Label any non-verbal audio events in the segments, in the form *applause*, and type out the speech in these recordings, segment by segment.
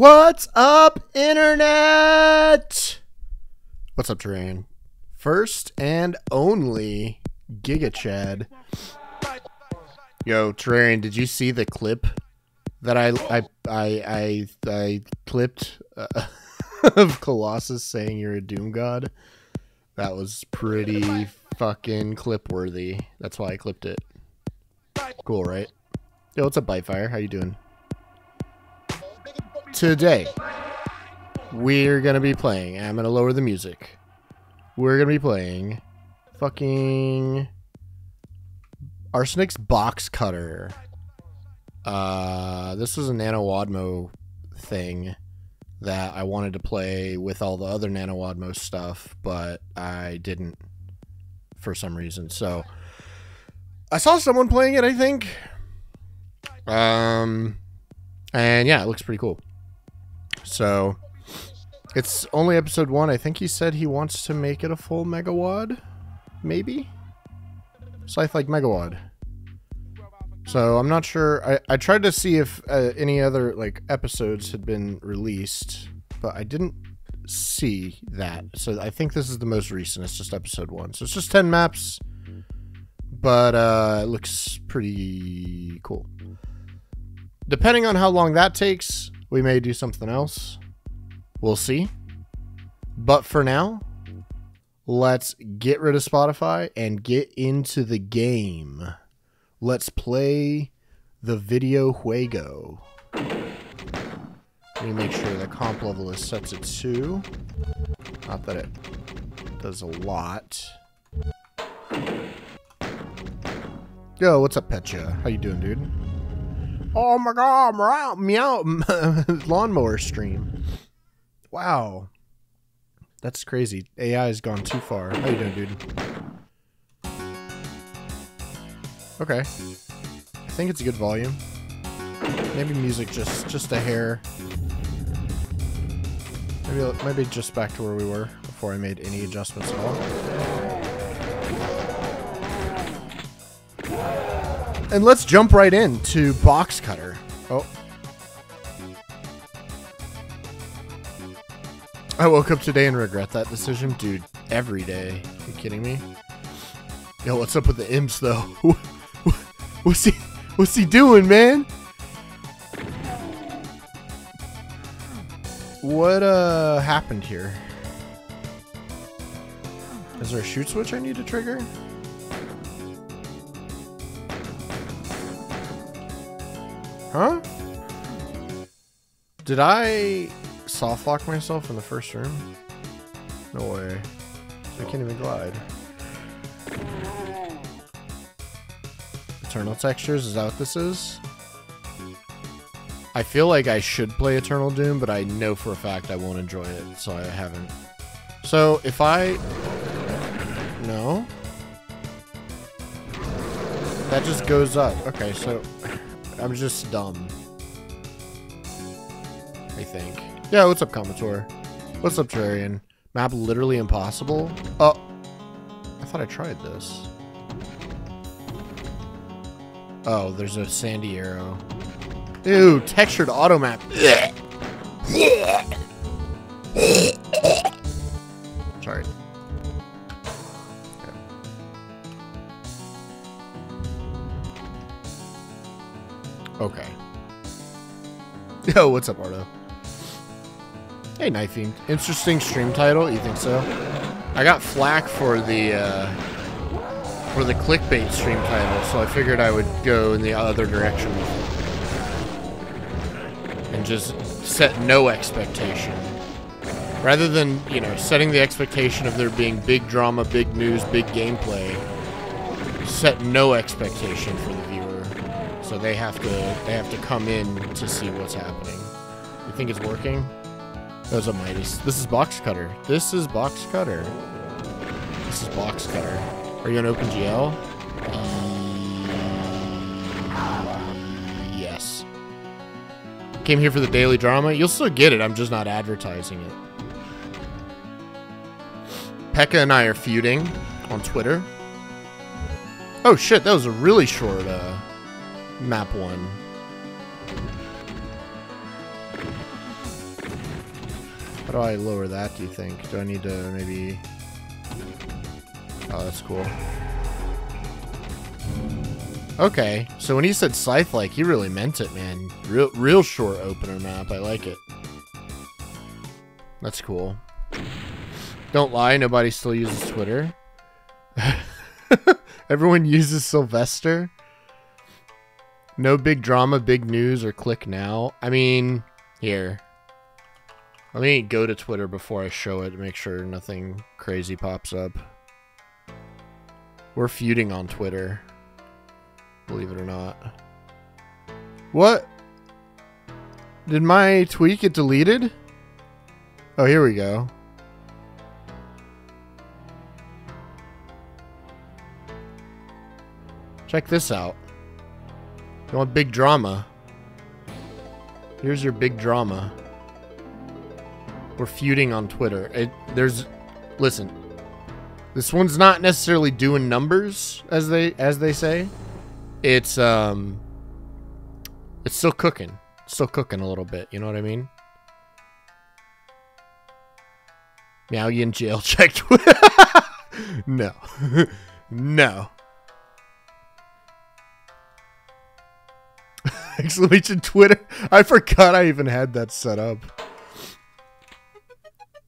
What's up, Internet? What's up, Terrain? First and only Giga Chad. Yo, Terrain, did you see the clip that I I I I, I clipped uh, *laughs* of Colossus saying you're a Doom God? That was pretty fucking clip worthy. That's why I clipped it. Cool, right? Yo, what's up, Bitefire? How you doing? Today we're gonna be playing i'm gonna lower the music. We're gonna be playing fucking arsenic's box cutter. Uh this was a nano wadmo thing that i wanted to play with all the other nano wadmo stuff but i didn't for some reason. So i saw someone playing it i think. Um and yeah it looks pretty cool so It's only episode one. I think he said he wants to make it a full megawad, maybe. Scythe like megawad. So I'm not sure. I, I tried to see if uh, any other like episodes had been released, but I didn't see that. So I think this is the most recent. It's just episode one. So it's just ten maps, but uh, it looks pretty cool. Depending on how long that takes, we may do something else. We'll see. But for now, let's get rid of Spotify and get into the game. Let's play the video juego. Let me make sure the comp level is set to 2. Not that it does a lot. Yo, what's up, Petcha? How you doing, dude? Oh my god, meow, meow, *laughs* lawnmower stream. Wow. That's crazy. AI has gone too far. How you doing, dude? Okay. I think it's a good volume. Maybe music just just a hair. Maybe maybe just back to where we were before I made any adjustments at all. And let's jump right in to box cutter. Oh. I woke up today and regret that decision. Dude, every day. Are you kidding me? Yo, what's up with the imps though? *laughs* what's he what's he doing, man? What uh happened here? Is there a shoot switch I need to trigger? Huh? Did I soft lock myself in the first room? No way. I can't even glide. Eternal Textures, is that what this is? I feel like I should play Eternal Doom, but I know for a fact I won't enjoy it, so I haven't. So, if I... No? That just goes up. Okay, so... I'm just dumb. I think. Yeah, what's up, Commodore? What's up, Terrarian? Map literally impossible? Oh. I thought I tried this. Oh, there's a sandy arrow. Ew, textured auto map. *laughs* Yo, what's up, Ardo? Hey, Knifing. Interesting stream title. You think so? I got flack for the uh, for the clickbait stream title, so I figured I would go in the other direction and just set no expectation. Rather than, you know, setting the expectation of there being big drama, big news, big gameplay, set no expectation for. So they have to they have to come in to see what's happening. You think it's working? That was a mighty. This is box cutter. This is box cutter. This is box cutter. Are you on OpenGL? Yes. Came here for the daily drama. You'll still get it. I'm just not advertising it. Pekka and I are feuding on Twitter. Oh shit, that was a really short uh, map one. How do I lower that, do you think? Do I need to maybe... Oh, that's cool. Okay, so when he said scythe like, he really meant it, man. Real, real short opener map. I like it. That's cool. Don't lie, nobody still uses Twitter. *laughs* Everyone uses Sylvester. No big drama, big news, or click now. I mean, here. Let me go to Twitter before I show it to make sure nothing crazy pops up. We're feuding on Twitter. Believe it or not. What? Did my tweet get deleted? Oh, here we go. Check this out. You want big drama? Here's your big drama. We're feuding on Twitter. It, there's, listen, this one's not necessarily doing numbers as they as they say. It's um, it's still cooking, still cooking a little bit. You know what I mean? Meow you in jail *laughs* check no, *laughs* no. *laughs* Exclamation Twitter. I forgot I even had that set up.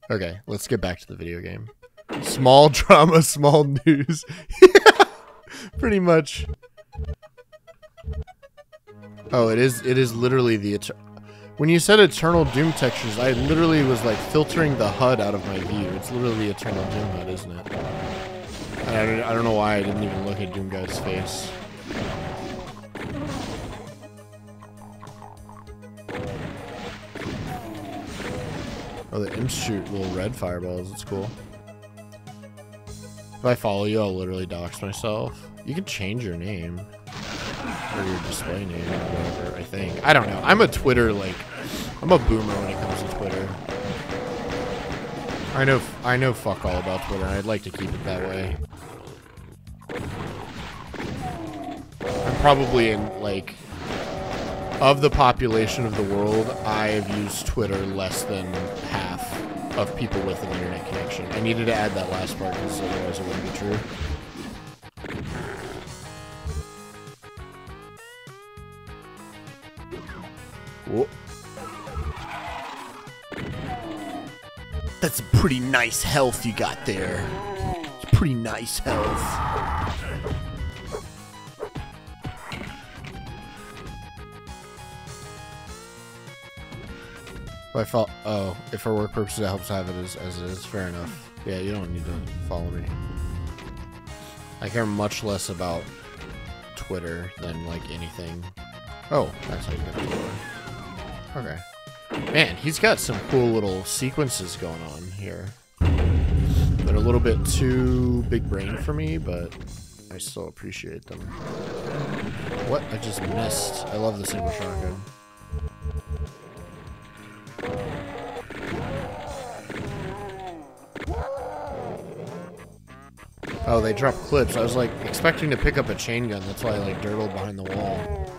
Okay, let's get back to the video game. Small *laughs* drama, small news. *laughs* Pretty much. Oh, it is it is literally the When you said Eternal Doom textures, I literally was like filtering the HUD out of my view. It's literally Eternal Doom HUD, isn't it? I don't, I don't know why I didn't even look at Doom Guy's face. Oh, the imps shoot little red fireballs. It's cool. If I follow you, I'll literally dox myself. You can change your name. Or your display name or whatever, I think. I don't know. I'm a Twitter, like... I'm a boomer when it comes to Twitter. I know I know fuck all about Twitter. I'd like to keep it that way. I'm probably in, like... Of the population of the world, I have used Twitter less than half of people with an internet connection. I needed to add that last part because otherwise it wouldn't be true. Whoa. That's a pretty nice health you got there. It's pretty nice health. If I follow, oh, if for work purposes it helps have it as, as it is, fair enough. Yeah, you don't need to follow me. I care much less about Twitter than like anything. Oh, that's how you get door. Okay. Man, he's got some cool little sequences going on here. They're a little bit too big brain for me, but I still appreciate them. What? I just missed. I love the single shotgun. Oh, they dropped clips. I was like expecting to pick up a chain gun. That's why I like dirtled behind the wall.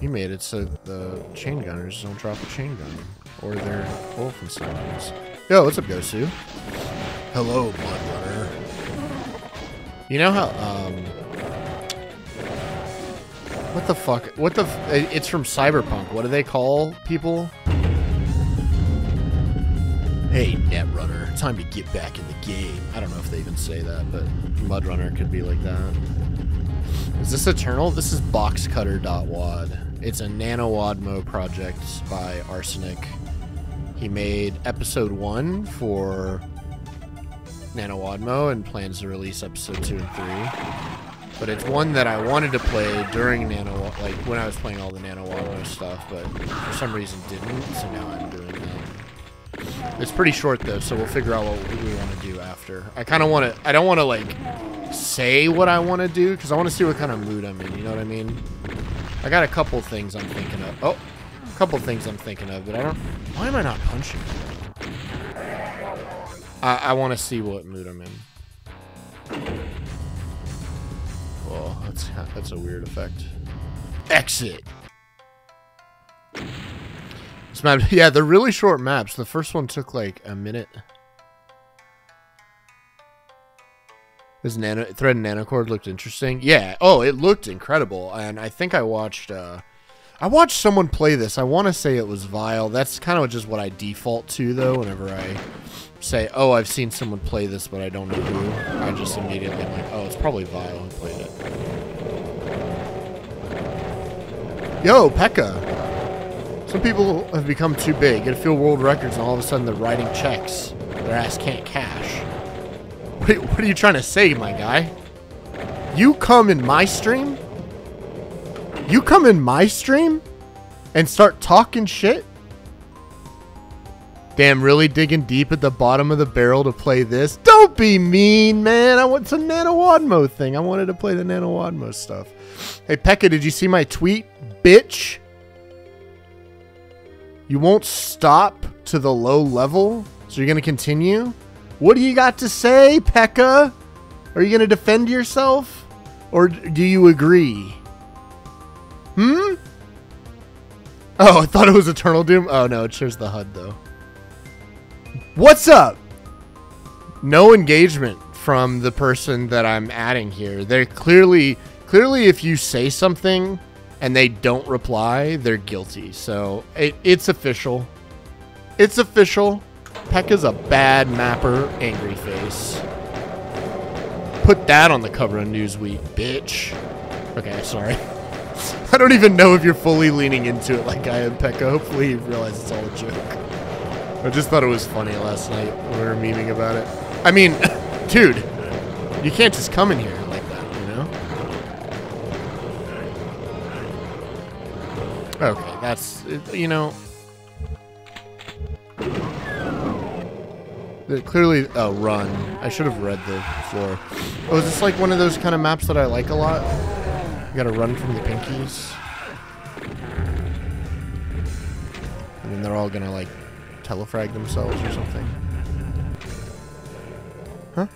You made it so the chain gunners don't drop a chain gun. Or their Wolfensteins. Yo, what's up, Gosu? Hello, Bloodrunner. You know how, um... What the fuck? What the... F eh, it's from Cyberpunk. What do they call people? Hey, Netrunner, time to get back in the game. I don't know if they even say that, but Mudrunner could be like that. Is this Eternal? This is boxcutter.wad. It's a nanowadmo project by Arsenic. He made episode one for NanoWadmo and plans to release episode two and three. But it's one that I wanted to play during Nano, like when I was playing all the Nano NanoWadmo stuff, but for some reason didn't, so now I'm doing that. It's pretty short though, so we'll figure out what we want to do after. I kind of want to, I don't want to like say what I want to do because I want to see what kind of mood I'm in, you know what I mean? I got a couple things I'm thinking of. Oh, a couple things I'm thinking of, but I don't, why am I not punching? I, I want to see what mood I'm in. Well, that's that's a weird effect. Exit. This map, *laughs* yeah, they're really short maps. The first one took like a minute. This nano thread and nanocord looked interesting. Yeah. Oh, it looked incredible, and I think I watched. uh I watched someone play this. I want to say it was Vile. That's kind of just what I default to, though. Whenever I say, "Oh, I've seen someone play this, but I don't know who," I just immediately like, "Oh, it's probably Vile who played it." Yo, Pekka. Some people have become too big, get a few world records, and all of a sudden they're writing checks. Their ass can't cash. What, what are you trying to say, my guy? You come in my stream? You come in my stream and start talking shit? Damn, really digging deep at the bottom of the barrel to play this? Don't be mean, man. I want some NanoWadmo thing. I wanted to play the NanoWadmo stuff. Hey, Pekka, did you see my tweet? Bitch. You won't stop to the low level? So you're going to continue? What do you got to say, Pekka? Are you going to defend yourself? Or do you agree? Hmm? Oh, I thought it was Eternal Doom. Oh, no, it shows the HUD, though. What's up? No engagement from the person that I'm adding here. They're clearly, clearly, if you say something and they don't reply, they're guilty. So it, it's official. It's official. Pekka's a bad mapper, angry face. Put that on the cover of Newsweek, bitch. Okay, sorry. *laughs* I don't even know if you're fully leaning into it like I am, Pekka. Hopefully you realize it's all a joke. I just thought it was funny last night when we were memeing about it. I mean, *laughs* dude, you can't just come in here Okay, that's, you know... Clearly, oh, run. I should have read the floor. Oh, is this like one of those kind of maps that I like a lot? You gotta run from the pinkies. And then they're all gonna like telefrag themselves or something. Huh?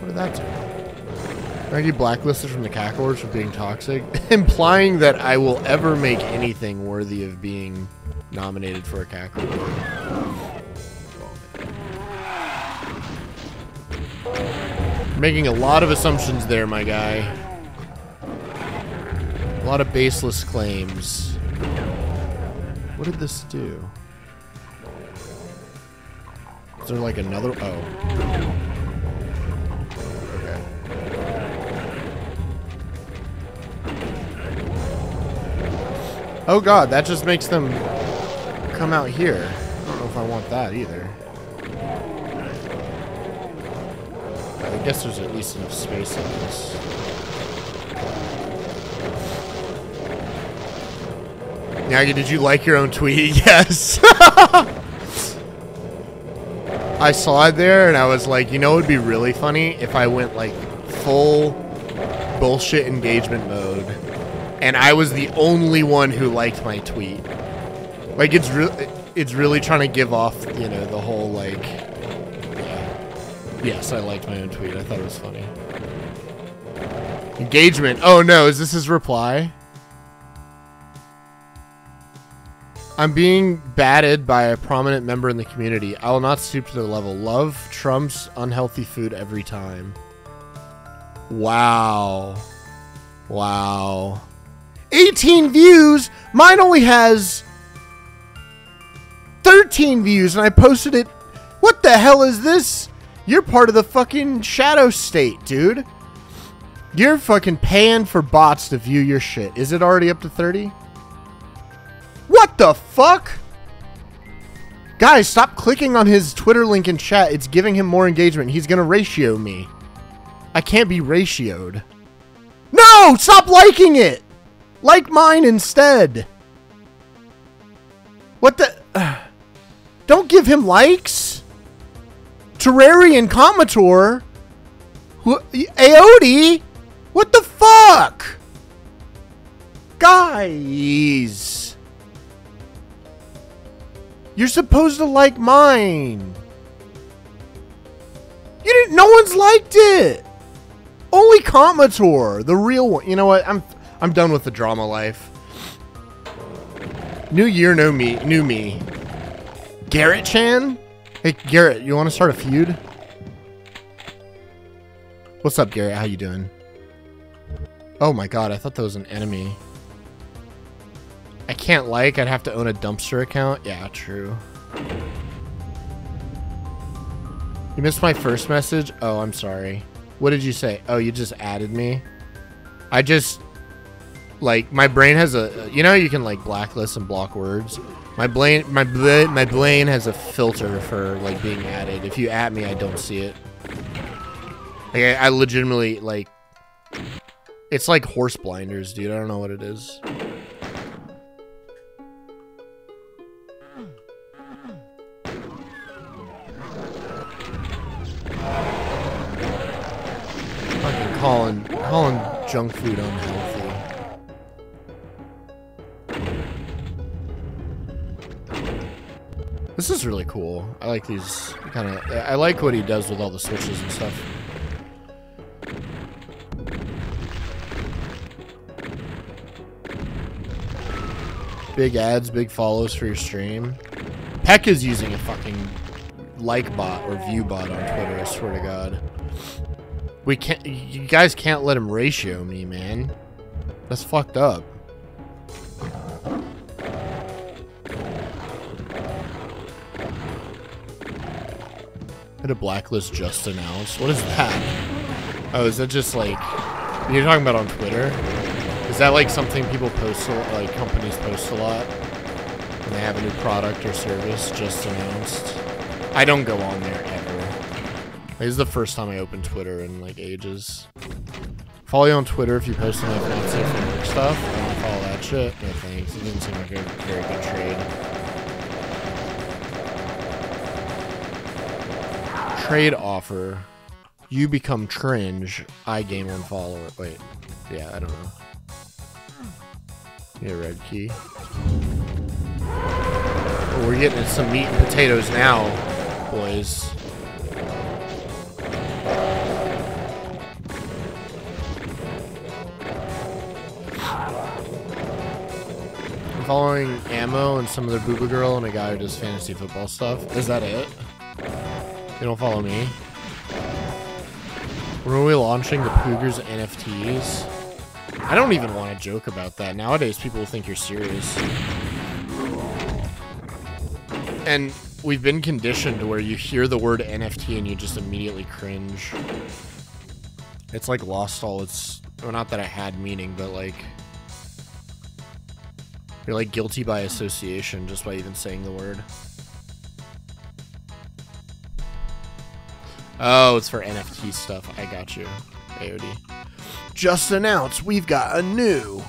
What did that do? I you blacklisted from the cacklers for being toxic, *laughs* implying that I will ever make anything worthy of being nominated for a cackle. Making a lot of assumptions there, my guy. A lot of baseless claims. What did this do? Is there like another? Oh. Oh god, that just makes them come out here. I don't know if I want that either. I guess there's at least enough space in this. Yagi, did you like your own tweet? *laughs* Yes. *laughs* I saw it there and I was like, you know, it would be really funny if I went like full bullshit engagement mode and I was the only one who liked my tweet. Like it's really it's really trying to give off, you know, the whole like yeah. Yes, I liked my own tweet. I thought it was funny. Engagement. Oh no, is this his reply? I'm being batted by a prominent member in the community. I will not stoop to their level. Love trumps unhealthy food every time. Wow. Wow. 18 views? Mine only has 13 views and I posted it. What the hell is this? You're part of the fucking shadow state, dude. You're fucking paying for bots to view your shit. Is it already up to 30? What the fuck? Guys, stop clicking on his Twitter link in chat. It's giving him more engagement. He's to ratio me. I can't be ratioed. No! Stop liking it! Like mine instead. What the... Uh, *sighs* don't give him likes. Terrarian Comator. Who, Aodi? What the fuck? Guys. You're supposed to like mine. You didn't. No one's liked it. Only Comator, the real one. You know what? I'm I'm done with the drama life. New year, no me, new me. Garrett Chan. Hey Garrett, you want to start a feud? What's up, Garrett? How you doing? Oh my god, I thought that was an enemy. I can't like, I'd have to own a dumpster account. Yeah, true. You missed my first message? Oh, I'm sorry. What did you say? Oh, you just added me? I just, like, my brain has a, you know you can, like, blacklist and block words? My brain, my, bla my brain has a filter for, like, being added. If you add me, I don't see it. Like, I, I legitimately, like, it's like horse blinders, dude. I don't know what it is. calling calling junk food unhealthy. Is really cool. I like these kind of. I like what he does with all the switches and stuff. Big ads, big follows for your stream. Peck is using a fucking like bot or view bot on Twitter. I swear to God. We can't. You guys can't let him ratio me, man. That's fucked up. Had a blacklist just announced. What is that? Oh, is that just like you're talking about on Twitter? Is that like something people post, a- like companies post a lot when they have a new product or service just announced? I don't go on there ever. This is the first time I opened Twitter in like ages. Follow you on Twitter if you post enough framework stuff. I don't follow that shit. No thanks. It didn't seem like a very good trade. Trade offer. You become cringe. I gain one follower. Wait. Yeah, I don't know. Yeah, red key. Oh, we're getting some meat and potatoes now, boys. I'm following Ammo and some other Booba Girl and a guy who does fantasy football stuff. Is that it? They don't follow me. When are we launching the Poogers NFTs? I don't even want to joke about that. Nowadays, people think you're serious. And we've been conditioned to where you hear the word NFT and you just immediately cringe. It's like lost all its. Well, not that it had meaning, but like. You're like guilty by association just by even saying the word. Oh, it's for NFT stuff. I got you. AOD. Just announced we've got a new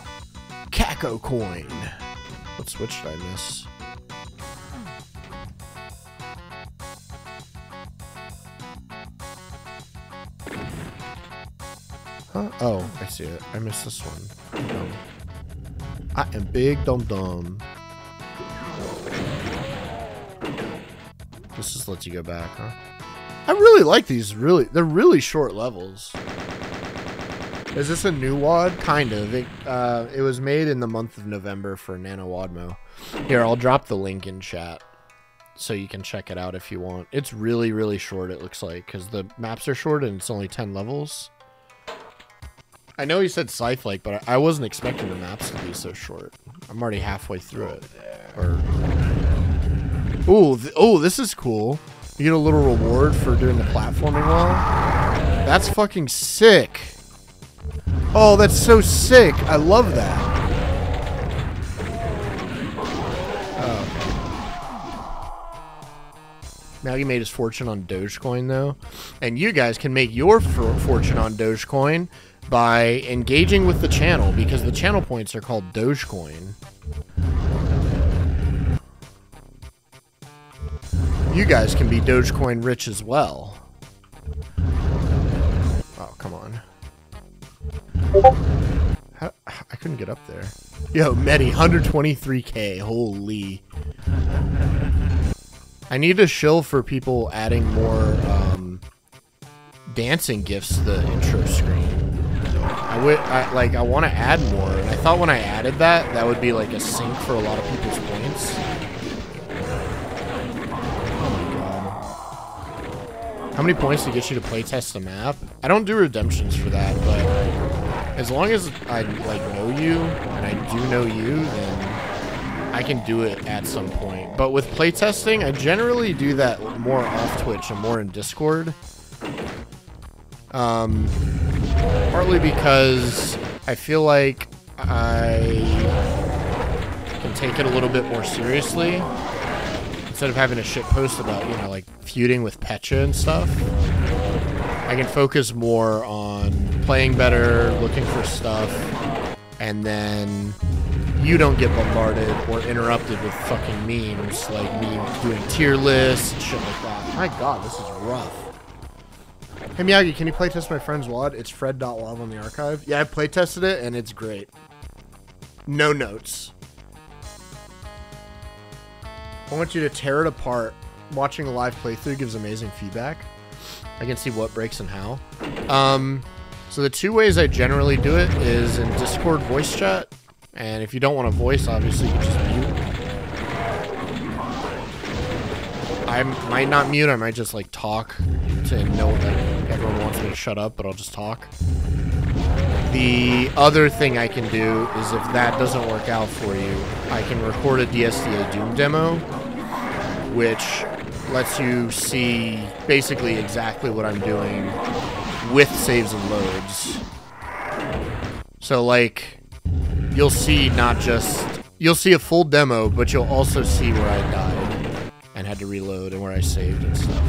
Kako coin. What switch did I miss? Huh? Oh, I see it. I missed this one. Dumb. I am big dum dum. This just lets you go back, huh? I really like these. Really, they're really short levels. Is this a new WAD? Kind of. It, uh, it was made in the month of November for Nano Wadmo. Here, I'll drop the link in chat so you can check it out if you want. It's really, really short, it looks like, because the maps are short and it's only 10 levels. I know you said Scythe Lake, but I I wasn't expecting the maps to be so short. I'm already halfway through it. Or... Ooh, th- oh, this is cool. You get a little reward for doing the platforming well. That's fucking sick. Oh, that's so sick. I love that. Oh. Maggie made his fortune on Dogecoin, though. And you guys can make your for- fortune on Dogecoin by engaging with the channel because the channel points are called Dogecoin. You guys can be Dogecoin rich as well. Oh, come on. How, I couldn't get up there. Yo, Medi, 123k. Holy. I need to shill for people adding more um, dancing gifts to the intro screen. I would, I, like, I want to add more, and I thought when I added that, that would be like a sink for a lot of people's points. How many points to get you to playtest the map? I don't do redemptions for that, but as long as I like know you and I do know you, then I can do it at some point. But with playtesting, I generally do that more off Twitch and more in Discord. Um, partly because I feel like I can take it a little bit more seriously instead of having a shit post about you know like feuding with Pecha and stuff. I can focus more on playing better, looking for stuff, and then you don't get bombarded or interrupted with fucking memes like me doing tier lists shit like that. My god, this is rough. Hey Miyagi, can you playtest my friend's WAD? It's fred.wad on the archive. Yeah, I playtested it and it's great. No notes. I want you to tear it apart. Watching a live playthrough gives amazing feedback. I can see what breaks and how. Um, so the two ways I generally do it is in Discord voice chat, and if you don't want to voice, obviously you just mute. I might not mute. I might just like talk to know that everyone wants me to shut up, but I'll just talk. The other thing I can do is if that doesn't work out for you, I can record a DSDA Doom demo, which lets you see basically exactly what I'm doing with saves and loads. So like you'll see not just you'll see a full demo, but you'll also see where I died and had to reload and where I saved and stuff.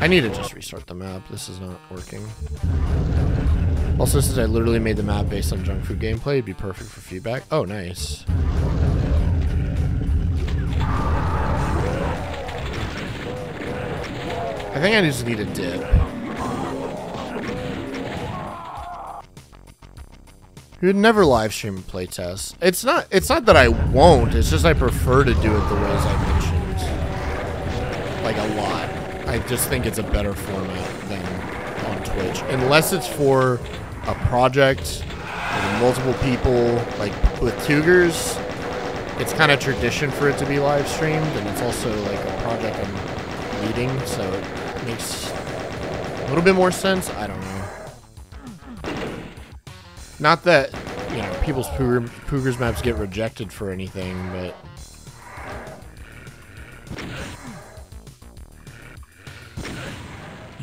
I need to just restart the map. This is not working. Also, since I literally made the map based on junk food gameplay, it'd be perfect for feedback. Oh, nice. I think I just need a dip. You would never live stream a playtest. It's not it's not that I won't, it's just I prefer to do it the ways I mentioned. Like a lot. I just think it's a better format than on Twitch. Unless it's for a project with multiple people, like with Poogers, it's kind of tradition for it to be live streamed, and it's also like a project I'm leading, so it makes a little bit more sense. I don't know. Not that, you know, people's Poogers maps get rejected for anything, but...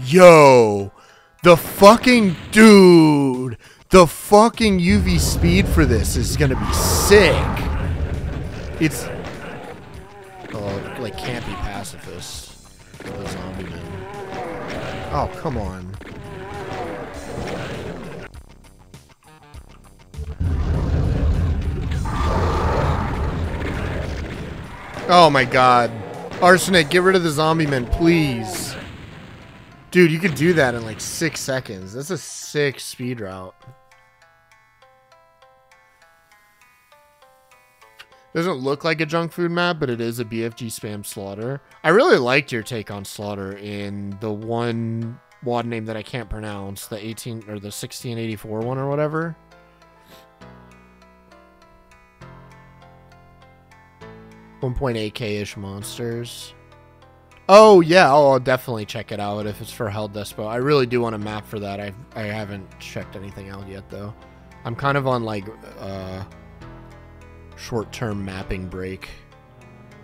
Yo! The fucking dude! The fucking UV speed for this is gonna be sick! It's... Oh, like campy pacifist. The zombie man. Oh, come on. Oh my god. Arsenic, get rid of the zombie men, please. Dude, you could do that in like six seconds. That's a sick speed route. Doesn't look like a junk food map, but it is a BFG spam slaughter. I really liked your take on slaughter in the one WAD name that I can't pronounce, the 18 or the 1684 one or whatever. One point eight K ish monsters. Oh yeah, oh, I'll definitely check it out if it's for Hell Despo. I really do want a map for that. I I haven't checked anything out yet though. I'm kind of on like uh short-term mapping break.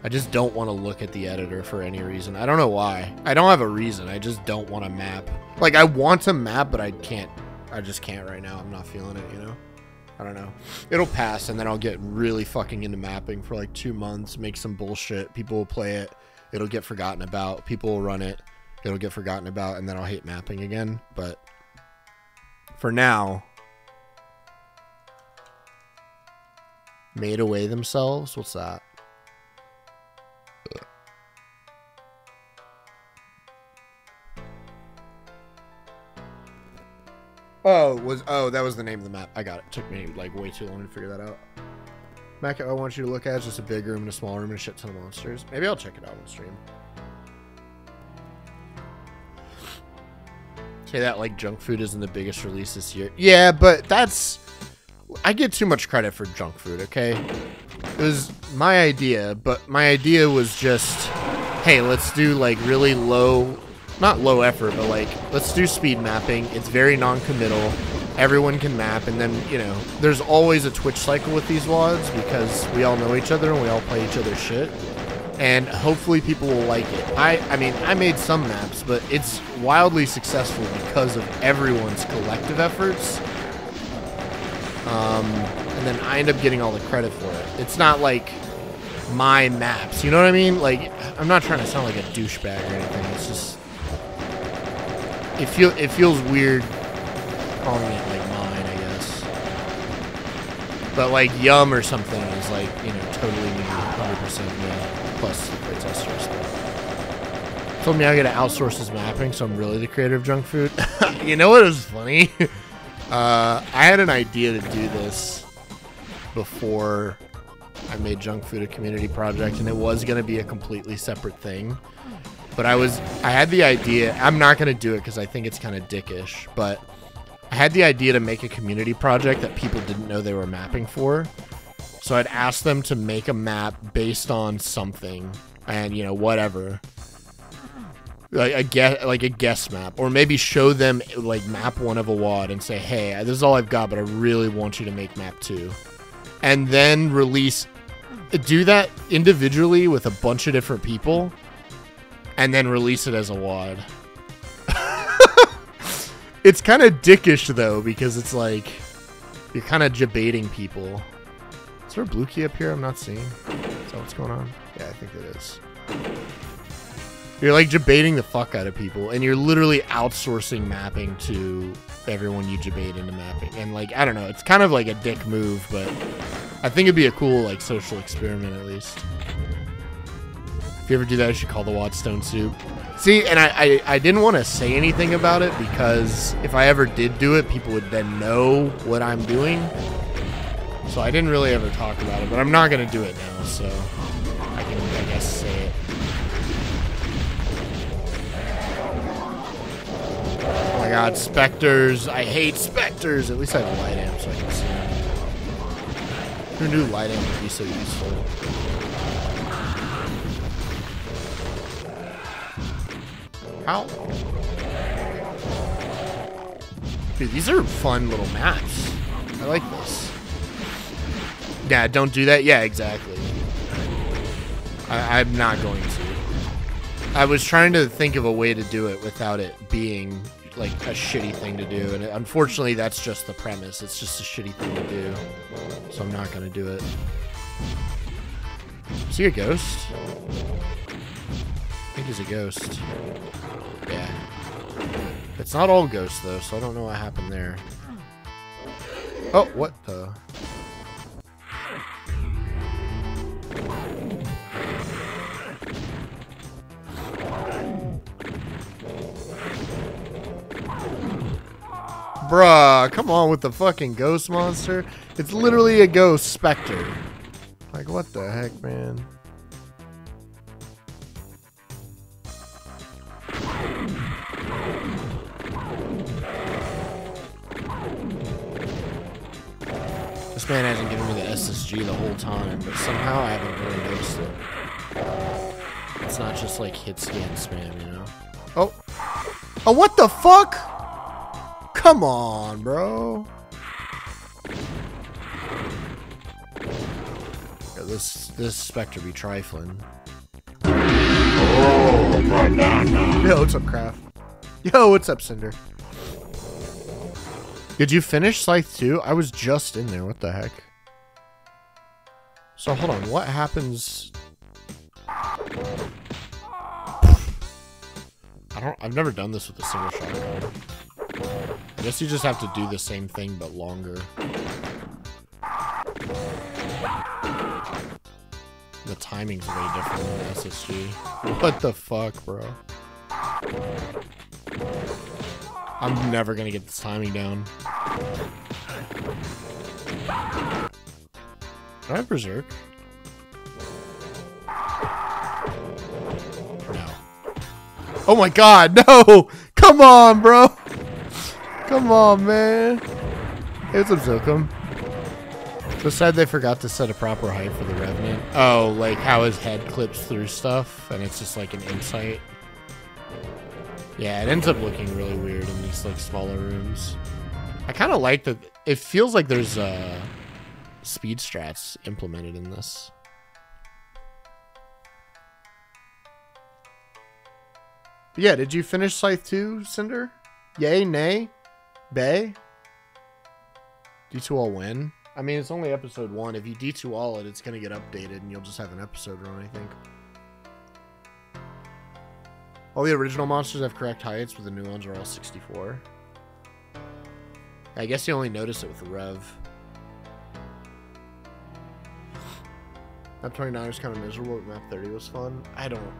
I just don't want to look at the editor for any reason. I don't know why. I don't have a reason. I just don't want a map. Like I want to map, but I can't. I just can't right now. I'm not feeling it, you know. I don't know. It'll pass, and then I'll get really fucking into mapping for like two months, make some bullshit. People will play it. It'll get forgotten about. People will run it. It'll get forgotten about, and then I'll hate mapping again. But for now, made away themselves. What's that? Oh, was oh that was the name of the map. I got it. Took me like way too long to figure that out. Mac, I want you to look at is just a big room and a small room and a shit ton of monsters. Maybe I'll check it out on stream. Say that like junk food isn't the biggest release this year. Yeah, but that's I get too much credit for junk food, okay? It was my idea, but my idea was just hey, let's do like really low not low effort, but like let's do speed mapping. It's very non-committal. Everyone can map, and then you know there's always a Twitch cycle with these WADs because we all know each other and we all play each other's shit. And hopefully people will like it. I I mean I made some maps, but it's wildly successful because of everyone's collective efforts. Um, and then I end up getting all the credit for it. It's not like my maps, you know what I mean? Like I'm not trying to sound like a douchebag or anything. It's just it feel it feels weird calling it like mine, I guess. But like Yum or something is like you know totally me, hundred percent me, plus the playtester stuff. Told me I gotta outsource his mapping, so I'm really the creator of junk food. *laughs* you know what was funny? *laughs* Uh, I had an idea to do this before I made junk food a community project, and it was gonna be a completely separate thing. But I was, I had the idea. I'm not gonna do it because I think it's kind of dickish. But I had the idea to make a community project that people didn't know they were mapping for. So I'd ask them to make a map based on something, and you know whatever. Like a guess like a guess map or maybe show them like map one of a wad and say hey this is all i've got but i really want you to make map two. And then release do that individually with a bunch of different people and then release it as a wad it's kind of dickish though because it's like you're kind of debating people is there a blue key up here i'm not seeing is that what's going on yeah i think it is you're like debating the fuck out of people, and you're literally outsourcing mapping to everyone you debate into mapping. And like, I don't know, it's kind of like a dick move, but I think it'd be a cool like social experiment at least. If you ever do that, you should call the Wadstone Soup. See, and I, I, I didn't want to say anything about it because if I ever did do it, people would then know what I'm doing. So I didn't really ever talk about it, but I'm not gonna do it now. So I can, I guess, say it. Oh my god, specters. I hate specters. At least I have a light amp so I can see them. Who knew light amp would be so useful? How? Dude, these are fun little maps. I like this. Yeah, don't do that. Yeah, exactly. I, I'm not going to. I was trying to think of a way to do it without it being like a shitty thing to do, and unfortunately, that's just the premise. It's just a shitty thing to do, so I'm not gonna do it. See a ghost? I think he's a ghost. Yeah. It's not all ghosts though, so I don't know what happened there. Oh, what the? Bruh, come on with the fucking ghost monster. It's literally a ghost specter. Like, what the heck, man? This man hasn't given me the SSG the whole time, but somehow I haven't really noticed it. It's not just like hit scan spam, you know? Oh. Oh, what the fuck? Come on, bro. Yeah, this this Spectre be trifling. Oh, Yo, what's up, Craft? Yo, what's up, Cinder? Did you finish Scythe 2? I was just in there. What the heck? So hold on. What happens? I don't. I've never done this with a single shotgun. I guess you just have to do the same thing but longer. The timing's way different than SSG. What the fuck, bro? I'm never gonna get this timing down. Can I have Berserk? No. Oh my god, *laughs* no! Come on, bro! Come on, man. Hey, what's up, Zokum? So sad they forgot to set a proper height for the Revenant. Oh, like how his head clips through stuff, and it's just like an insight. Yeah, it ends up looking really weird in these like smaller rooms. I kind of like that. It feels like there's uh, speed strats implemented in this. Yeah, did you finish Scythe 2, Cinder? Yay, nay? Bay? D2 all win? I mean, it's only episode 1. If you D2 all it, it's going to get updated and you'll just have an episode run, I think. All the original monsters have correct heights, but the new ones are all 64. I guess you only notice it with the Rev. Map 29 was kind of miserable, but map 30 was fun. I don't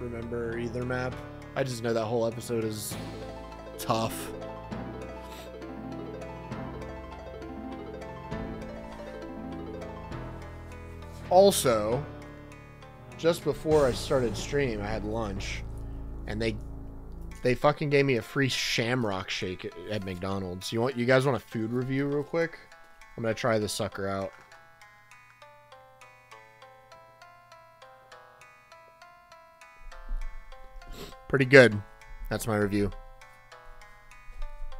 remember either map. I just know that whole episode is tough. Also, just before I started stream, I had lunch, and they they fucking gave me a free Shamrock shake at, at McDonald's. You want you guys want a food review real quick? I'm gonna try this sucker out. Pretty good. That's my review.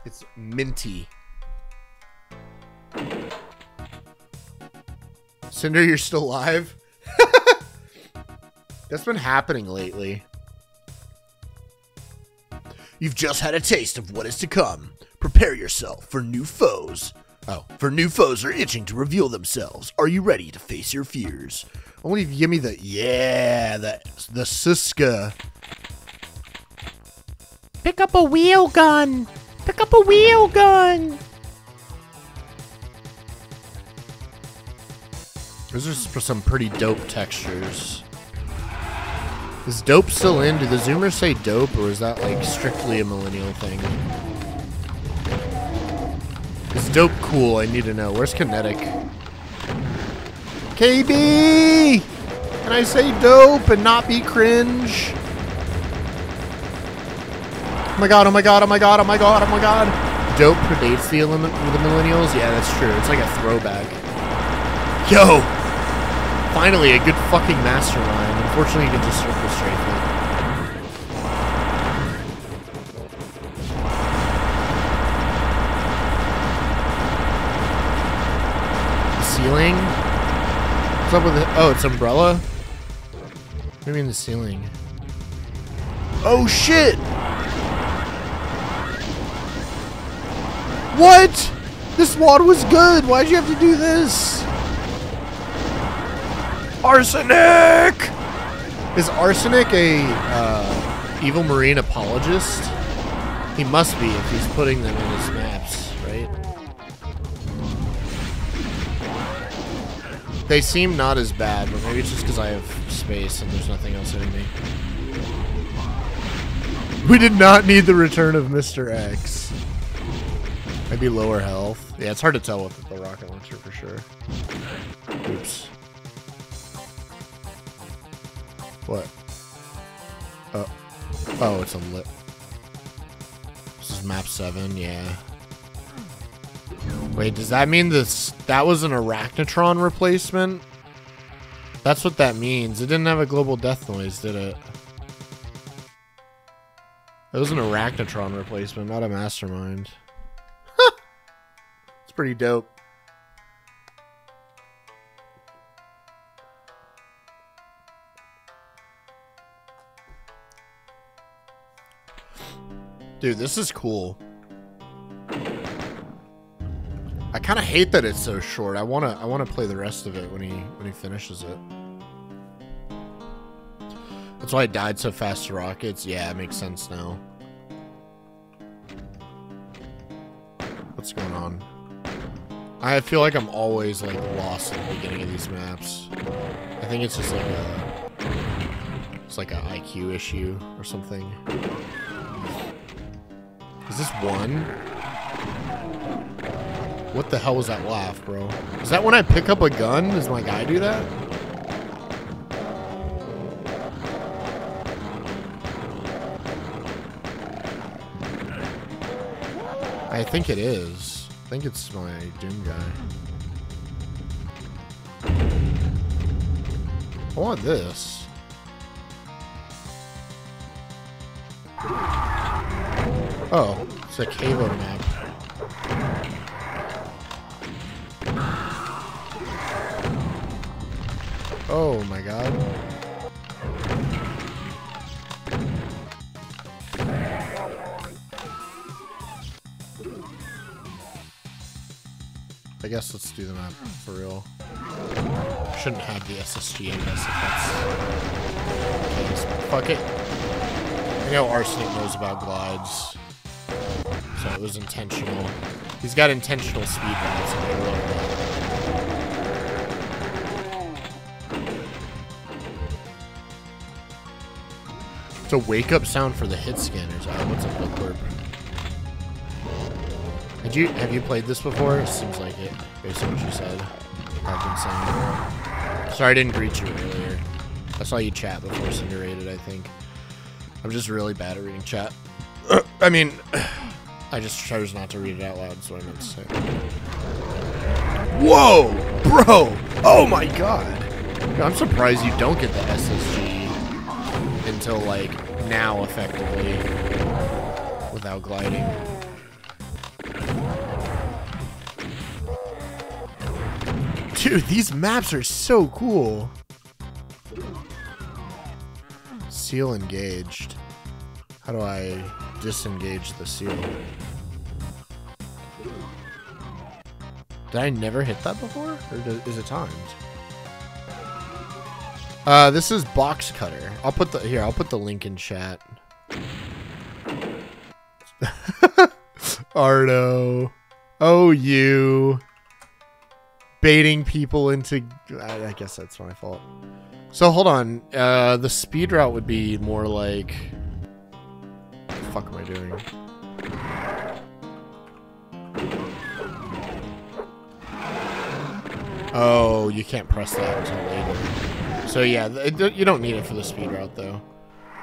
It's minty. Cinder, you're still alive? *laughs* That's been happening lately. You've just had a taste of what is to come. Prepare yourself for new foes. Oh, for new foes are itching to reveal themselves. Are you ready to face your fears? Only if you give me the yeah, the the Siska. Pick up a wheel gun. Pick up a wheel gun. Those are for some pretty dope textures. Is dope still in? Do the Zoomers say dope, or is that like strictly a millennial thing? Is dope cool? I need to know. Where's kinetic? KB! Can I say dope and not be cringe? Oh my god, oh my god, oh my god, oh my god, oh my god. Dope predates the, the millennials? Yeah, that's true. It's like a throwback. Yo! Finally, a good fucking mastermind. Unfortunately, you can just circle straight through. The ceiling? What's up with it? Oh, it's umbrella? You mean the ceiling? Oh shit! What? This wad was good. Why'd you have to do this? Arsenic! Is Arsenic a uh, evil marine apologist? He must be if he's putting them in his maps, right? They seem not as bad, but maybe it's just because I have space and there's nothing else in me. We did not need the return of Mr. X. Maybe lower health. Yeah, it's hard to tell with the rocket launcher for sure. Oops. What? Oh. Oh, it's a lip. This is map 7, yeah. Wait, does that mean this that was an Arachnotron replacement? That's what that means. It didn't have a global death noise, did it? It was an Arachnotron replacement, not a mastermind. *laughs* it's pretty dope. Dude, this is cool. I kind of hate that it's so short. I want to I want to play the rest of it when he when he finishes it. That's why I died so fast to rockets. Yeah, it makes sense now. What's going on? I feel like I'm always like lost at the beginning of these maps. I think it's just like a it's like an IQ issue or something. Is this one? What the hell was that laugh, bro? Is that when I pick up a gun? Does my guy do that? I think it is. I think it's my Doom guy. I want this. Oh, it's a Kalo map. Oh my god. I guess let's do the map for real. Shouldn't have the SSG, I guess, if that's. Fuck it. I know Arsenic knows about glides. So it was intentional. He's got intentional speed I love that. It's a wake up sound for the hit scanners. Oh, what's a bookworm? Did you have you played this before? Seems like it, based on what you said. I've been saying. Sorry I didn't greet you earlier. I saw you chat before Cinder raided, I think. I'm just really bad at reading chat. *clears throat* I mean, I just chose not to read it out loud, so I meant to say. Whoa! Bro! Oh my god! I'm surprised you don't get the SSG until, like, now, effectively. Without gliding. Dude, these maps are so cool. Seal engaged. How do I disengage the seal? Did I never hit that before? Or is it timed? Uh, this is Box Cutter. I'll put the here. I'll put the link in chat. *laughs* Ardo, oh you, baiting people into. I, I guess that's my fault. So hold on. Uh, the speed route would be more like. Fuck am I doing? Oh, you can't press that until later. So yeah, you don't need it for the speed route though.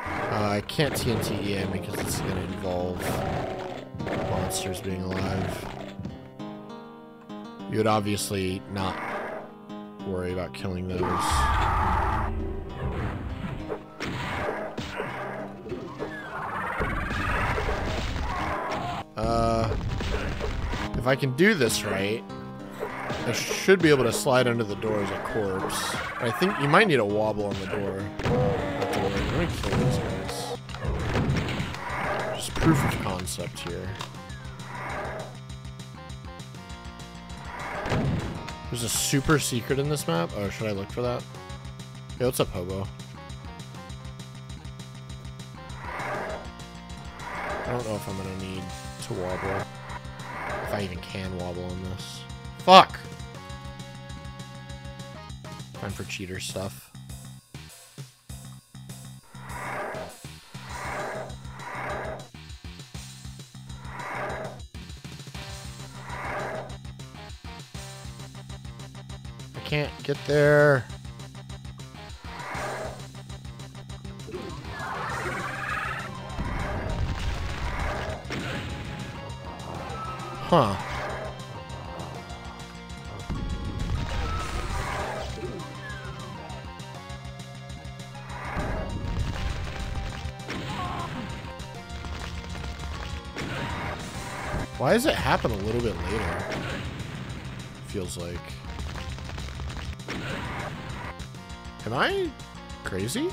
Uh, I can't TNT EM because it's going to involve monsters being alive. You would obviously not worry about killing those. Uh, if I can do this right, I should be able to slide under the door as a corpse. I think you might need a wobble on the door. Let me kill these guys. Just proof of concept here. There's a super secret in this map. Oh, should I look for that? Yo, what's up, Hobo? I don't know if I'm gonna need to wobble. If I even can wobble in this. Fuck! Time for cheater stuff. I can't get there. Huh. Why does it happen a little bit later? Feels like. Am I crazy?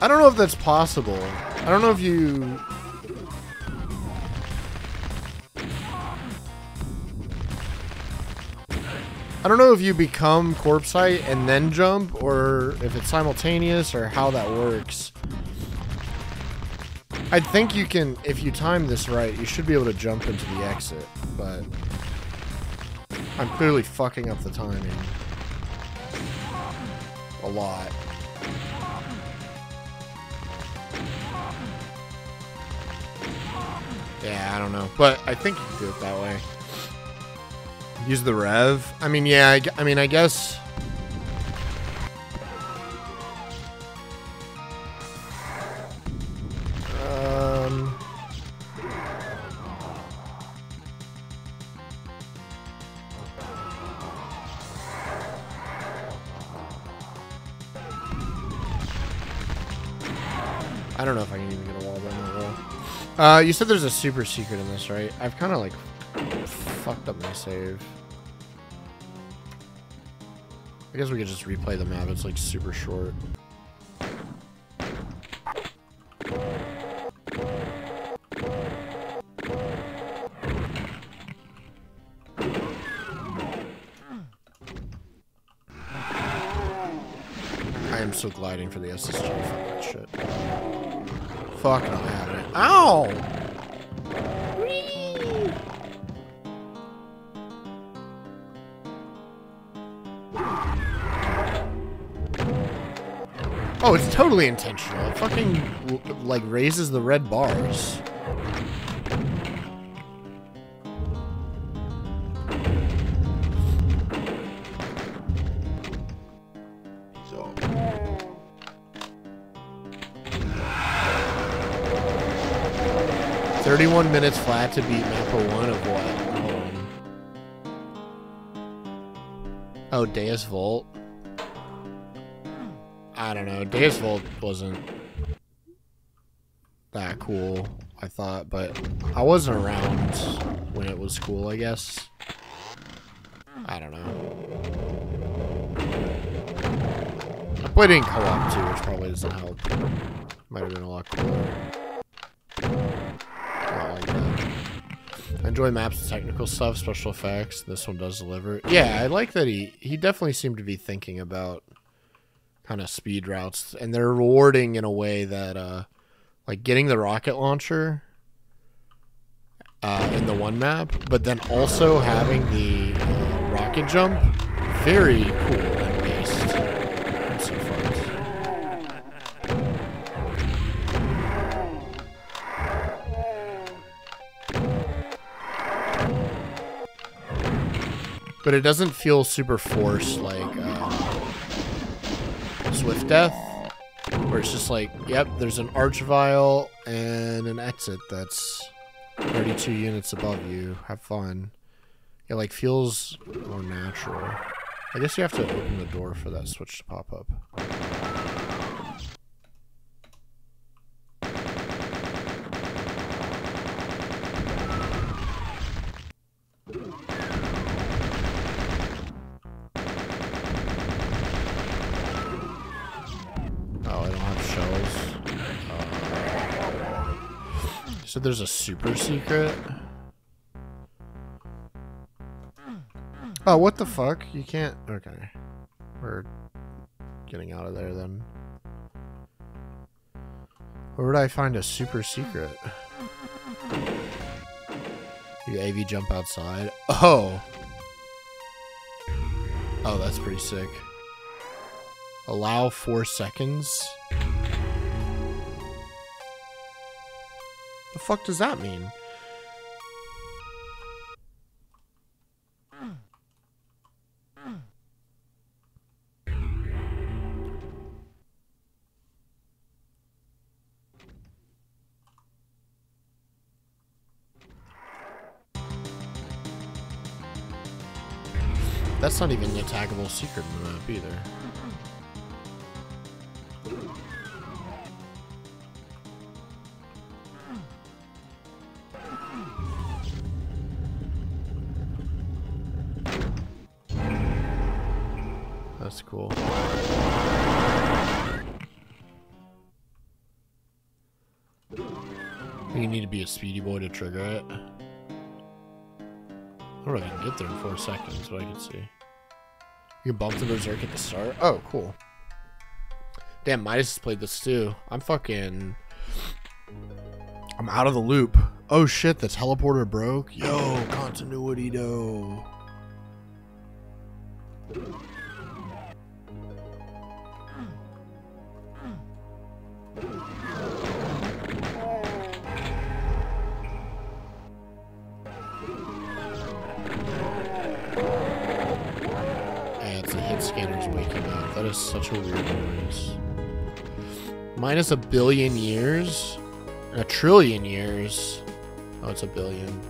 I don't know if that's possible. I don't know if you... I don't know if you become corpse height and then jump, or if it's simultaneous, or how that works. I think you can, if you time this right, you should be able to jump into the exit, but... I'm clearly fucking up the timing. A lot. Yeah, I don't know. But I think you can do it that way. Use the rev. I mean, yeah, I, I mean, I guess... Uh, you said there's a super secret in this, right? I've kind of like fucked up my save. I guess we could just replay the map. It's like super short. I am so gliding for the SSG. Fuck that shit. Fuck having it. Ow! Oh, it's totally intentional. It fucking, like, raises the red bars. 31 minutes flat to beat Mappa 1 of what? Hold. Oh, Deus Vult. I don't know. Deus Vult wasn't that cool, I thought, but I wasn't around when it was cool, I guess. I don't know. I played in co-op too, which probably doesn't help. Might have been a lot cooler. Not like that. I enjoy maps technical stuff, special effects. This one does deliver. Yeah, I like that he he definitely seemed to be thinking about kind of speed routes, and they're rewarding in a way that uh, like getting the rocket launcher uh, in the one map, but then also having the uh, rocket jump. Very cool But it doesn't feel super forced like uh, Swift Death, where it's just like, yep, there's an Archvile and an exit that's 32 units above you. Have fun. It like feels more natural. I guess you have to open the door for that switch to pop up. Oh, I don't have shells. Uh, so there's a super secret. Oh, what the fuck? You can't. Okay. We're getting out of there then. Where would I find a super secret? You AV jump outside? Oh! Oh, that's pretty sick. Allow four seconds? The fuck does that mean? That's not even an attackable secret in the map either. A speedy boy to trigger it. I don't know if I can get there in four seconds, but I can see. You can bump the berserk at the start. Oh, cool. Damn, Midas has played this too. I'm fucking. I'm out of the loop. Oh shit, the teleporter broke. Yo, continuity though. Minus a billion years? A trillion years. Oh, it's a billion.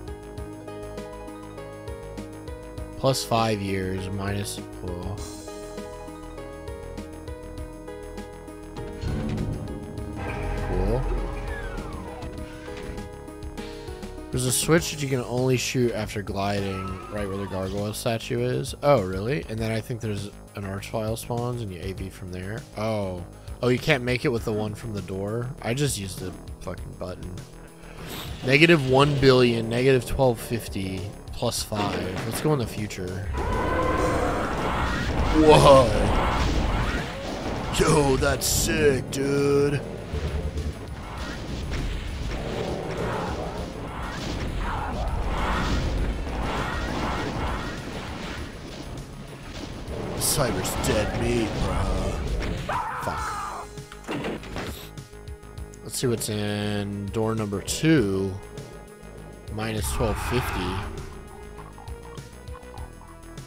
Plus five years, minus. Whoa. Cool. There's a switch that you can only shoot after gliding right where the gargoyle statue is. Oh, really? And then I think there's an archvile spawns and you AV from there. Oh. Oh, you can't make it with the one from the door? I just used the fucking button. Negative 1 billion, negative 1250, plus 5. Let's go in the future. Whoa. Yo, that's sick, dude. Cyber's dead meat, bruh. Let's see what's in door number two. Minus 1250.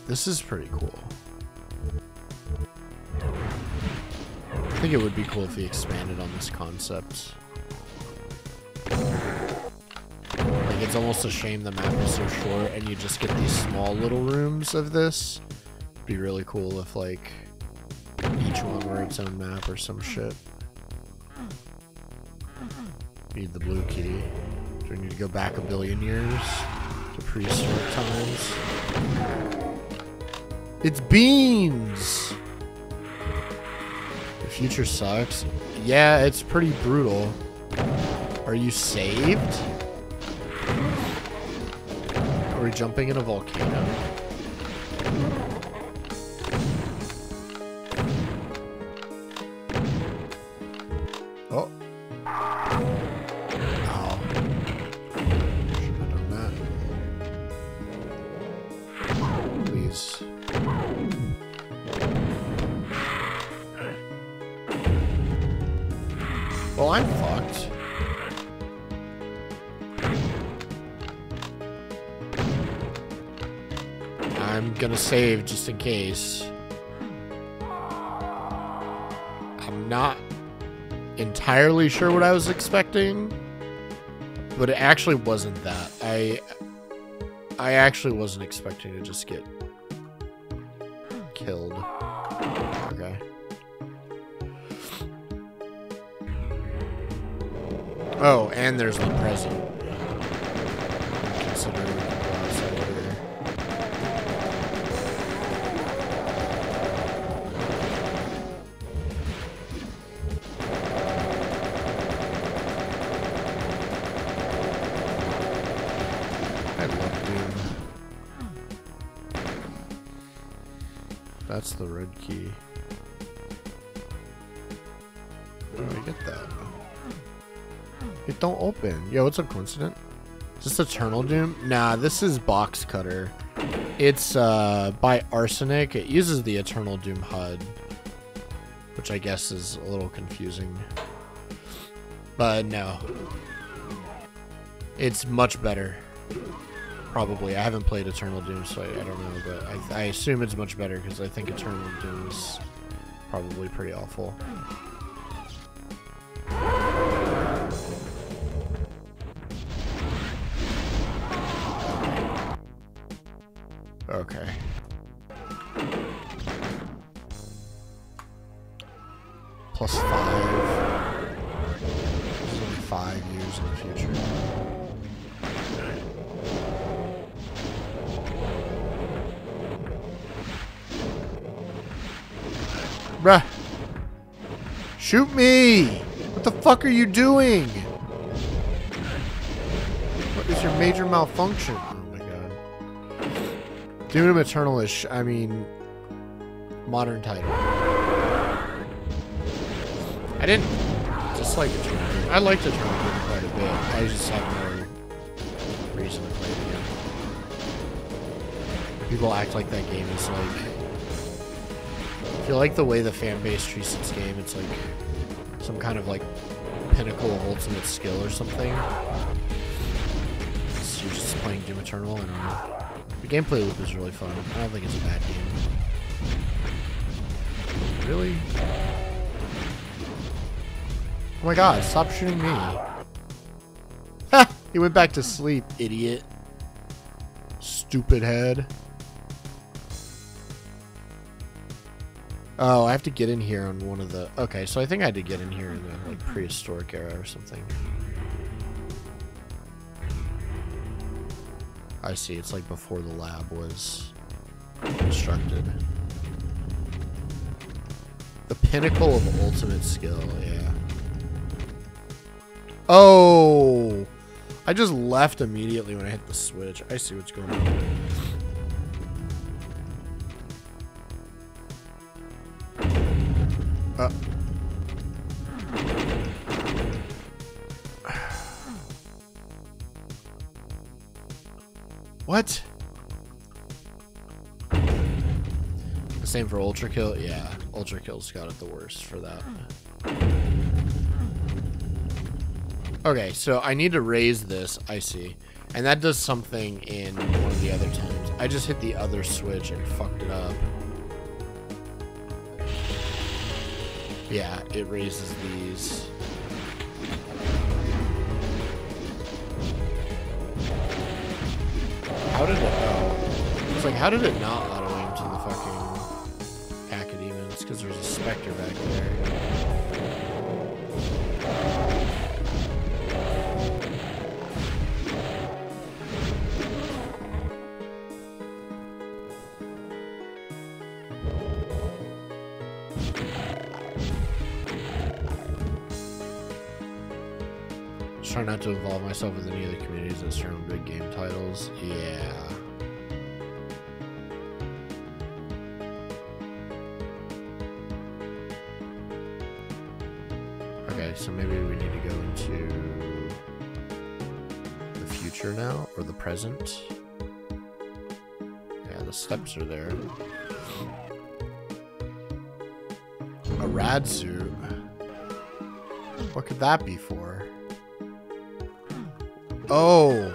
This is pretty cool. I think it would be cool if he expanded on this concept. Like, it's almost a shame the map is so short and you just get these small little rooms of this. Would be really cool if, like, each one were its own map or some shit. Need the blue key. Do we need to go back a billion years to prehistoric times? It's beans! The future sucks. Yeah, it's pretty brutal. Are you saved? Are we jumping in a volcano? Save just in case. I'm not entirely sure what I was expecting, but it actually wasn't that. I I actually wasn't expecting to just get killed. Okay. Oh, and there's the present. Don't open. Yo, what's up, coincident? Is this Eternal Doom? Nah, this is Box Cutter. It's uh, by Arsenic. It uses the Eternal Doom HUD, which I guess is a little confusing. But no. It's much better. Probably. I haven't played Eternal Doom, so I, I don't know, but I, I assume it's much better because I think Eternal Doom is probably pretty awful. Shoot me! What the fuck are you doing? What is your major malfunction? Oh my god. Doom Eternal is, I mean, modern title. I didn't dislike Eternal. I liked Eternal quite a bit. I just have no reason to play it again. People act like that game is like. Feel like the way the fan base treats this game, it's like some kind of like pinnacle of ultimate skill or something. So you're just playing Doom Eternal, I don't know. The gameplay loop is really fun. I don't think it's a bad game. Really? Oh my god, stop shooting me. Ha! He went back to sleep, idiot. Stupid head. Oh, I have to get in here on one of the... Okay, so I think I had to get in here in the like prehistoric era or something. I see, it's like before the lab was constructed. The pinnacle of ultimate skill, yeah. Oh! I just left immediately when I hit the switch. I see what's going on. Ultrakill? Yeah, Ultrakill's got it the worst for that. Okay, so I need to raise this, I see. And that does something in one of the other times. I just hit the other switch and fucked it up. Yeah, it raises these. How did it? Oh, it's like how did it not so maybe we need to go into the future now, or the present. Yeah, the steps are there. A rad suit. What could that be for? Oh,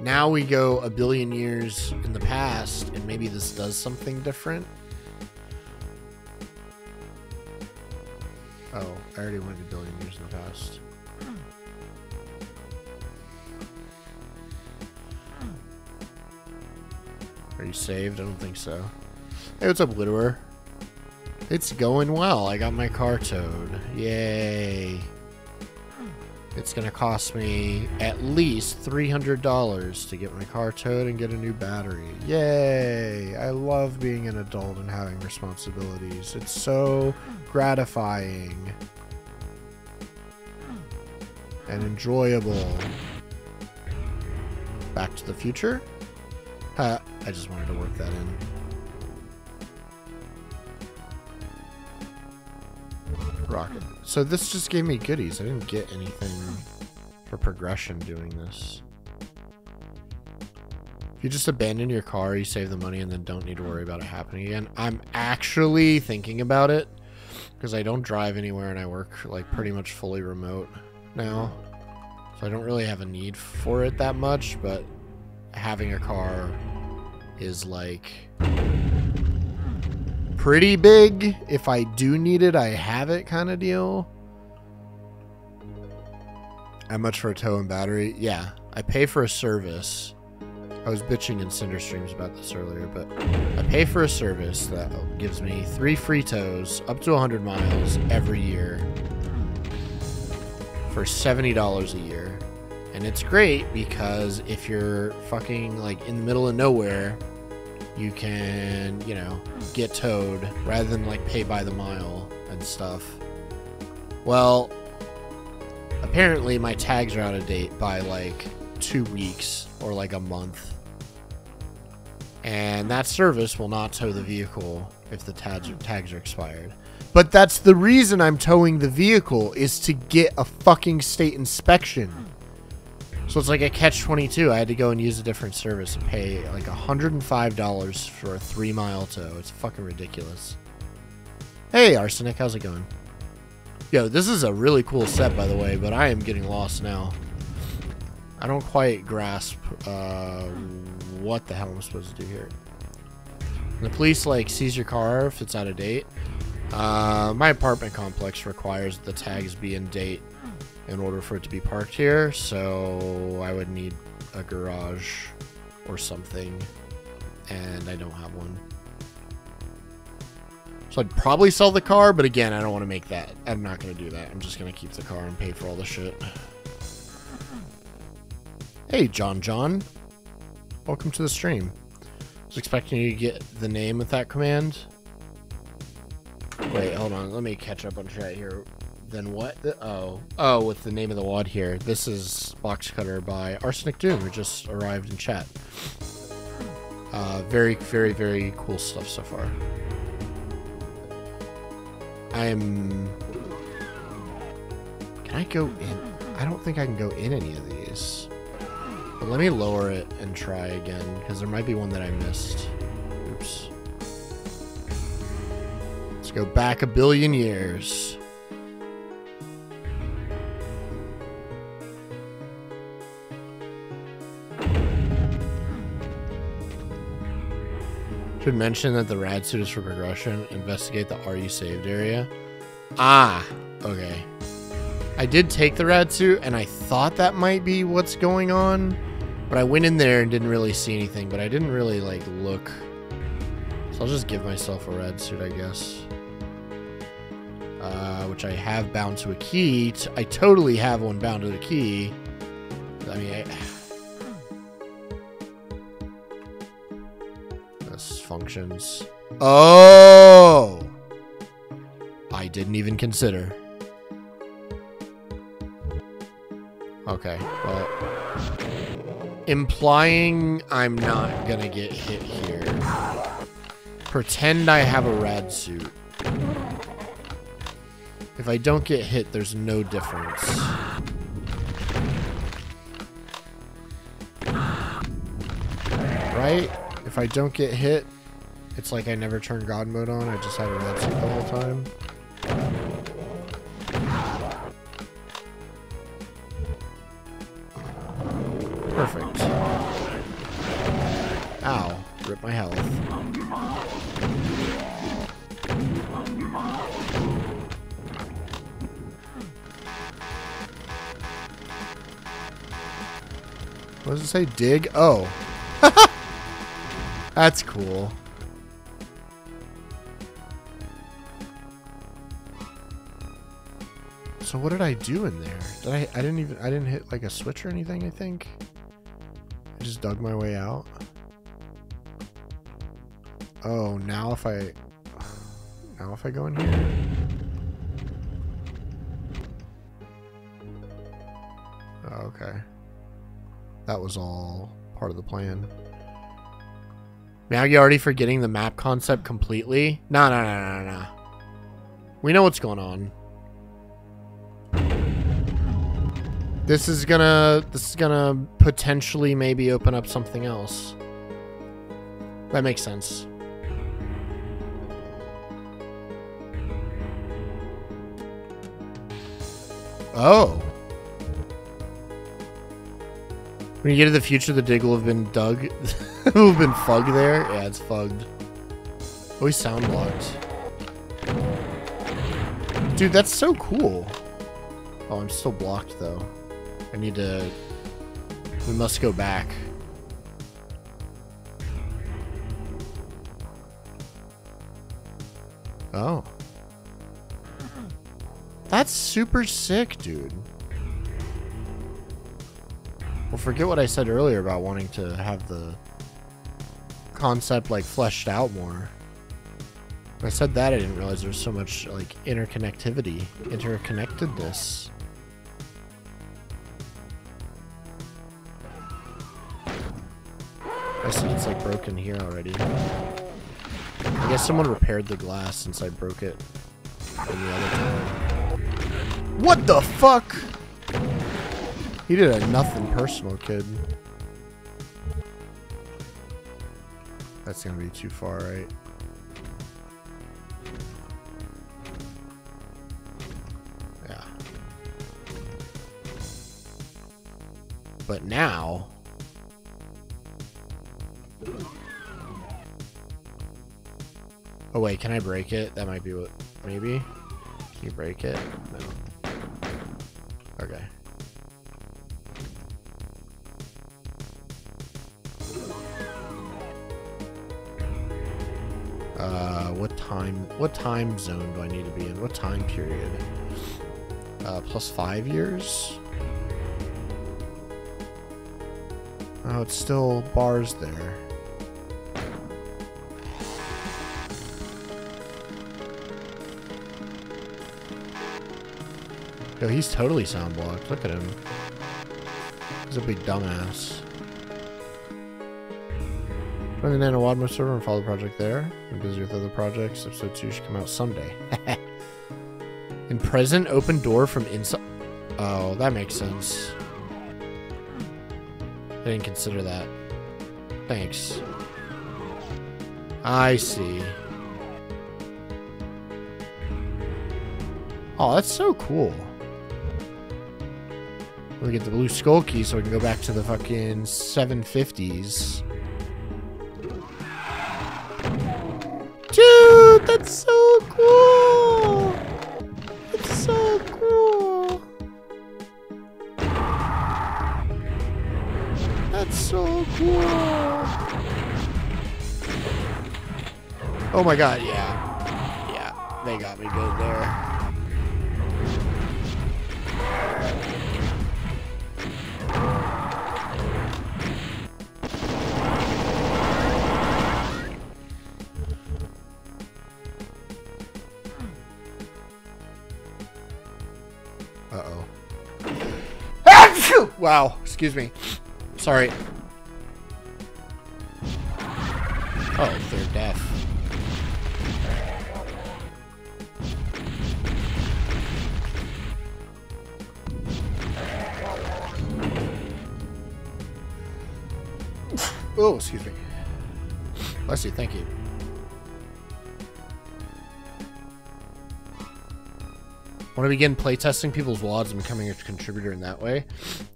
now we go a billion years in the past, and maybe this does something different. In the past. Are you saved? I don't think so. Hey, what's up, widower? It's going well. I got my car towed. Yay. It's gonna cost me at least $300 to get my car towed and get a new battery. Yay! I love being an adult and having responsibilities. It's so gratifying and enjoyable. Back to the future? Huh, I just wanted to work that in. Rocket. So this just gave me goodies. I didn't get anything for progression doing this. If you just abandon your car, you save the money and then don't need to worry about it happening again. I'm actually thinking about it because I don't drive anywhere and I work like pretty much fully remote now. So I don't really have a need for it that much, but having a car is like pretty big. If I do need it, I have it kind of deal. How much for a tow and battery? Yeah, I pay for a service. I was bitching in Cinder Streams about this earlier, but I pay for a service that gives me three free tows up to 100 miles every year for $70 a year. And it's great because if you're fucking like in the middle of nowhere, you can, you know, get towed rather than like pay by the mile and stuff. Well, apparently my tags are out of date by like two weeks or like a month. And that service will not tow the vehicle if the tags are, tags are expired. But that's the reason I'm towing the vehicle is to get a fucking state inspection. So it's like a catch 22. I had to go and use a different service and pay like $105 for a three mile tow. It's fucking ridiculous. Hey, Arsenic, how's it going? Yo, this is a really cool set, by the way, but I am getting lost now. I don't quite grasp uh, what the hell I'm supposed to do here. The police like seize your car if it's out of date. Uh, my apartment complex requires the tags be in date in order for it to be parked here, so I would need a garage or something, and I don't have one. So I'd probably sell the car, but again, I don't want to make that. I'm not going to do that. I'm just going to keep the car and pay for all the shit. Hey, John John. Welcome to the stream. I was expecting you to get the name with that command. Wait, hold on. Let me catch up on chat here. Then what? The, oh. Oh, with the name of the WAD here. This is Box Cutter by Arsenic Doom, who just arrived in chat. Uh, very, very, very cool stuff so far. I'm... Can I go in? I don't think I can go in any of these. But let me lower it and try again, because there might be one that I missed. Let's go back a billion years. Should mention that the rad suit is for progression. Investigate the Are You Saved area. Ah, okay. I did take the rad suit, and I thought that might be what's going on, but I went in there and didn't really see anything, but I didn't really, like, look. So I'll just give myself a rad suit, I guess. Which I have bound to a key. I totally have one bound to the key. I mean, I... This functions. Oh! I didn't even consider. Okay, well... Implying I'm not gonna get hit here. Pretend I have a rad suit. If I don't get hit, there's no difference. Right? If I don't get hit, it's like I never turned God mode on. I just had a red suit the whole time. Say? Dig? Oh. *laughs* That's cool. So what did I do in there? Did I I didn't even I didn't hit like a switch or anything, I think. I just dug my way out. Oh, now if I now if I go in here. Oh, okay. That was all part of the plan. Now you're already forgetting the map concept completely? No, no, no, no, no. We know what's going on. This is gonna, this is gonna potentially maybe open up something else. That makes sense. Oh. When you get to the future, the dig will have been dug. *laughs* will have been fugged there. Yeah, it's fugged. Oh, he's sound blocked. Dude, that's so cool. Oh, I'm still blocked, though. I need to... We must go back. Oh. That's super sick, dude. Well, forget what I said earlier about wanting to have the concept like fleshed out more. When I said that, I didn't realize there's so much like interconnectivity, interconnectedness. I see it's like broken here already. I guess someone repaired the glass since I broke it the. What the fuck? He did a nothing personal, kid. That's gonna be too far, right? Yeah. But now... Oh wait, can I break it? That might be what... Maybe? Can you break it? No. Okay. Uh, what time? What time zone do I need to be in? What time period? Uh, plus five years. Oh, it's still bars there. Yo, he's totally sound blocked. Look at him. He's a big dumbass. Join the Nano Wadmo server and follow the project there. I'm busy with other projects. Episode 2 should come out someday. *laughs* In present, open door from inside. Oh, that makes sense. I didn't consider that. Thanks. I see. Oh, that's so cool. We get the blue skull key so we can go back to the fucking 750s. It's so cool! It's so cool! That's so cool! Oh my god, yeah. Yeah, they got me good there. Wow, excuse me. Sorry. Oh, they're deaf. Oh, excuse me. Bless you, thank you. Want to begin playtesting people's WADs and becoming a contributor in that way?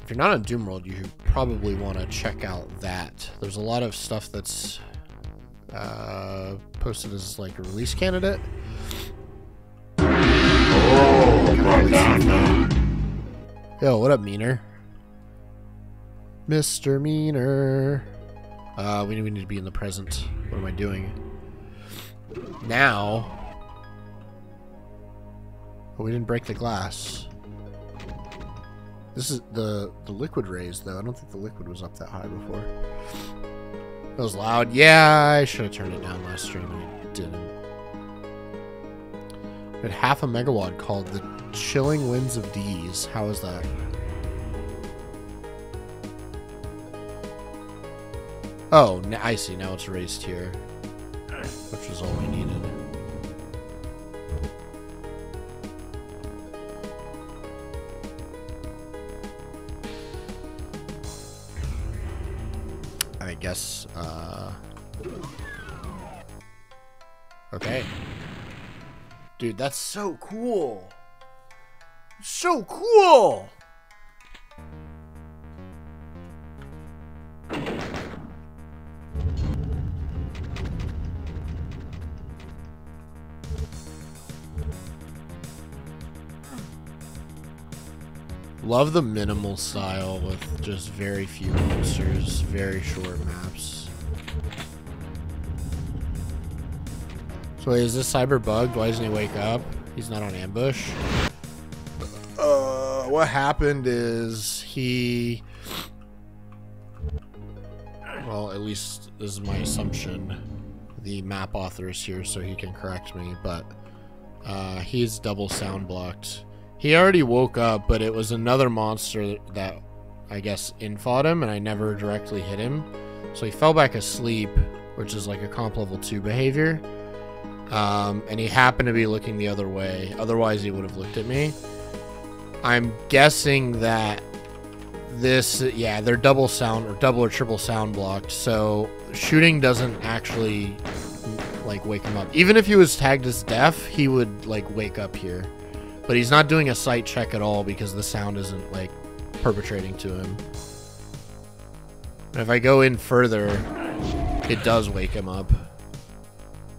If you're not on Doomworld, you probably want to check out that. There's a lot of stuff that's uh, posted as like a release candidate. Yo, what up, Meaner? Mr. Meaner. Uh, we need to be in the present. What am I doing? Now. Oh, we didn't break the glass. This is the the liquid rays though. I don't think the liquid was up that high before. It was loud. Yeah, I should have turned it down last stream. I didn't. Had half a megawad called the Chilling Winds of D's. How is that? Oh, I see. Now it's raised here, which was all we needed. I guess, uh... Okay. Dude, that's so cool! So cool! Love the minimal style with just very few monsters, very short maps. So wait, is this cyber bugged? Why doesn't he wake up? He's not on ambush. Uh, what happened is he. Well, at least this is my assumption. The map author is here, so he can correct me. But uh, he's double sound blocked. He already woke up, but it was another monster that I guess infought him, and I never directly hit him. So he fell back asleep, which is like a comp level 2 behavior. Um, and he happened to be looking the other way. Otherwise, he would have looked at me. I'm guessing that this, yeah, they're double sound or double or triple sound blocked. So shooting doesn't actually like wake him up. Even if he was tagged as deaf, he would like wake up here. But he's not doing a sight check at all because the sound isn't like perpetrating to him. And if I go in further, it does wake him up.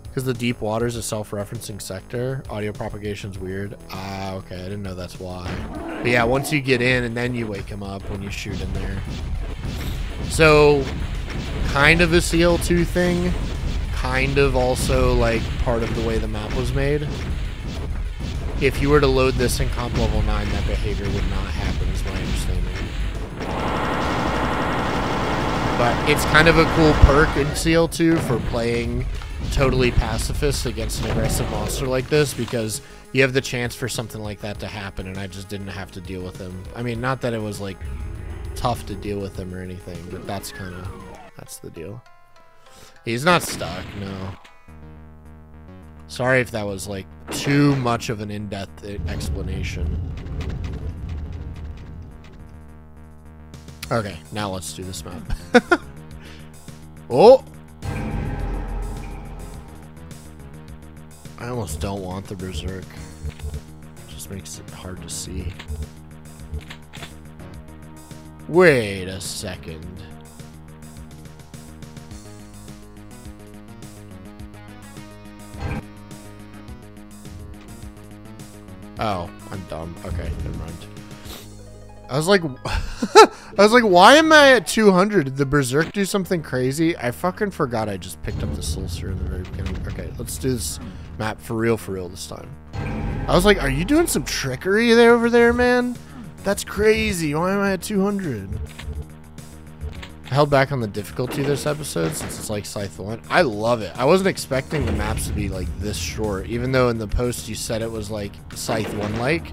Because the deep water is a self-referencing sector. Audio propagation's weird. Ah, okay. I didn't know that's why. But yeah, once you get in and then you wake him up when you shoot in there. So, kind of a CL2 thing. Kind of also like part of the way the map was made. If you were to load this in comp level 9, that behavior would not happen, is my understanding. But it's kind of a cool perk in CL2 for playing totally pacifist against an aggressive monster like this because you have the chance for something like that to happen and I just didn't have to deal with him. I mean, not that it was like tough to deal with him or anything, but that's kind of that's the deal. He's not stuck, no. Sorry if that was like too much of an in-depth explanation. Okay, now let's do this map. *laughs* oh! I almost don't want the Berserk. Just makes it hard to see. Wait a second. Oh, I'm dumb. Okay, never mind. I was like, *laughs* I was like, why am I at 200? Did the Berserk do something crazy? I fucking forgot I just picked up the soulsphere in the very beginning. Okay, let's do this map for real, for real this time. I was like, are you doing some trickery there over there, man? That's crazy. Why am I at 200? Held back on the difficulty this episode since it's like Scythe 1. I love it. I wasn't expecting the maps to be like this short, even though in the post you said it was like Scythe 1 like.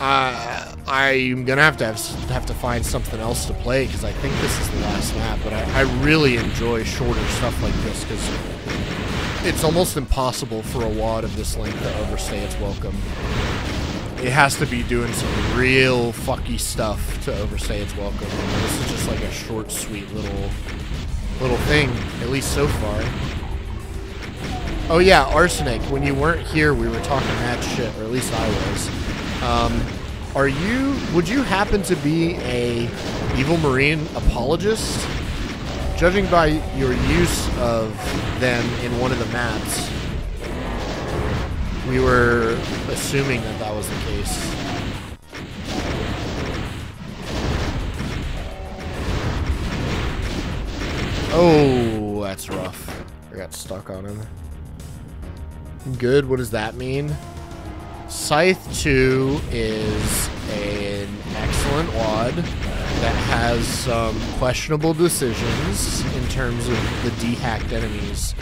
Uh, I'm gonna have to have, have to find something else to play because I think this is the last map. But I, I really enjoy shorter stuff like this because it's almost impossible for a wad of this length to overstay its welcome. It has to be doing some real fucky stuff to overstay its welcome. This is just like a short, sweet little little thing, at least so far. Oh yeah, arsenic. When you weren't here, we were talking that shit, or at least I was. Um, are you? Would you happen to be a evil marine apologist? Judging by your use of them in one of the maps, we were assuming that that was the case. Oh, that's rough. I got stuck on him. Good. What does that mean? Scythe 2 is an excellent WAD that has some questionable decisions in terms of the dehacked enemies.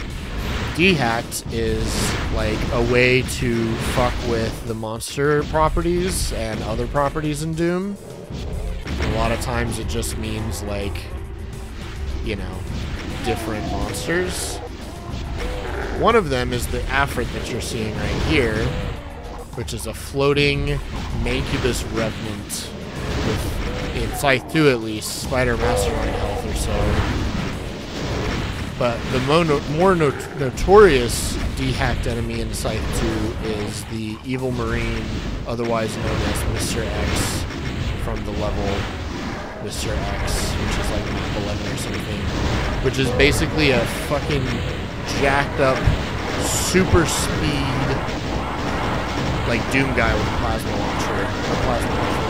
Dehacked is like a way to fuck with the monster properties and other properties in Doom. A lot of times it just means like, you know, different monsters. One of them is the Afrit that you're seeing right here, which is a floating Mancubus Revenant with, in Scythe 2 at least, Spider Mastermind health or so. But the mo no more no notorious dehacked enemy in Scythe 2 is the Evil Marine, otherwise known as Mr. X, from the level Mr. X, which is like map 11 or something. Which is basically a fucking jacked up, super speed, like Doom guy with a plasma launcher, a plasma rifle.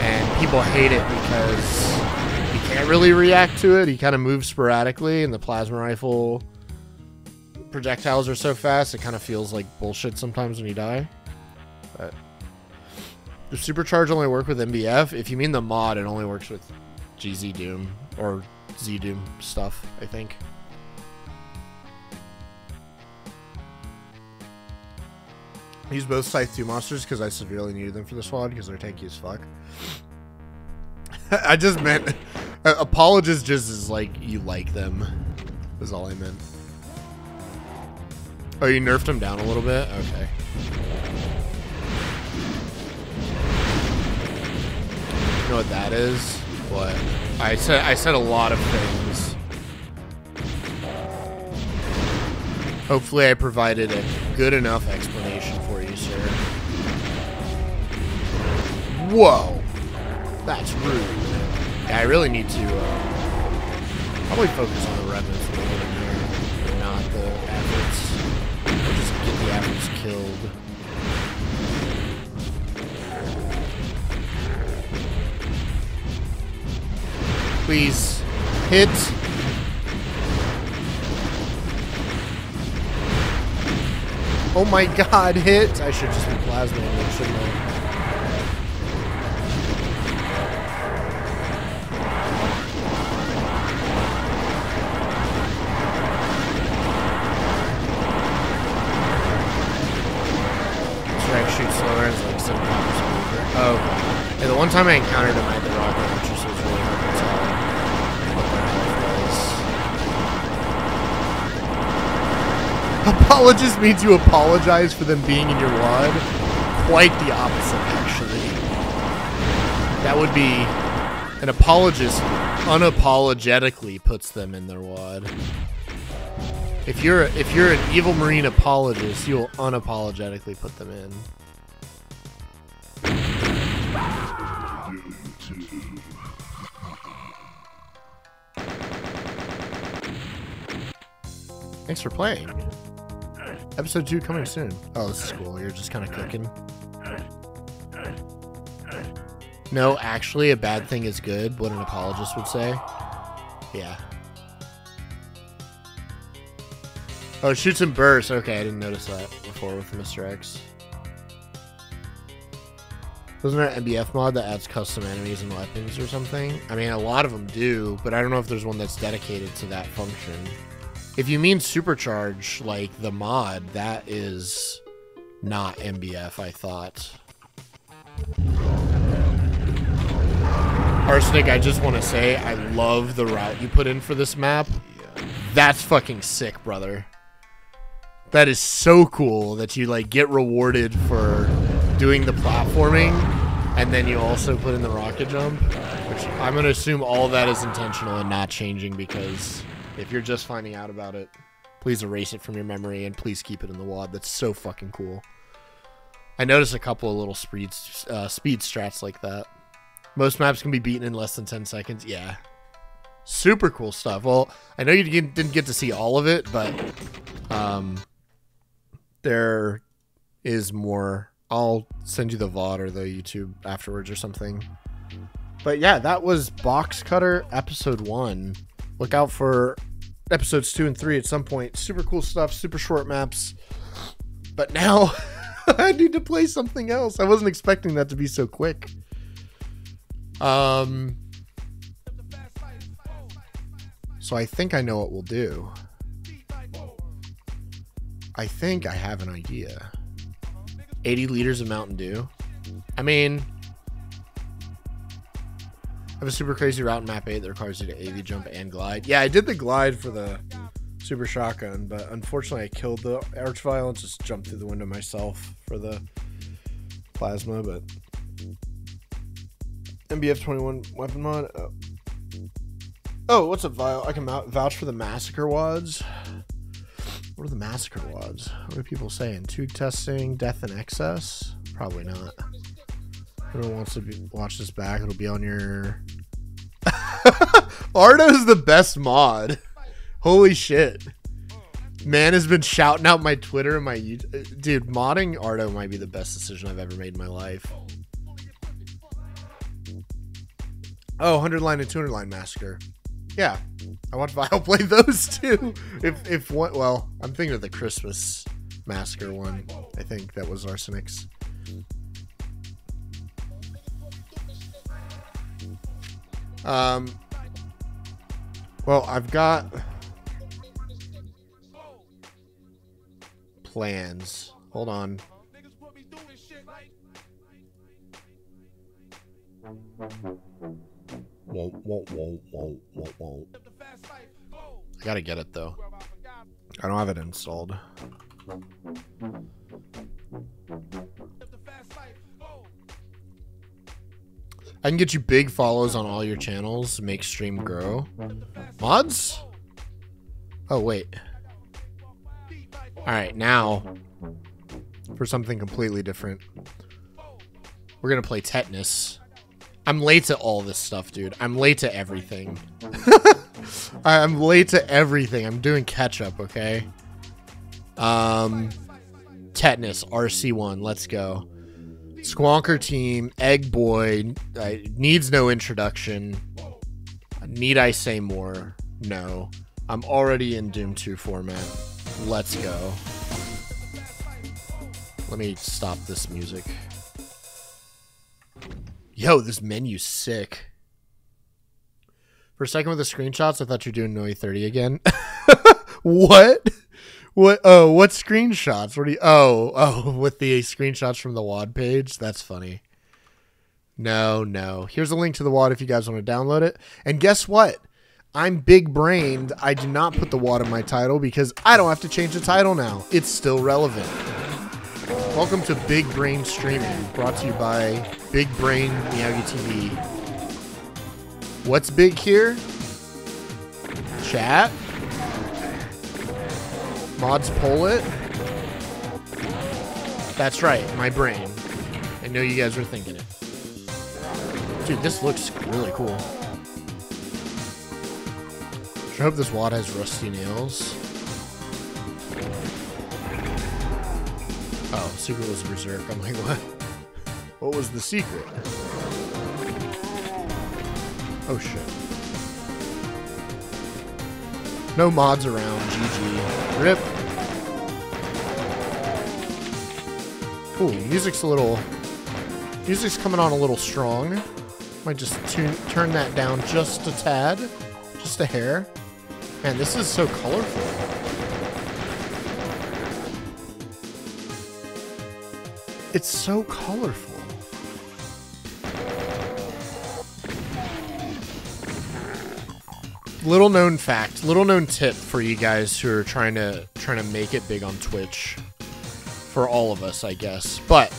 And people hate it because can't really react to it. He kind of moves sporadically, and the plasma rifle projectiles are so fast, it kind of feels like bullshit sometimes when you die. But the supercharge only work with MBF. If you mean the mod, it only works with GZDoom or ZDoom stuff, I think. Use both Scythe 2 monsters because I severely needed them for the squad because they're tanky as fuck. *laughs* I just meant apologist just is like you like them. Was all I meant. Oh, you nerfed him down a little bit? Okay. You know what that is? What? I said I said a lot of things. Hopefully I provided a good enough explanation for you, sir. Whoa! That's rude. Yeah, I really need to uh, probably focus on the revenants a little here, not the Afrits. Or just get the Afrits killed. Please hit. Oh my *laughs* god, hit! I should just be plasma shouldn't I? Shoot slower is like times smoother. Oh. Yeah, the one time I encountered him, I had the rocket launcher, so it really hard to tell what was. Apologist means you apologize for them being in your wad. Quite the opposite, actually. That would be an apologist unapologetically puts them in their wad. If you're if you're an evil marine apologist, you'll unapologetically put them in. Thanks for playing. Episode 2 coming soon. Oh, this is cool. You're just kind of cooking. No, actually, a bad thing is good. What an apologist would say. Yeah. Oh, shoots and bursts. Okay, I didn't notice that before with Mr. X. Wasn't there an MBF mod that adds custom enemies and weapons or something? I mean, a lot of them do, but I don't know if there's one that's dedicated to that function. If you mean supercharge, like the mod, that is not MBF, I thought. Arsenic, I just want to say, I love the route you put in for this map. That's fucking sick, brother. That is so cool that you like get rewarded for doing the platforming and then you also put in the rocket jump, which I'm going to assume all that is intentional and not changing because if you're just finding out about it, please erase it from your memory and please keep it in the WAD. That's so fucking cool. I noticed a couple of little speed, uh, speed strats like that. Most maps can be beaten in less than 10 seconds. Yeah. Super cool stuff. Well, I know you didn't get to see all of it, but um, there is more. I'll send you the VOD or the YouTube afterwards or something. But yeah, that was Box Cutter episode one. Look out for episodes two and three at some point. Super cool stuff, super short maps. But now *laughs* I need to play something else. I wasn't expecting that to be so quick. Um, so I think I know what we'll do. I think I have an idea. 80 liters of Mountain Dew. I mean, I have a super crazy route in map 8 that requires you to AV jump and glide. Yeah, I did the glide for the super shotgun, but unfortunately I killed the arch and just jumped through the window myself for the plasma, but MBF 21 weapon mod. Oh. oh, what's up, Vile? I can vouch for the massacre wads. What are the massacre wads? What are people saying? Tube testing, death in excess? Probably not. Whoever wants to be, watch this back, it'll be on your. *laughs* Ardo's the best mod. Holy shit. Man has been shouting out my Twitter and my YouTube. Uh, dude, modding Ardo might be the best decision I've ever made in my life. Oh, 100 line and 200 line massacre. Yeah, I want *laughs* Vile play those too. If if one, well, I'm thinking of the Christmas massacre one. I think that was Arsenic's. Um. Well, I've got plans. Hold on. I gotta get it though. I don't have it installed. I can get you big follows on all your channels, make stream grow. Mods? Oh, wait. Alright, now for something completely different. We're gonna play Tetanus. I'm late to all this stuff, dude. I'm late to everything. *laughs* I'm late to everything. I'm doing catch up, okay? Um, Tetanus, RC1, let's go. Squonker team, Egg Boy, uh, needs no introduction. Need I say more? No. I'm already in Doom 2 format. Let's go. Let me stop this music. Yo, this menu's sick. For a second with the screenshots, I thought you were doing Noe 30 again. *laughs* what? What? Oh, what screenshots? What are you? Oh, oh, *laughs* with the screenshots from the WAD page. That's funny. No, no. Here's a link to the WAD if you guys want to download it. And guess what? I'm big brained. I do not put the WAD in my title because I don't have to change the title now. It's still relevant. Welcome to Big Brain Streaming, brought to you by Big Brain Meowgi TV. What's big here? Chat? Mods pull it? That's right, my brain. I know you guys were thinking it. Dude, this looks really cool. I hope this wad has rusty nails. Oh, secret was berserk. I'm like, what? What was the secret? Oh shit. No mods around. GG. Rip. Ooh, music's a little. Music's coming on a little strong. Might just tune, turn that down just a tad. Just a hair. Man, this is so colorful. It's so colorful. Little known fact, little known tip for you guys who are trying to trying to make it big on Twitch. For all of us, I guess. But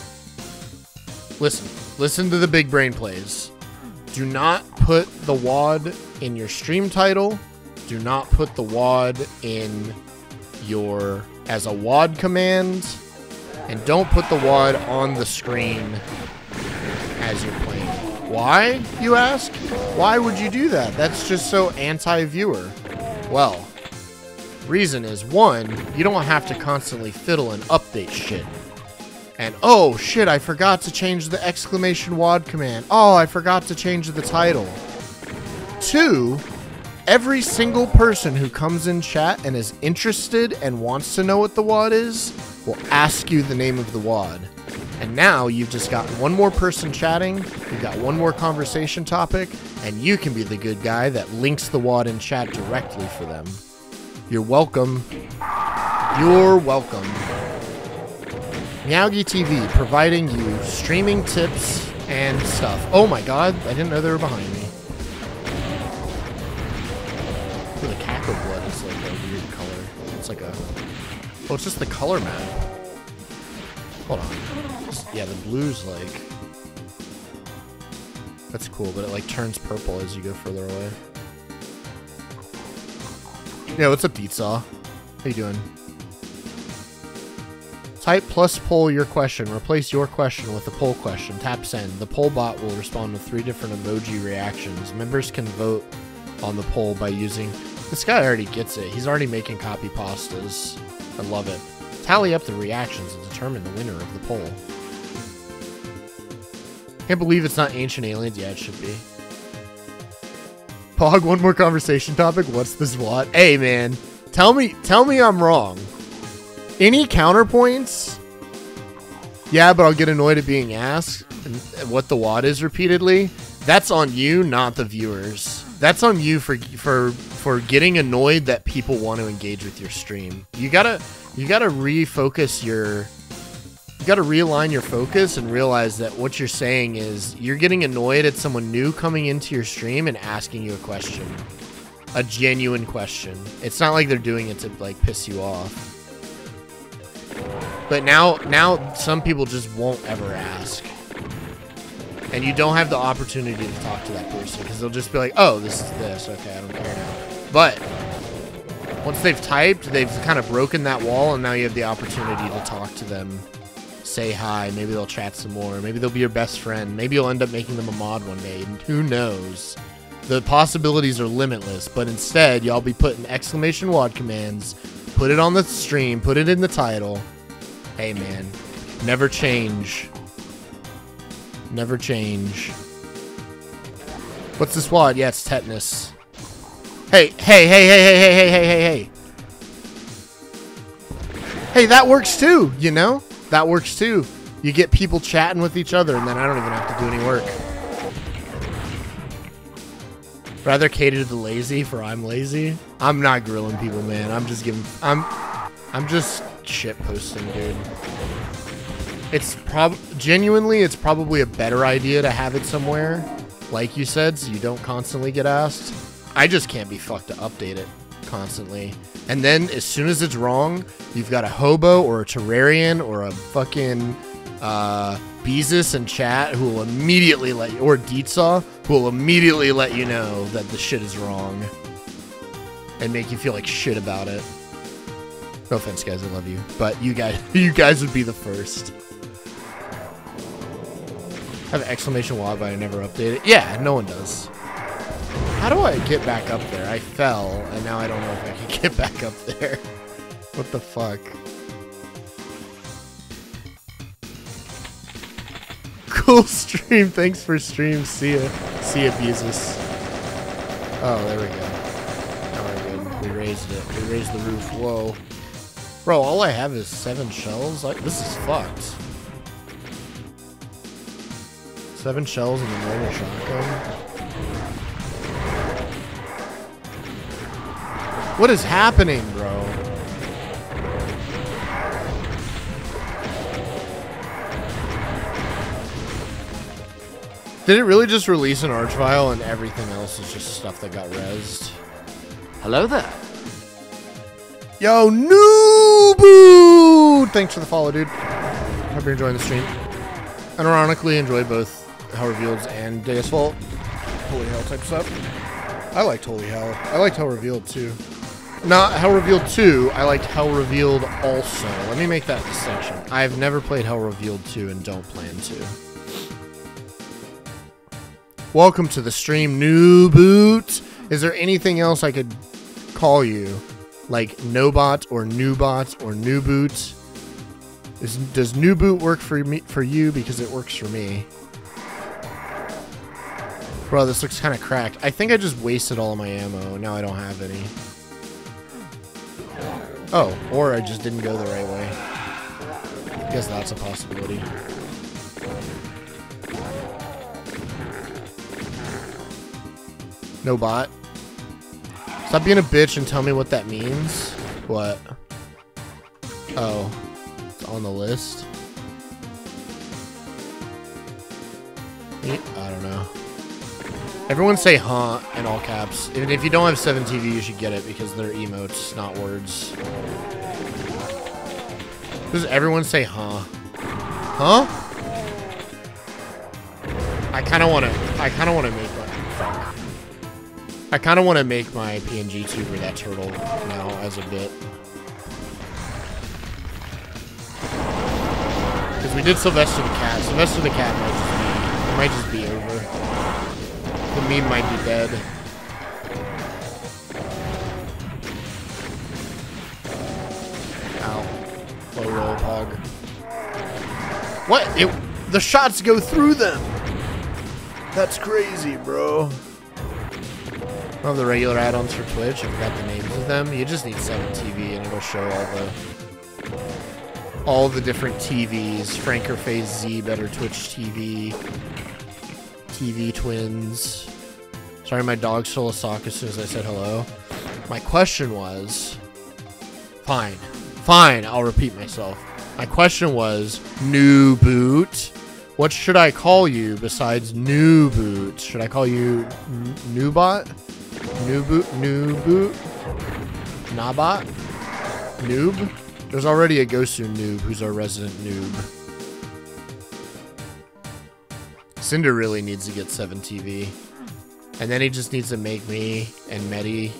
listen, listen to the big brain plays. Do not put the WAD in your stream title. Do not put the WAD in your as a WAD command. And don't put the WAD on the screen as you're playing. Why, you ask? Why would you do that? That's just so anti-viewer. Well, reason is one, you don't have to constantly fiddle and update shit. And oh shit, I forgot to change the exclamation WAD command. Oh, I forgot to change the title. Two, every single person who comes in chat and is interested and wants to know what the WAD is will ask you the name of the WAD. And now you've just got one more person chatting, you've got one more conversation topic, and you can be the good guy that links the WAD in chat directly for them. You're welcome. You're welcome. Meowgi TV, providing you streaming tips and stuff. Oh my god, I didn't know they were behind me. Oh, it's just the color map. Hold on. Yeah, the blue's like... That's cool, but it like turns purple as you go further away. Yeah, what's up, Beatsaw? How you doing? Type plus poll your question. Replace your question with a poll question. Tap send. The poll bot will respond with three different emoji reactions. Members can vote on the poll by using. This guy already gets it. He's already making copy pastas. I love it. Tally up the reactions and determine the winner of the poll. Can't believe it's not Ancient Aliens. Yeah, it should be. Pog, one more conversation topic. What's this what? Hey man, tell me tell me I'm wrong. Any counterpoints? Yeah, but I'll get annoyed at being asked what the WAD is repeatedly. That's on you, not the viewers. That's on you for for for getting annoyed that people want to engage with your stream. You gotta you gotta refocus your you gotta realign your focus and realize that what you're saying is you're getting annoyed at someone new coming into your stream and asking you a question. A genuine question. It's not like they're doing it to like piss you off. But now now some people just won't ever ask. And you don't have the opportunity to talk to that person because they'll just be like, "Oh, this is this. Okay, I don't care now." But once they've typed, they've kind of broken that wall, and now you have the opportunity to talk to them, say hi. Maybe they'll chat some more. Maybe they'll be your best friend. Maybe you'll end up making them a mod one day. And who knows? The possibilities are limitless. But instead, y'all be putting exclamation WAD commands. Put it on the stream. Put it in the title. Hey, man. Never change. Never change. What's this WAD? Yeah, it's tetanus. Hey, hey, hey, hey, hey, hey, hey, hey, hey, hey. Hey, that works too, you know? That works too. You get people chatting with each other, and then I don't even have to do any work. Rather cater to the lazy for I'm lazy. I'm not grilling people, man. I'm just giving. I'm. I'm just shit posting, dude. It's prob genuinely, it's probably a better idea to have it somewhere, like you said, so you don't constantly get asked. I just can't be fucked to update it constantly. And then as soon as it's wrong, you've got a hobo or a terrarian or a fucking uh, Beezus in chat who will immediately let you, or Deetsaw, who will immediately let you know that the shit is wrong and make you feel like shit about it. No offense, guys, I love you, but you guys, *laughs* you guys would be the first. I have an exclamation WAD, but I never update it. Yeah, no one does. How do I get back up there? I fell, and now I don't know if I can *laughs* get back up there. What the fuck? Cool stream. Thanks for stream. See ya. See ya, Beezus. Oh, there we go. Now we're good. We raised it. We raised the roof. Whoa. Bro, all I have is seven shells? Like, this is fucked. Seven shells and a normal shotgun? What is happening, bro? Did it really just release an arch vile and everything else is just stuff that got rezzed? Hello there. Yo, Noobu! Thanks for the follow, dude. Hope you're enjoying the stream. And ironically, enjoyed both Hell Revealed and Deus Vult. Holy Hell type stuff. I liked Holy Hell. I liked Hell Revealed too. Not Hell Revealed 2, I liked Hell Revealed also. Let me make that distinction. I've never played Hell Revealed 2 and don't plan to. Welcome to the stream, New Boot. Is there anything else I could call you? Like Nobot or Newbot or New Boot? Is, does New Boot work for me for you? Because it works for me. Bro, this looks kind of cracked. I think I just wasted all of my ammo. Now I don't have any. Oh, or I just didn't go the right way. I guess that's a possibility. No bot. Stop being a bitch and tell me what that means. What? Oh. It's on the list. I don't know. Everyone say huh in all caps. Even if you don't have 7TV, you should get it because they're emotes, not words. Does everyone say huh? Huh? I kind of want to. I kind of want to make my. I kind of want to make my PNG tuber that turtle now as a bit. Because we did Sylvester the cat. Sylvester the cat might just be, might just be. The meme might be dead. Ow. Low roll hog. What? It, the shots go through them. That's crazy, bro. Of the regular add-ons for Twitch, I forgot the names of them. You just need 7TV and it'll show all the all the different TVs. FrankerFaceZ, Better Twitch TV, TV Twins. Sorry, my dog stole a sock as soon as I said hello. My question was, fine, fine, I'll repeat myself. My question was, new boot. What should I call you besides new boot? Should I call you N- Newbot? New boot? New boot? Nabot? Noob? There's already a Gosu noob who's our resident noob. Cinder really needs to get 7 TV. And then he just needs to make me and Medi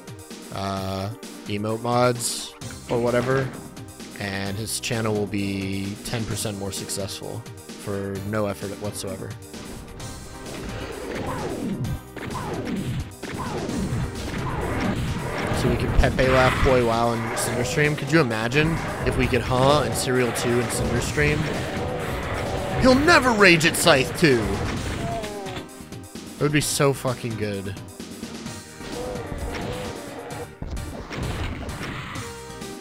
uh, emote mods or whatever. And his channel will be 10% more successful for no effort whatsoever. So we can Pepe laugh, boy wow, and Cinder stream. Could you imagine if we could huh and Serial 2 and Cinder stream? He'll never rage at Scythe 2. It would be so fucking good.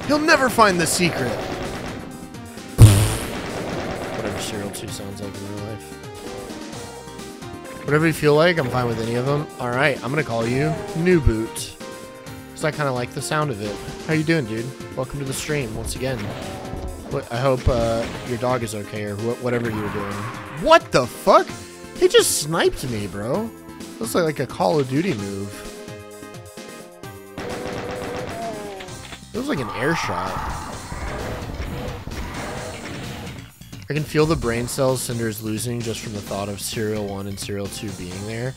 He'll never find the secret. Whatever Serial 2 sounds like in real life. Whatever you feel like, I'm fine with any of them. Alright, I'm gonna call you New Boot. Because I kind of like the sound of it. How you doing, dude? Welcome to the stream once again. I hope uh, your dog is okay or wh whatever you were doing. What the fuck? He just sniped me, bro. Looks like, like a Call of Duty move. It was like an air shot. I can feel the brain cells Cinder's losing just from the thought of Serial 1 and Serial 2 being there.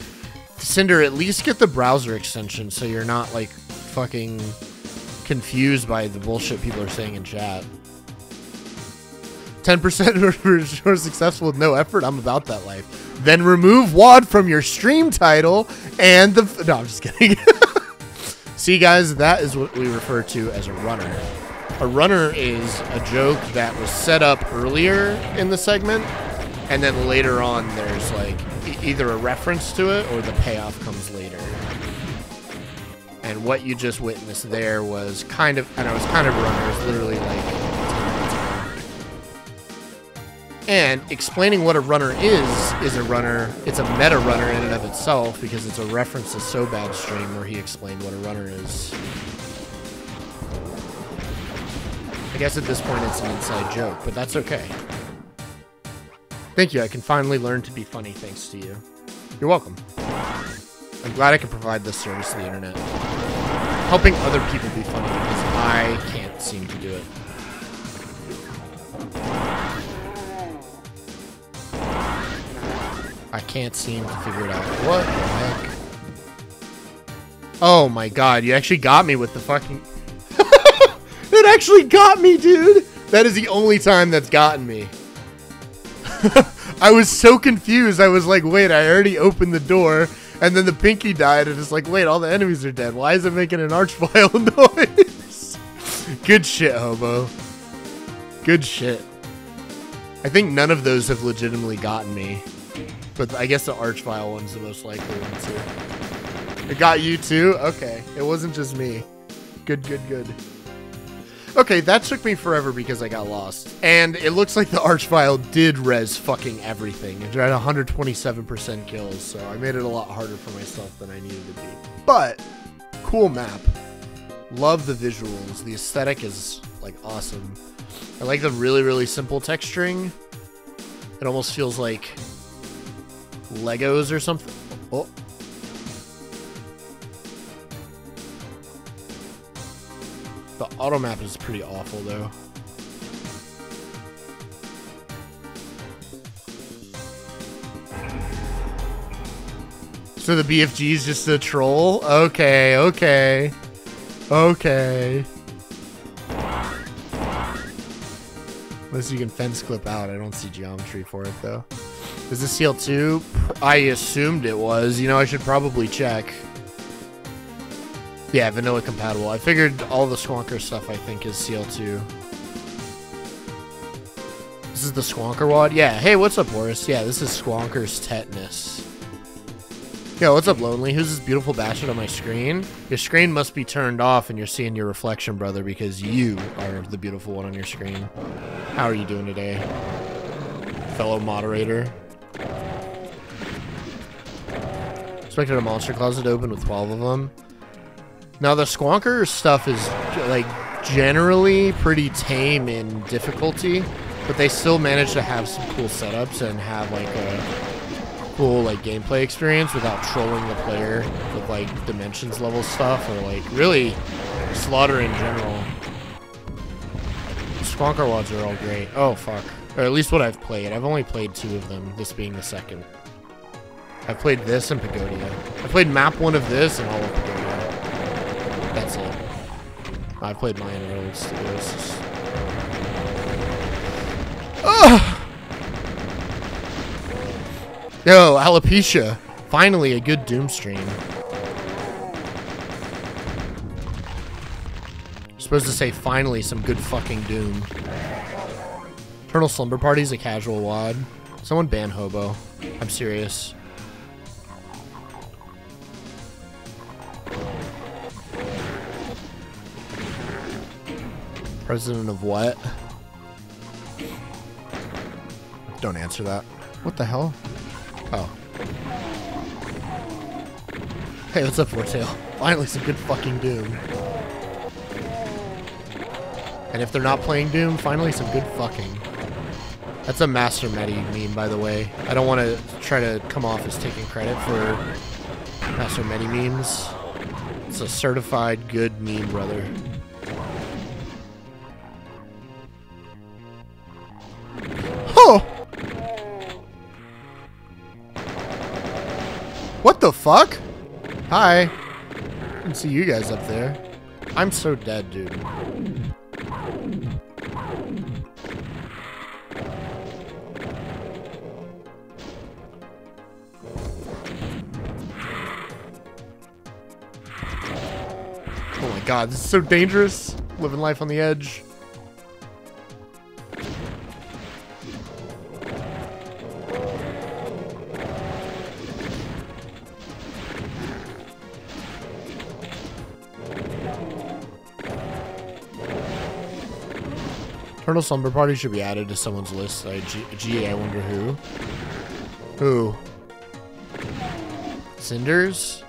Cinder, at least get the browser extension so you're not like fucking confused by the bullshit people are saying in chat. 10% are *laughs* successful with no effort. I'm about that life. Then remove WAD from your stream title and the. No, I'm just kidding. *laughs* See, guys, that is what we refer to as a runner. A runner is a joke that was set up earlier in the segment, and then later on, there's like either a reference to it or the payoff comes later. And what you just witnessed there was kind of, and I was kind of a runner. It was literally like And explaining what a runner is, is a runner, it's a meta runner in and of itself because it's a reference to So Bad stream where he explained what a runner is. I guess at this point it's an inside joke, but that's okay. Thank you, I can finally learn to be funny thanks to you. You're welcome. I'm glad I can provide this service to the internet. Helping other people be funny because I can't seem to I can't seem to figure it out. What the heck? Oh my god, you actually got me with the fucking... *laughs* it actually got me, dude! That is the only time that's gotten me. *laughs* I was so confused. I was like, wait, I already opened the door. And then the pinky died, and it's like, wait, all the enemies are dead. Why is it making an archvile *laughs* noise? Good shit, hobo. Good shit. I think none of those have legitimately gotten me. But I guess the archvile one's the most likely one, too. It got you, too? Okay. It wasn't just me. Good, good, good. Okay, that took me forever because I got lost. And it looks like the Archvile did res fucking everything. It had 127% kills, so I made it a lot harder for myself than I needed to be. But, cool map. Love the visuals. The aesthetic is, like, awesome. I like the really, really simple texturing. It almost feels like Legos or something. Oh. The auto map is pretty awful though. So the BFG is just a troll? Okay, okay. Okay. Unless you can fence clip out. I don't see geometry for it though. Is this CL2? I assumed it was. You know, I should probably check. Yeah, vanilla compatible. I figured all the Squonker stuff I think is CL2. This is the Squonker wad? Yeah. Hey, what's up, Boris? Yeah, this is Squonker's tetanus. Yo, what's up, Lonely? Who's this beautiful bastard on my screen? Your screen must be turned off and you're seeing your reflection, brother, because you are the beautiful one on your screen. How are you doing today? Fellow moderator. Expected a monster closet open with 12 of them. Now the Squonker stuff is like generally pretty tame in difficulty, but they still manage to have some cool setups and have like a cool like gameplay experience without trolling the player with like dimensions level stuff or like really slaughter in general. Squonker wads are all great. Oh fuck. Or at least what I've played. I've only played two of them, this being the second. I've played this and Pagodia. I played map one of this and all of Pagodia. That's it. I played it was just... Ugh! Yo, alopecia. Finally, a good Doom stream. supposed to say finally some good fucking Doom. Eternal Slumber Party's a casual wad. Someone ban Hobo. I'm serious. President of what? Don't answer that. What the hell? Oh. Hey, what's up, Fortail? Finally, some good fucking Doom. And if they're not playing Doom, finally some good fucking. That's a Master Medi meme, by the way. I don't want to try to come off as taking credit for Master Medi memes. It's a certified good meme, brother. Oh! What the fuck? Hi. I can see you guys up there. I'm so dead, dude. Oh my god, this is so dangerous. Living life on the edge. Eternal Slumber Party should be added to someone's list. I, G, G, I wonder who. Who? Cinders?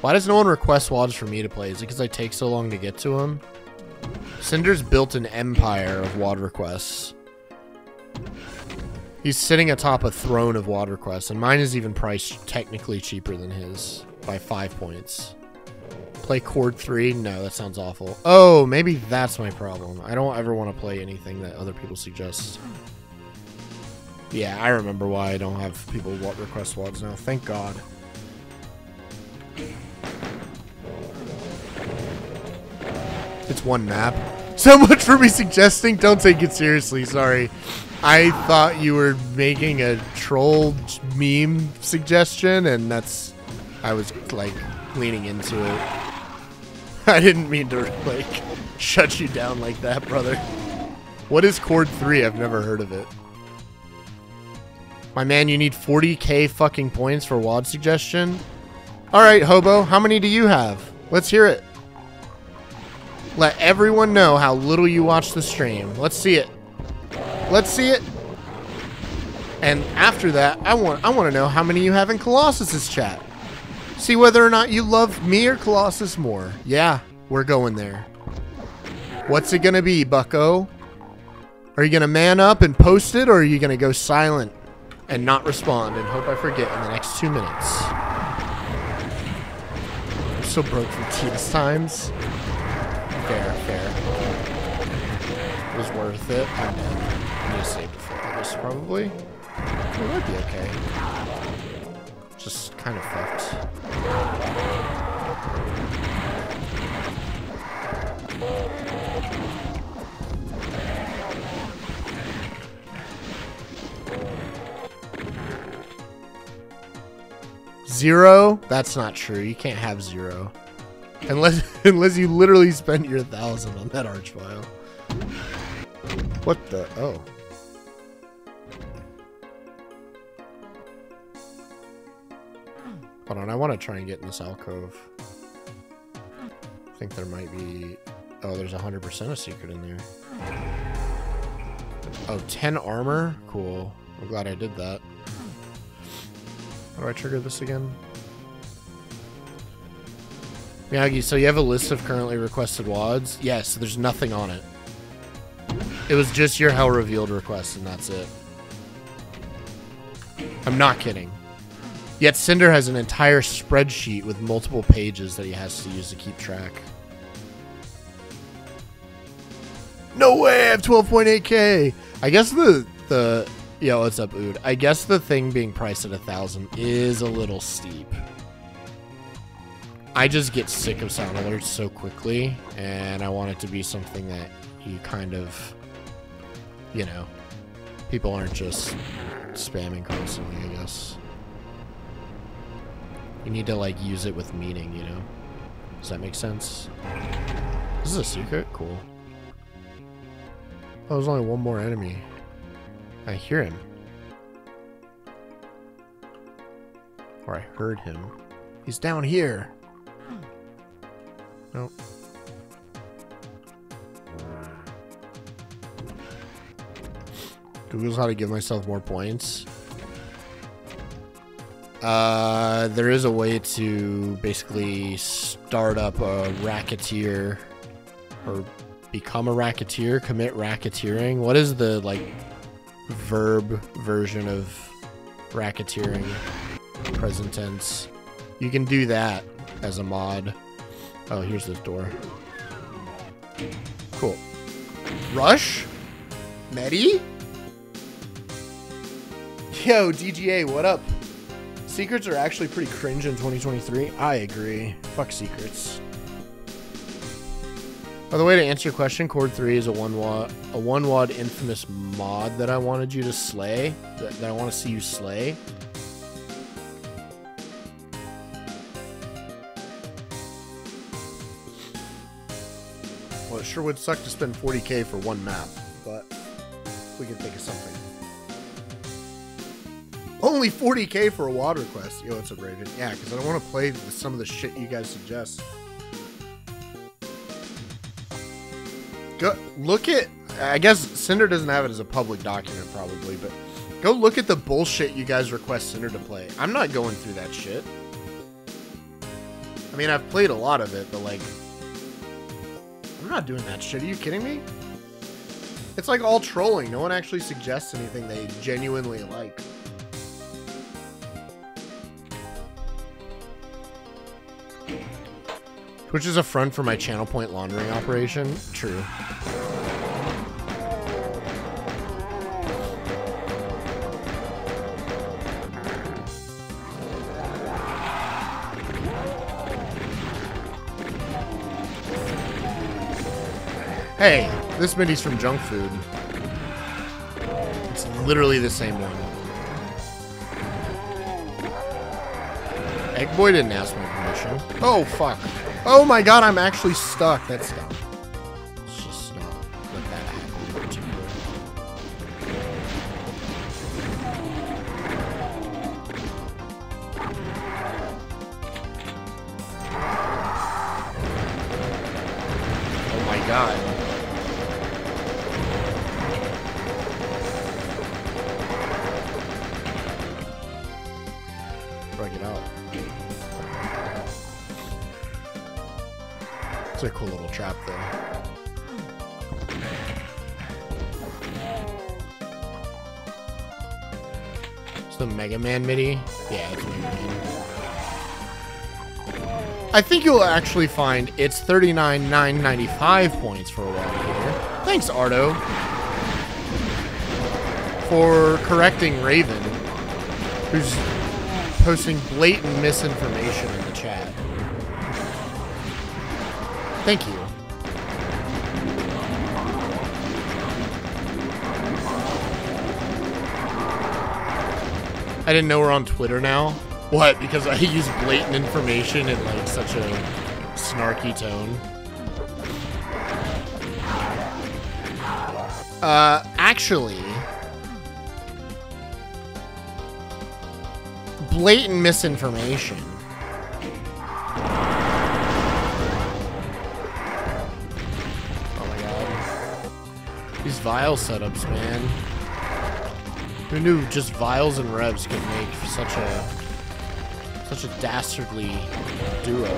Why does no one request WADs for me to play? Is it because I take so long to get to them? Cinders built an empire of WAD requests. He's sitting atop a throne of WAD requests, and mine is even priced technically cheaper than his by five points. Play chord three? No, that sounds awful. Oh, maybe that's my problem. I don't ever want to play anything that other people suggest. Yeah, I remember why I don't have people request WADs now. Thank God. It's one map. *laughs* So much for me suggesting. Don't take it seriously. Sorry. I thought you were making a troll meme suggestion, and that's. I was like leaning into it. *laughs* I didn't mean to like shut you down like that, brother. What is chord three? I've never heard of it. My man, you need 40k fucking points for WAD suggestion. All right, hobo, how many do you have? Let's hear it. Let everyone know how little you watch the stream. Let's see it. Let's see it. And after that, I want I want to know how many you have in Colossus's chat. See whether or not you love me or Colossus more. Yeah, we're going there. What's it gonna be, Bucko? Are you gonna man up and post it, or are you gonna go silent and not respond and hope I forget in the next two minutes? I'm so broke from Tina's times. Fair, fair. It was worth it. I know. I need to save before this, probably. It might be okay. Just kind of fucked. Zero? That's not true. You can't have zero. Unless *laughs* unless you literally spent your thousand on that arch vile. What the oh. Hold on, I want to try and get in this alcove. I think there might be Oh, there's 100% a secret in there. Oh, 10 armor? Cool. I'm glad I did that. How do I trigger this again? Meowgi, so you have a list of currently requested WADs? Yes, there's nothing on it. It was just your Hell Revealed request, and that's it. I'm not kidding. Yet Cinder has an entire spreadsheet with multiple pages that he has to use to keep track. No way, I have 12.8k. I guess the the yo, what's up, Ood? I guess the thing being priced at a thousand is a little steep. I just get sick of sound alerts so quickly, and I want it to be something that you kind of, you know, people aren't just spamming constantly. I guess you need to like use it with meaning. You know, does that make sense? This is a secret. Cool. Oh, there's only one more enemy. I hear him. Or I heard him. He's down here. Nope. Google's how to give myself more points. Uh, there is a way to basically start up a racketeer or become a racketeer, commit racketeering. What is the like verb version of racketeering? Present tense. You can do that as a mod. Oh, here's this door. Cool. Rush? Medi? Yo, DGA, what up? Secrets are actually pretty cringe in 2023. I agree. Fuck secrets. By the way, to answer your question, Chord 3 is a one wad a one wad infamous mod that I wanted you to slay. That, that I want to see you slay. Well, it sure would suck to spend 40k for one map, but we can think of something. Only 40k for a WAD request. Yo, it's a Raven. Yeah, because I don't want to play some of the shit you guys suggest. Go look at. I guess Cinder doesn't have it as a public document, probably, but go look at the bullshit you guys request Cinder to play. I'm not going through that shit. I mean, I've played a lot of it, but like, I'm not doing that shit. Are you kidding me? It's like all trolling. No one actually suggests anything they genuinely like. Which is a front for my channel point laundering operation. True. Hey, this mini's from junk food. It's literally the same one. Egg boy didn't ask my permission. Oh fuck. Oh my god, I'm actually stuck. That's dumb. Actually find it's 39,995 points for a while here. Thanks, Ardo, for correcting Raven, who's posting blatant misinformation in the chat. Thank you. I didn't know we're on Twitter now. What? Because I *laughs* use blatant information in like such a snarky tone. Uh, actually, blatant misinformation. Oh my god. These vile setups, man. Who knew just viles and revs could make such a such a dastardly duo?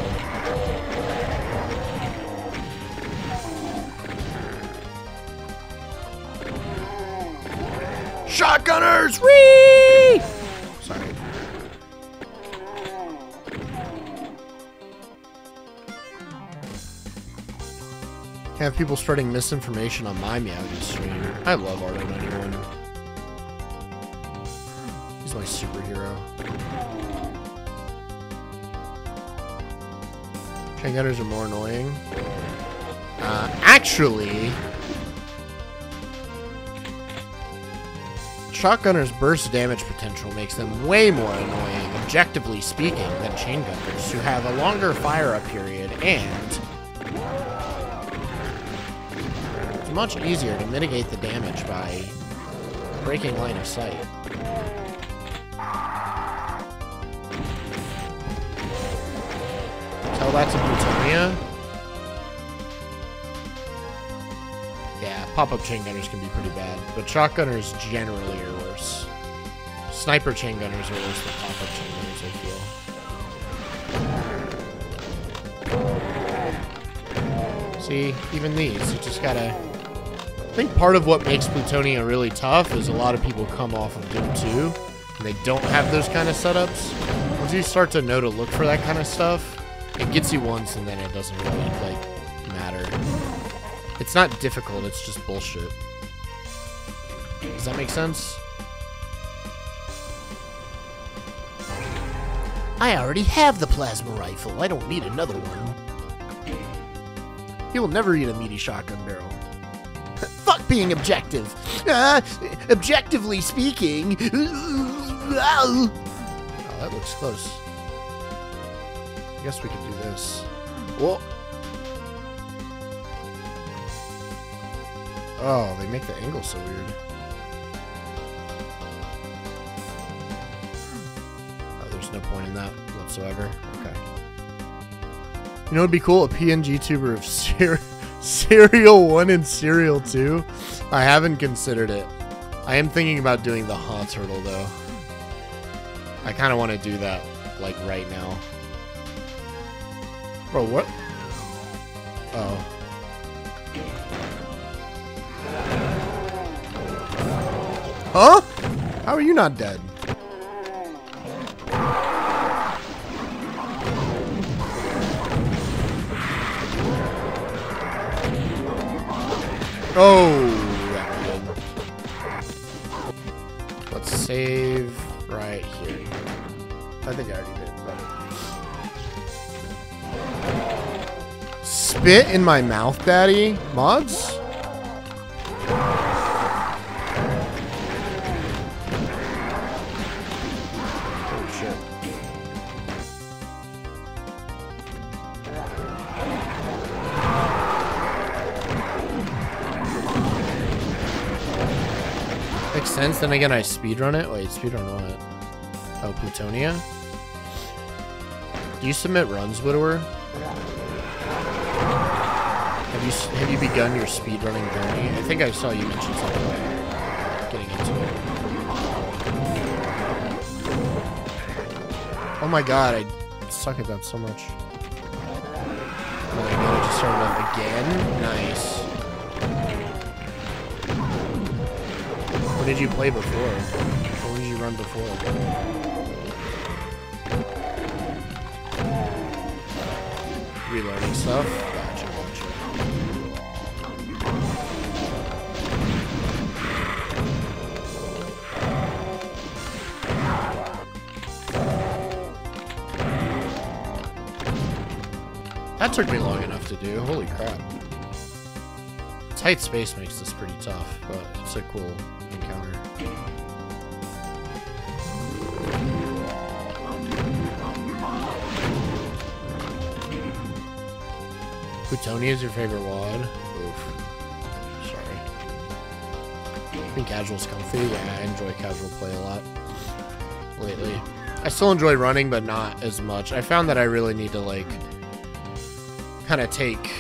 Shotgunners! Whee! Sorry. Have people spreading misinformation on my Meowdy stream. I love Ardo91. Gunners are more annoying. Uh, actually, shotgunners' burst damage potential makes them way more annoying, objectively speaking, than chain gunners, who have a longer fire-up period and it's much easier to mitigate the damage by breaking line of sight. Tell that to pop-up chain gunners can be pretty bad, but shotgunners generally are worse. Sniper chain gunners are worse than pop-up chain gunners, I feel. See, even these, you just gotta... I think part of what makes Plutonia really tough is a lot of people come off of Doom 2, and they don't have those kind of setups. Once you start to know to look for that kind of stuff, it gets you once and then it doesn't really, like. It's not difficult, it's just bullshit. Does that make sense? I already have the plasma rifle. I don't need another one. He will never eat a meaty shotgun barrel. *laughs* Fuck being objective. Uh, objectively speaking. Oh, that looks close. I guess we could do this. Whoa. Oh, they make the angle so weird. Oh, there's no point in that whatsoever. Okay. You know, it'd be cool a PNG tuber of *laughs* Sir- Serial 1 and Serial 2? I haven't considered it. I am thinking about doing the Haw Turtle, though. I kind of want to do that, like, right now. Bro, what? Oh. Huh? How are you not dead? Oh. Let's save right here. I think I already did. But... Spit in my mouth, daddy? Mods? Then again, I speedrun it. Wait, speedrun what? Oh, Plutonia? Do you submit runs, Widower? Have you have you begun your speedrunning journey? I think I saw you mention something about getting into it. Oh my god, I suck at that so much. Oh my god, I just started up again? Nice. What did you play before? What did you run before? Relearning stuff? That took me long enough to do. Holy crap. Tight space makes this pretty tough, but it's a cool Plutonia is your favorite wad? Oof. Sorry. I think casual's comfy. Yeah, I enjoy casual play a lot lately. I still enjoy running, but not as much. I found that I really need to like kind of take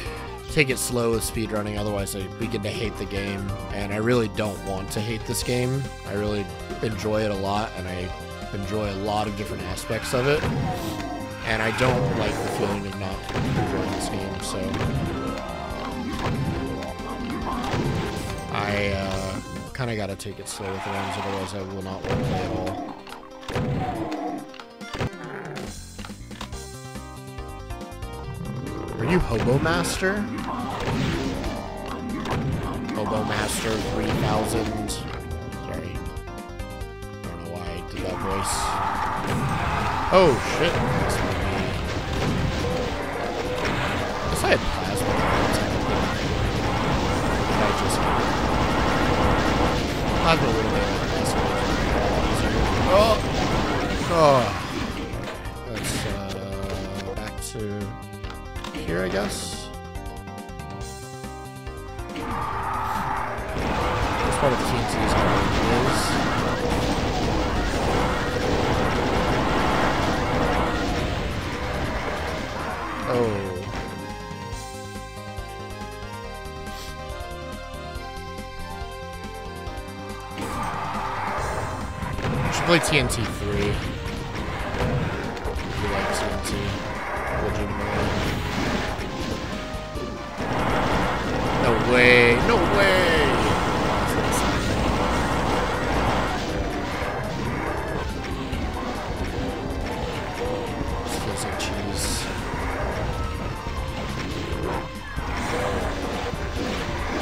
take it slow with speedrunning, otherwise I begin to hate the game. And I really don't want to hate this game. I really enjoy it a lot, and I enjoy a lot of different aspects of it. And I don't like the feeling of not so I uh, kind of got to take it slow with the runs, otherwise I will not play at all. Are you Hobo Master? Hobo Master 3000. Sorry. I don't know why I did that voice. Oh shit. TNT 3. If you like TNT. Legitimately. No way. No way.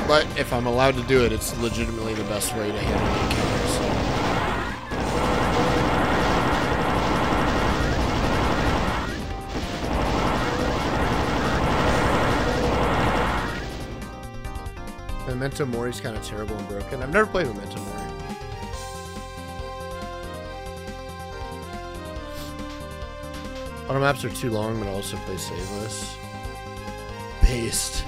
But if I'm allowed to do it, it's legitimately the best way to handle the Memento is kind of terrible and broken. I've never played Memento Mori. Auto maps are too long, but I also play saveless. Paste.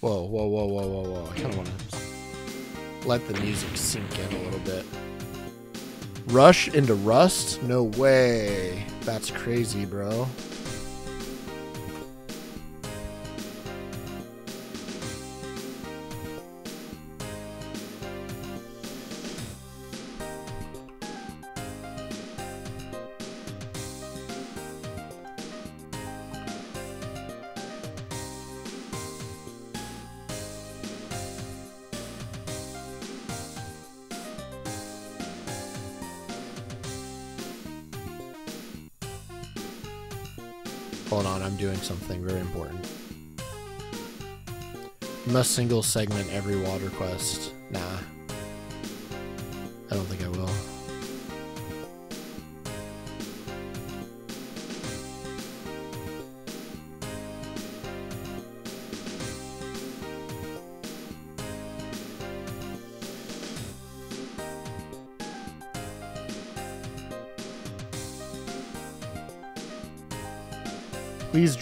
Whoa, whoa, whoa, whoa, whoa, whoa. I kind of want to let the music sink in a little bit. Rush into Rust? No way. That's crazy, bro. Something very important. Must single segment every WAD request.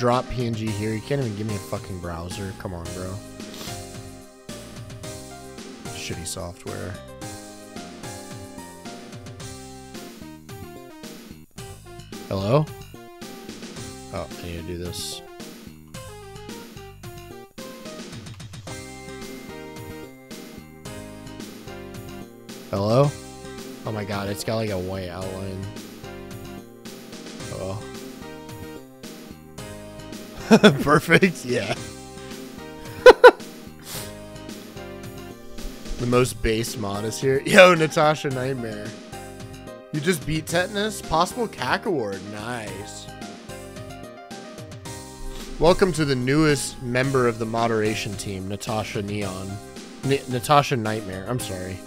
Drop PNG here. You can't even give me a fucking browser. Come on, bro. Shitty software. Hello? Oh, I need to do this. Hello? Oh my god, it's got like a white outline. *laughs* Perfect, yeah. *laughs* the most base mod is here. Yo, Natasha Nightmare. You just beat Tetanus? Possible Cacoward. Nice. Welcome to the newest member of the moderation team, Natasha Neon. N Natasha Nightmare. I'm sorry.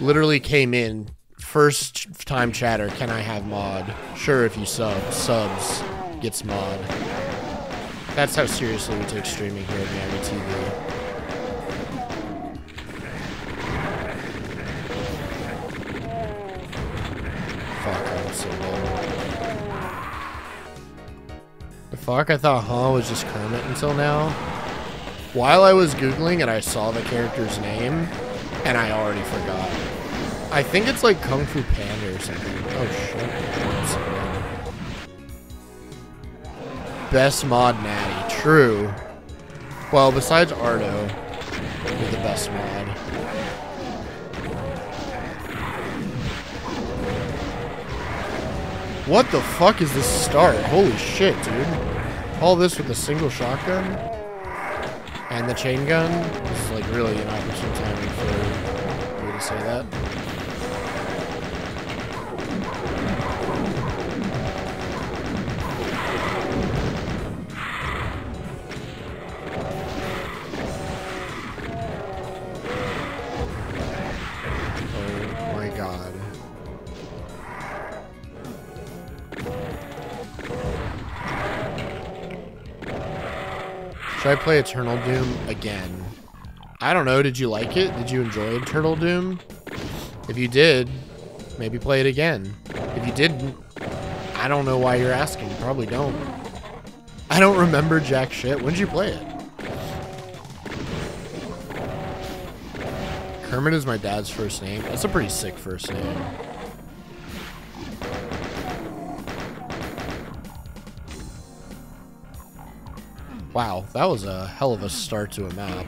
Literally came in. First time chatter. Can I have mod? Sure, if you sub. Subs gets mod. That's how seriously we take streaming here at Meowgi TV. Fuck? I thought Huh was just Kermit until now. While I was Googling and I saw the character's name, and I already forgot. I think it's like Kung Fu Panda or something. Oh shit. Best mod natty. True. Well, besides Ardo, you're the best mod. What the fuck is this start? Holy shit, dude. All this with a single shotgun? And the chain gun? This is like really an opportune timing for me to say that. Play Eternal Doom again? I don't know. Did you like it? Did you enjoy Eternal Doom? If you did, maybe play it again. If you didn't, I don't know why you're asking. You probably don't. I don't remember jack shit. When did you play it? Kermit is my dad's first name. That's a pretty sick first name. Wow, that was a hell of a start to a map.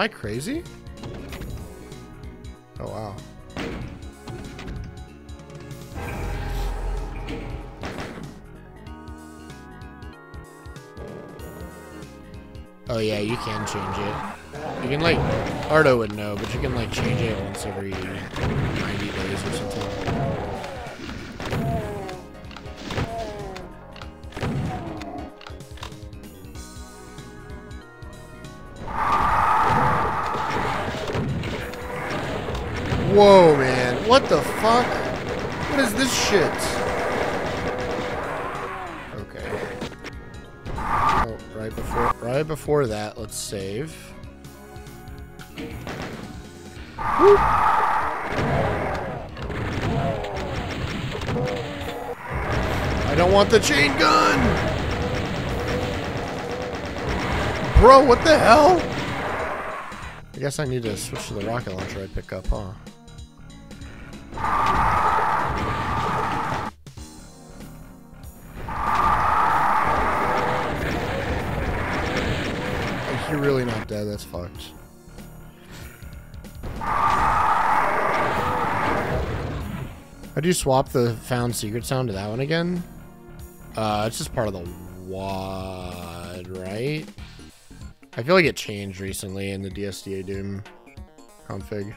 I crazy? Oh wow. Oh yeah, you can change it. You can like, Ardo would know, but you can like change it once every 90 days or something. Fuck? What is this shit? Okay. Oh, right before right before that, let's save. I don't want the chain gun! Bro, what the hell? I guess I need to switch to the rocket launcher I pick up, huh? That's fucked. How do you swap the found secret sound to that one again? Uh, it's just part of the WAD, right? I feel like it changed recently in the DSDA Doom config.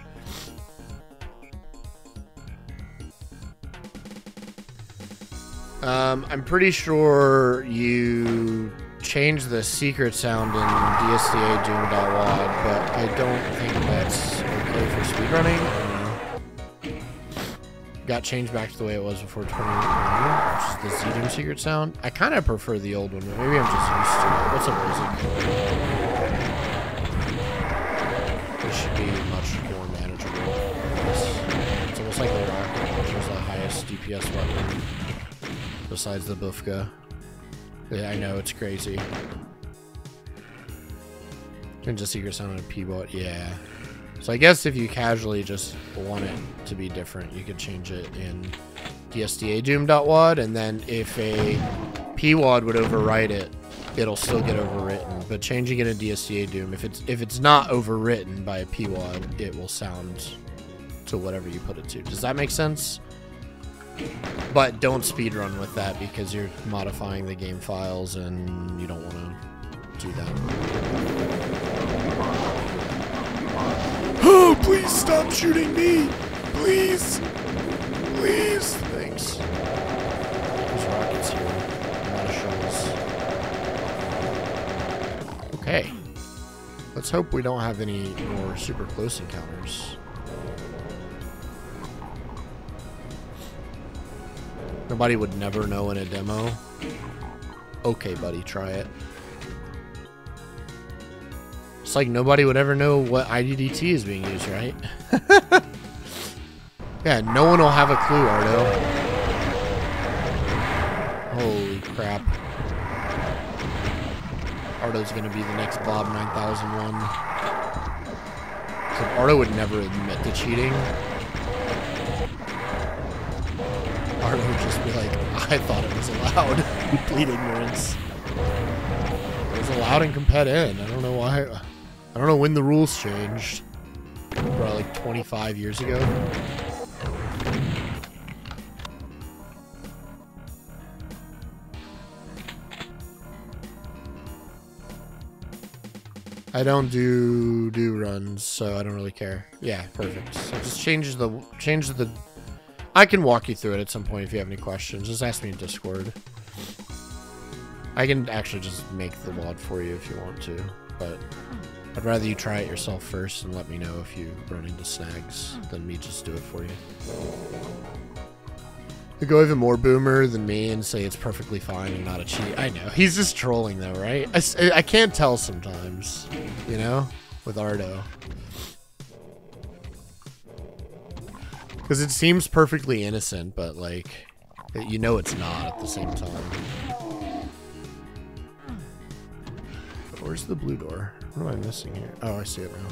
Um, I'm pretty sure you changed the secret sound in DSDA Doom.wad, but I don't think that's okay for speedrunning. Got changed back to the way it was before 2021, which is the ZDoom secret sound. I kind of prefer the old one, but maybe I'm just used to it. What's up, Rosie? It should be much more manageable. It's, it's almost like the rocket launcher is the highest DPS weapon besides the Bufka. Yeah, I know, it's crazy. The secret sound on a P-bot, yeah. So I guess if you casually just want it to be different, you could change it in DSDA Doom.wad, and then if a PWAD would overwrite it, it'll still get overwritten. But changing it in DSDA Doom, if it's if it's not overwritten by a PWAD, it will sound to whatever you put it to. Does that make sense? But don't speedrun with that because you're modifying the game files and you don't want to do that. Oh, please stop shooting me! Please! Please! Thanks. There's rockets here. A lot of shells. Okay. Let's hope we don't have any more super close encounters. Nobody would never know in a demo. Okay, buddy, try it. It's like nobody would ever know what IDDT is being used, right? *laughs* yeah, no one will have a clue, Ardo. Holy crap. Ardo's gonna be the next Bob 9001. So Ardo would never admit to cheating. Ardo would just be like, I thought it was allowed. *laughs* Complete ignorance. It was allowed in Compet. I don't know why. I don't know when the rules changed. Probably like 25 years ago. I don't do do runs, so I don't really care. Yeah, perfect. So just change the change the. I can walk you through it at some point if you have any questions. Just ask me in Discord. I can actually just make the WAD for you if you want to, but I'd rather you try it yourself first and let me know if you run into snags than me just do it for you. You go even more boomer than me and say it's perfectly fine and not a cheat. I know. He's just trolling though, right? I, I can't tell sometimes, you know, with Ardo. Because it seems perfectly innocent, but like, you know it's not at the same time. Where's the blue door? What am I missing here? Oh, I see it now.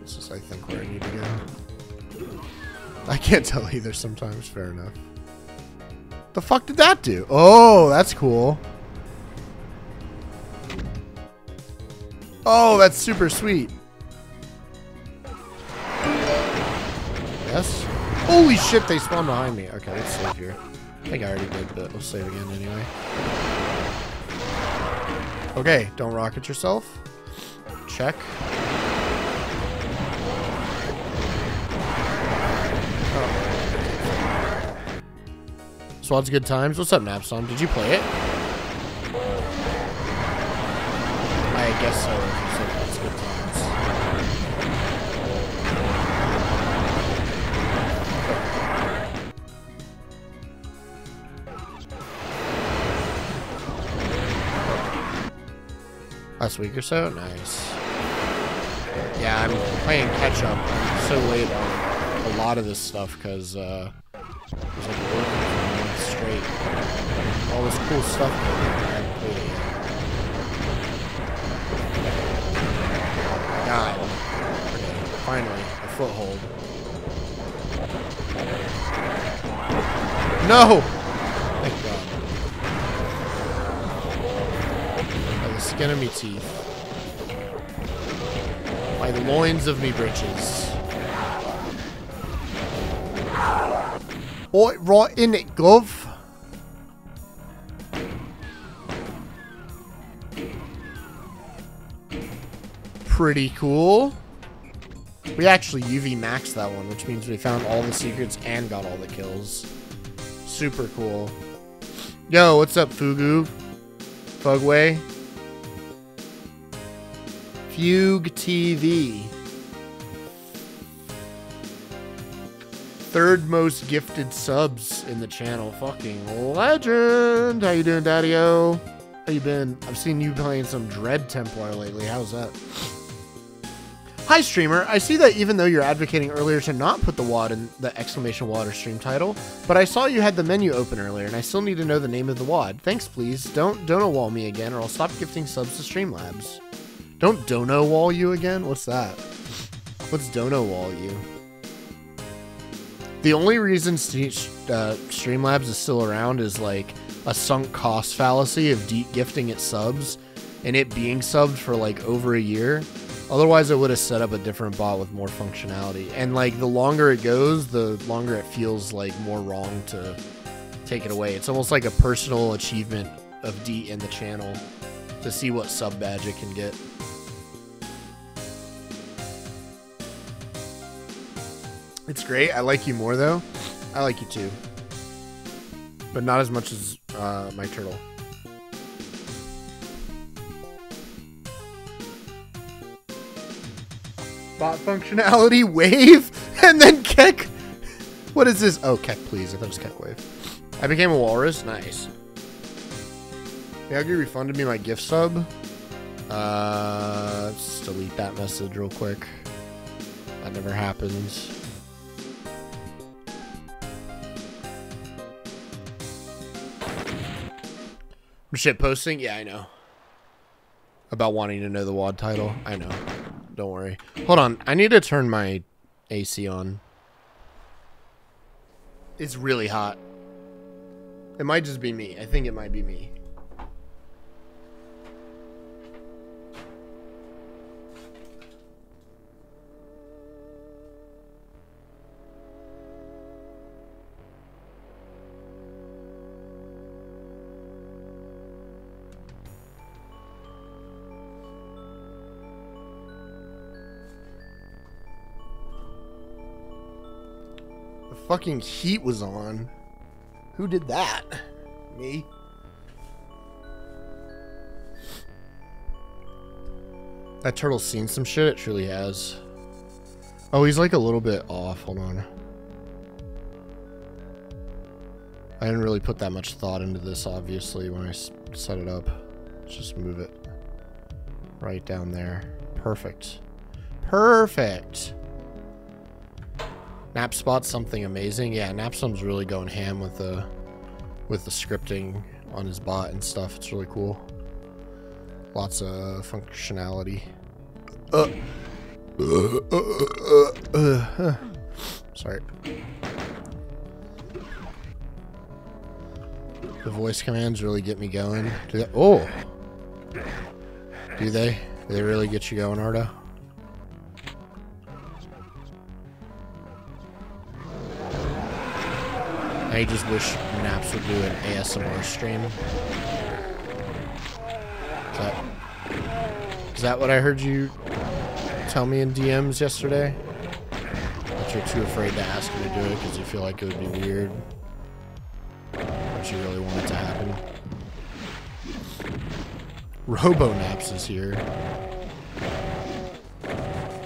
This is, I think, where I need to go. I can't tell either sometimes. Fair enough. The fuck did that do? Oh, that's cool. Oh, that's super sweet. Holy shit, they spawned behind me. Okay, let's save here. I think I already did, but we'll save again anyway. Okay, don't rocket yourself. Check. Oh. Swad's good times. What's up, Napstom? Did you play it? I guess so. Week or so? Nice. Yeah, I'm playing catch up. I'm so late on a lot of this stuff because uh, was like working for a month straight. All this cool stuff. God. Okay, finally, a foothold. No! Me teeth. By the loins of me breeches. Oi, right in it, Gov. Pretty cool. We actually UV maxed that one, which means we found all the secrets and got all the kills. Super cool. Yo, what's up, Fugu? Fugway? Fugue TV. Third most gifted subs in the channel. Fucking legend. How you doing, Daddy-O? How you been? I've seen you playing some Dread Templar lately. How's that? Hi, streamer. I see that even though you're advocating earlier to not put the WAD in the exclamation water stream title, but I saw you had the menu open earlier, and I still need to know the name of the WAD. Thanks, please. Don't dono wall me again, or I'll stop gifting subs to Streamlabs. Don't dono wall you again? What's that? What's dono wall you? The only reason uh, Streamlabs is still around is like a sunk cost fallacy of deep gifting its subs and it being subbed for like over a year. Otherwise, I would have set up a different bot with more functionality. And like the longer it goes, the longer it feels like more wrong to take it away. It's almost like a personal achievement of D in the channel to see what sub badge it can get. It's great. I like you more though. I like you too, but not as much as uh, my turtle. Bot functionality, *laughs* wave, and then kick. What is this? Oh, keck, please. I thought it was keck wave. I became a walrus. Nice. Yagi refunded me my gift sub. Uh, let's delete that message real quick. That never happens. Shit posting? Yeah, I know. About wanting to know the WAD title? I know. Don't worry. Hold on. I need to turn my AC on. It's really hot. It might just be me. I think it might be me. Fucking heat was on. Who did that? Me? That turtle's seen some shit? It truly has. Oh, he's like a little bit off. Hold on. I didn't really put that much thought into this, obviously, when I set it up. Let's just move it right down there. Perfect. Perfect. Napspot's something amazing. Yeah, Napsom's really going ham with the with the scripting on his bot and stuff. It's really cool. Lots of functionality. Uh. Uh, uh. Sorry. The voice commands really get me going. Do they? Oh, do they? Do they really get you going, Arda? I just wish Naps would do an ASMR stream. Is that, is that what I heard you tell me in DMs yesterday? That you're too afraid to ask me to do it because you feel like it would be weird. But you really want it to happen. Robonaps is here.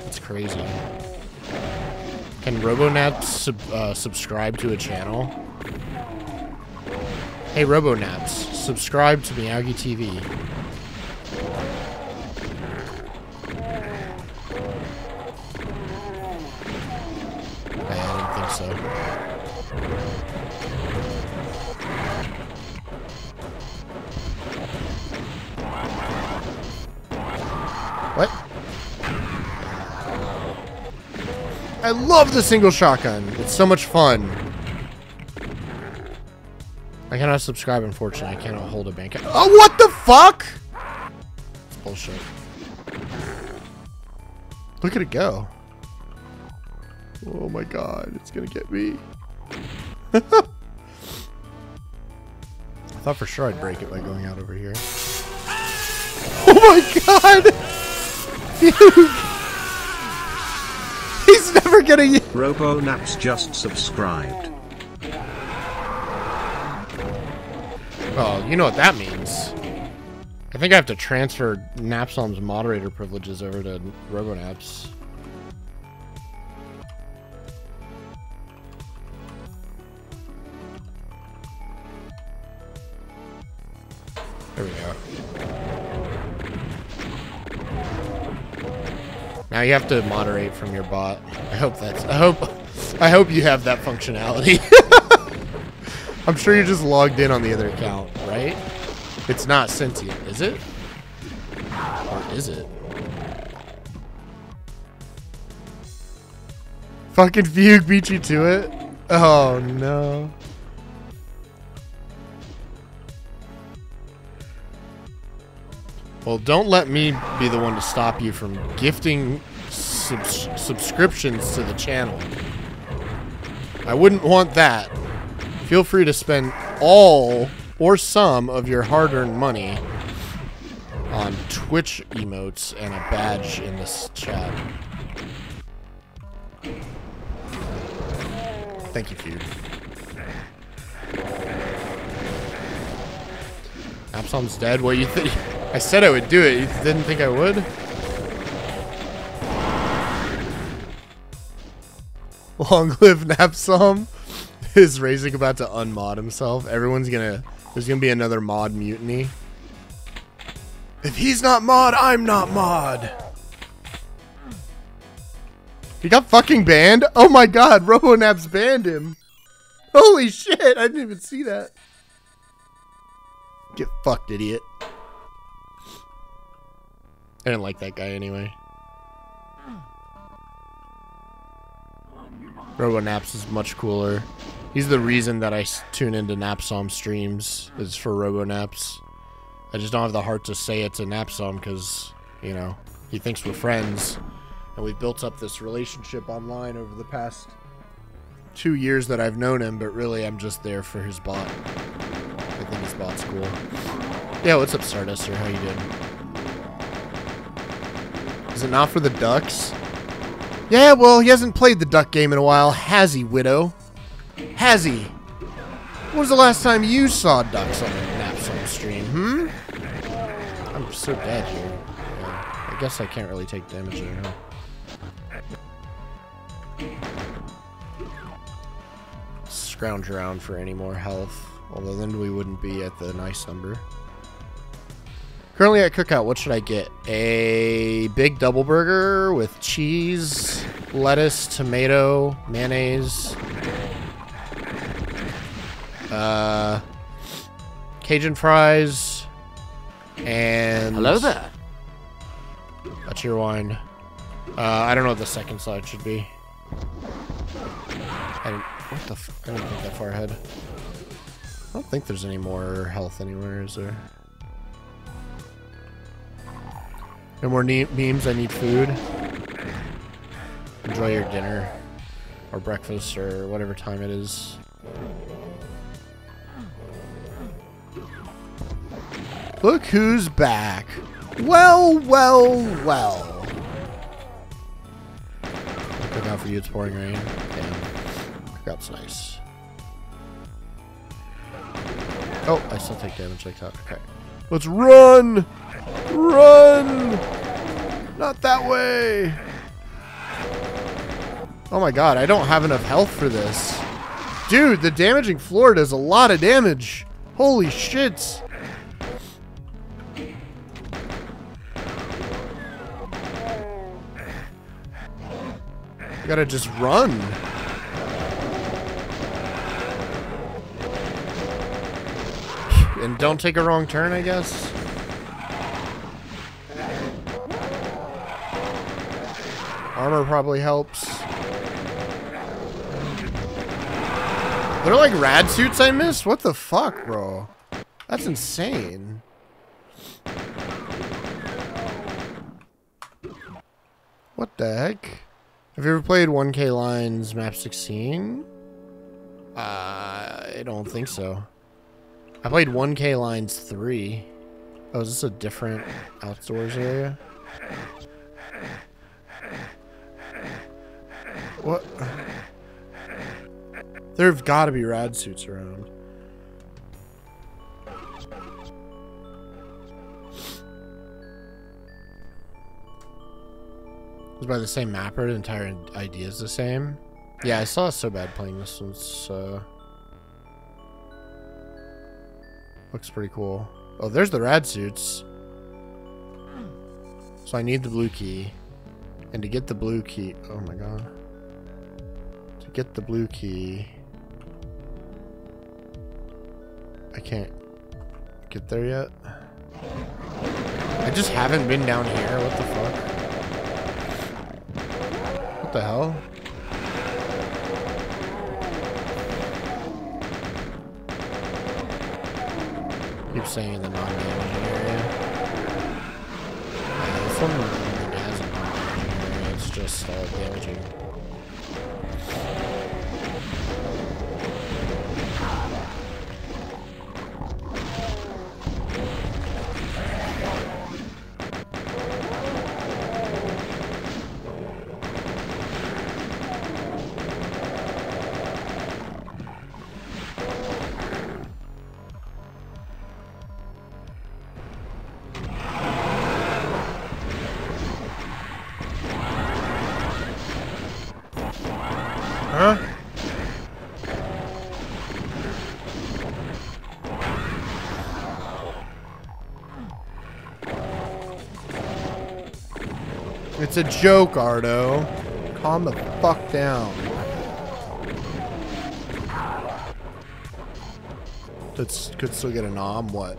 It's crazy. Can Robonaps sub, uh, subscribe to a channel? Hey Robonaps, subscribe to Meowgi TV. I love the single shotgun. It's so much fun. I cannot subscribe, unfortunately. I cannot hold a bank. Oh, what the fuck? It's bullshit. Look at it go. Oh my god, it's gonna get me. *laughs* I thought for sure I'd break it by going out over here. *laughs* Oh my god! *laughs* He's never gonna. y- RoboNaps just subscribed. Oh, you know what that means. I think I have to transfer Napsom's moderator privileges over to Robonaps. There we go. Now you have to moderate from your bot. I hope that's I hope I hope you have that functionality. *laughs* I'm sure you're just logged in on the other account, right? It's not sentient, is it? Or is it? Fucking Fugue beat you to it? Oh no. Well, don't let me be the one to stop you from gifting subs- subscriptions to the channel. I wouldn't want that. Feel free to spend all or some of your hard earned money on Twitch emotes and a badge in this chat. Thank you, Feud. Absalom's dead. What you think? *laughs* I said I would do it. You didn't think I would? Long live Napsom *laughs* is Racing about to unmod himself. Everyone's gonna. There's gonna be another mod mutiny. If he's not mod, I'm not mod. He got fucking banned? Oh my god, RoboNaps banned him. Holy shit, I didn't even see that. Get fucked, idiot. I didn't like that guy anyway. RoboNaps is much cooler. He's the reason that I tune into Napsom streams is for RoboNaps. I just don't have the heart to say it to Napsom because, you know, he thinks we're friends. And we've built up this relationship online over the past two years that I've known him, but really I'm just there for his bot. I think his bot's cool. Yeah, what's up, Starduster? How you doing? Is it not for the Ducks? Yeah, well, he hasn't played the Duck game in a while, has he, Widow? Has he? When was the last time you saw Ducks on a Napsom stream, hmm? I'm so bad here. Yeah, I guess I can't really take damage here, huh? Scrounge around for any more health. Although then we wouldn't be at the nice number. Currently at Cookout, what should I get? A big double burger with cheese, lettuce, tomato, mayonnaise, uh, Cajun fries, and Hello there. a Cheerwine. Uh, I don't know what the second side should be. I didn't. What the? F- I didn't think that far ahead. I don't think there's any more health anywhere, is there? No more memes, I need food. Enjoy your dinner. Or breakfast, or whatever time it is. Look who's back. Well, well, well. Look out for you, it's pouring rain. Damn. That's nice. Oh, I still take damage like that. Okay. Let's run! Run! Not that way! Oh my god, I don't have enough health for this. Dude, the damaging floor does a lot of damage. Holy shit. I gotta just run. And don't take a wrong turn, I guess. Armor probably helps. They're like rad suits I missed? What the fuck, bro? That's insane. What the heck? Have you ever played 1K Lines Map 16? Uh, I don't think so. I played 1K Lines 3. Oh, is this a different outdoors area? What? There've got to be rad suits around. It's by the same mapper. The entire idea is the same. Yeah, I saw so bad playing this one. So looks pretty cool. Oh, there's the rad suits. So I need the blue key, and to get the blue key. Oh my god. Get the blue key, I can't get there yet. I just haven't been down here. What the fuck? What the hell? Keep saying the non-damaging area. Yeah, this one really has a non-damaging area. It's just all damaging. A joke, Ardo. Calm the fuck down. That's could still get a nom. What?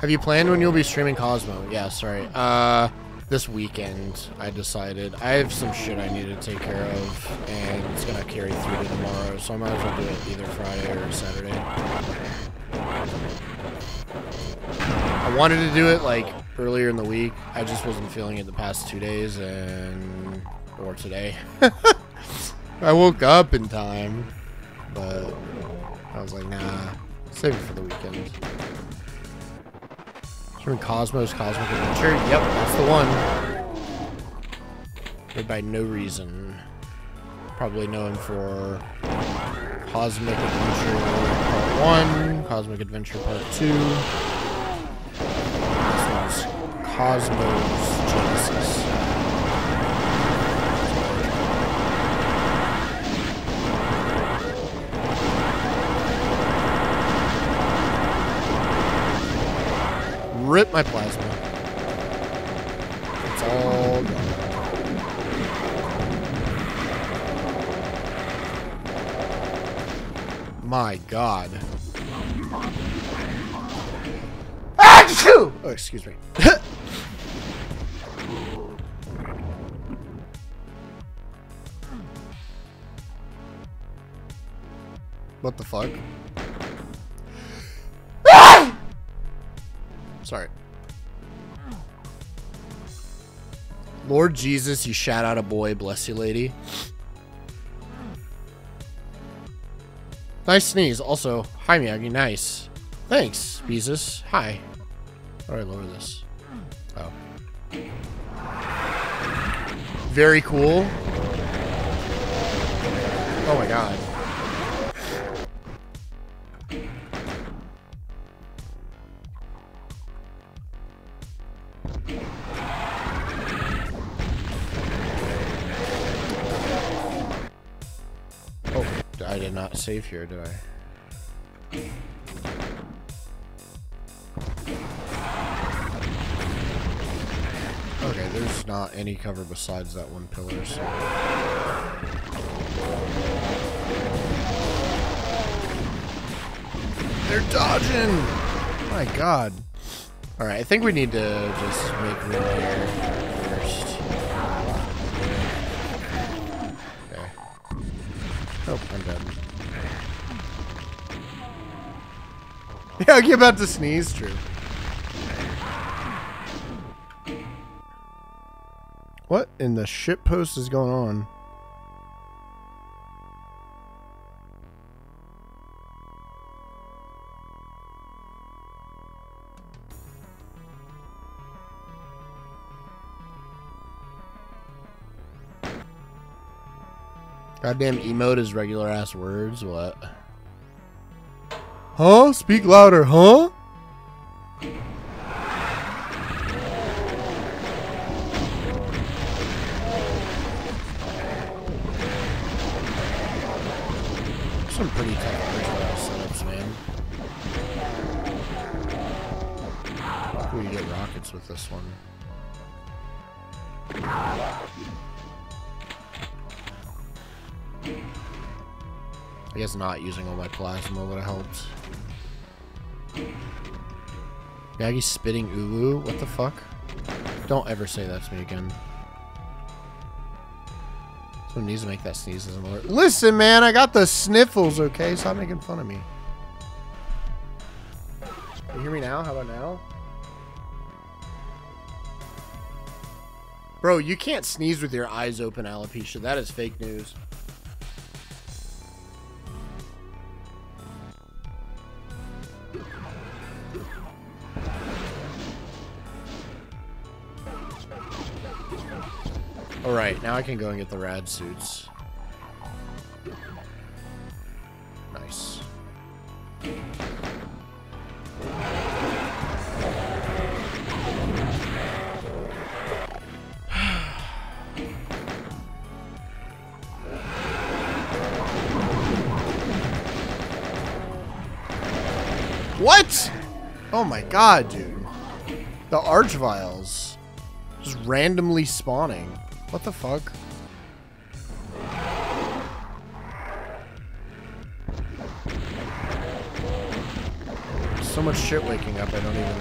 Have you planned when you'll be streaming Cosmo? Yeah, sorry. Uh, this weekend I decided I have some shit I need to take care of, and it's gonna carry through to tomorrow, so I might as well do it either Friday or Saturday. Wanted to do it like earlier in the week. I just wasn't feeling it the past two days, and or today. *laughs* I woke up in time, but I was like, nah, save it for the weekend. From Cosmo's Cosmic Adventure. Yep, that's the one. Made by No Reason. Probably known for Cosmic Adventure Part 1, Cosmic Adventure Part 2. Cosmos Genesis. Rip my plasma. It's all gone. My god. Achoo! Oh, excuse me. *laughs* What the fuck? Sorry. Lord Jesus, you shout out a boy. Bless you, lady. Nice sneeze. Also, hi, Meowgi. Nice. Thanks, Jesus. Hi. All right, lower this? Oh. Very cool. Oh my god. Save here, did I? Okay, there's not any cover besides that one pillar, so... They're dodging! My god. Alright, I think we need to just make room here Yeah, you're about to sneeze, true. What in the shit post is going on? Goddamn emote is regular ass words. What? Huh? Speak louder, huh? Some pretty tough Archvile setups, man. We get rockets with this one? I guess not using all my plasma would have helped. Yagi's spitting Ulu? What the fuck? Don't ever say that to me again. Someone needs to make that sneeze doesn't work. Listen, man, I got the sniffles, okay? Stop making fun of me. You hear me now? How about now? Bro, you can't sneeze with your eyes open, alopecia. That is fake news. Now I can go and get the rad suits. Nice. *sighs* What? Oh my god, dude. The Archviles. Just randomly spawning. What the fuck? So much shit waking up, I don't even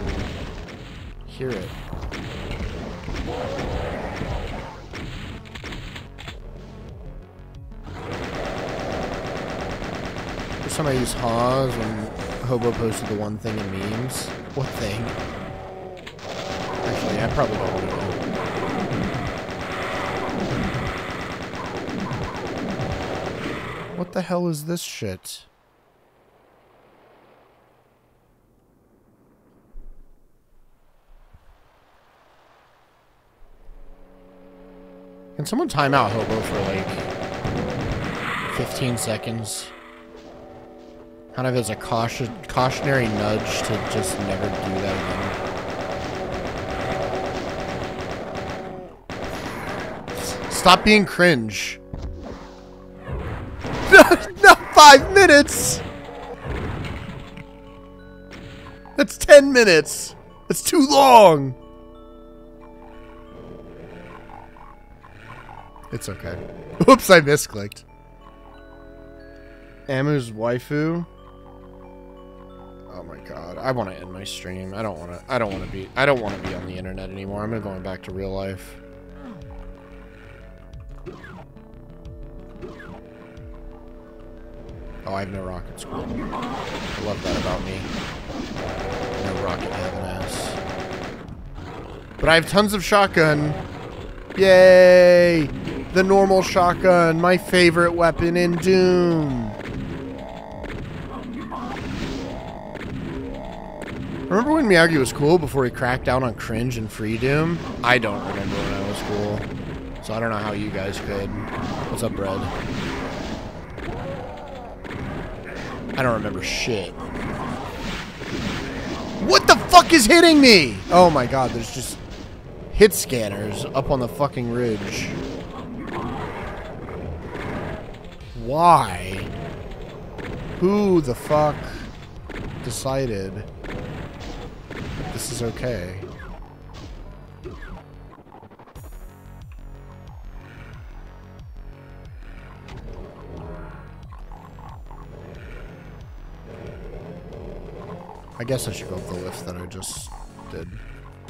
hear it. First time I use Haws when Hobo posted the one thing in memes. What thing? Actually, I probably don't. What the hell is this shit? Can someone time out Hobo for like 15 seconds? Kind of as a caution, cautionary nudge to just never do that again. Stop being cringe. Minutes! That's ten minutes! That's too long! It's okay. *laughs* Oops, I misclicked. Amu's waifu. Oh my god. I want to end my stream. I don't want to I don't want to be I don't want to be on the internet anymore. I'm going back to real life. Oh, I have no rocket squad. I love that about me. No rocket ass. But I have tons of shotgun. Yay! The normal shotgun, my favorite weapon in Doom. Remember when Meowgi was cool before he cracked down on cringe and free Doom? I don't remember when I was cool. So I don't know how you guys could. What's up, Bread? I don't remember shit. What the fuck is hitting me? Oh my god, there's just hit scanners up on the fucking ridge. Why? Who the fuck decided this is okay? I guess I should go up the lift that I just did.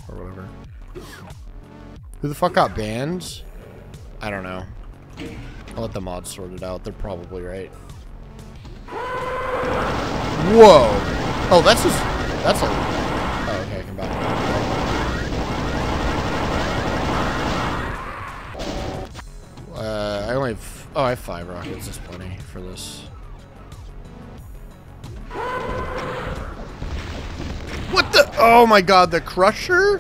Or whatever. Who the fuck got banned? I don't know. I'll let the mods sort it out. They're probably right. Whoa! Oh, that's just... That's a... Oh, okay, I can back up. Uh, I only have... Oh, I have five rockets. That's plenty for this. Oh my god, the crusher?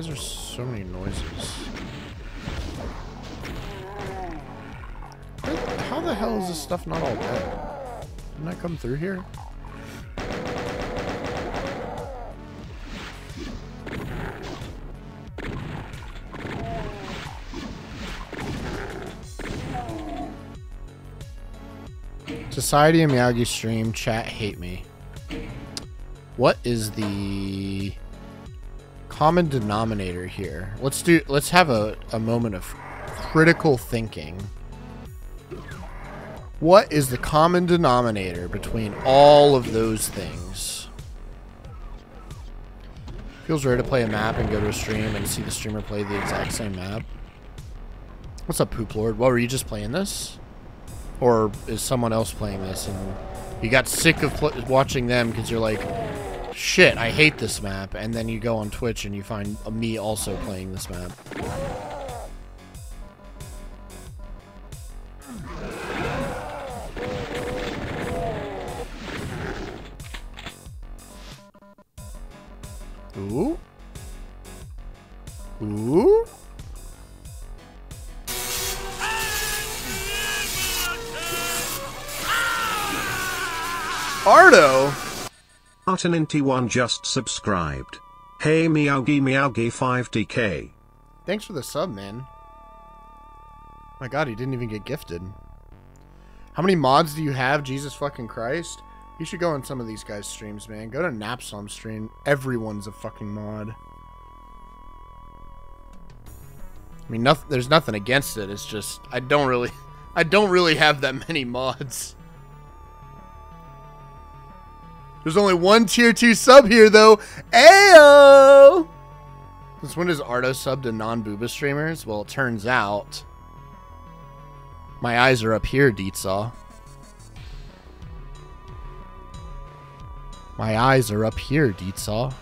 Is there so many noises? How the hell is this stuff not all dead? Didn't I come through here? Society and Meowgi stream chat hate me. What is the common denominator here? Let's do let's have a, a moment of critical thinking. What is the common denominator between all of those things? Feels rare to play a map and go to a stream and see the streamer play the exact same map. What's up, Poop Lord? What were you just playing this? Or is someone else playing this and you got sick of watching them because you're like, shit, I hate this map, and then you go on Twitch and you find me also playing this map. Artaninty1 just subscribed. Hey Meowgi Miyagi 5DK. Thanks for the sub, man. My god, he didn't even get gifted. How many mods do you have? Jesus fucking Christ. You should go on some of these guys' streams, man. Go to Napsom stream. Everyone's a fucking mod. I mean. There's nothing against it. It's just I don't really, *laughs* I don't really have that many mods. There's only one tier two sub here though. Ayo! Since when does Ardo sub to non-booba streamers? Well, it turns out my eyes are up here, Deetsaw. My eyes are up here, Deetsaw.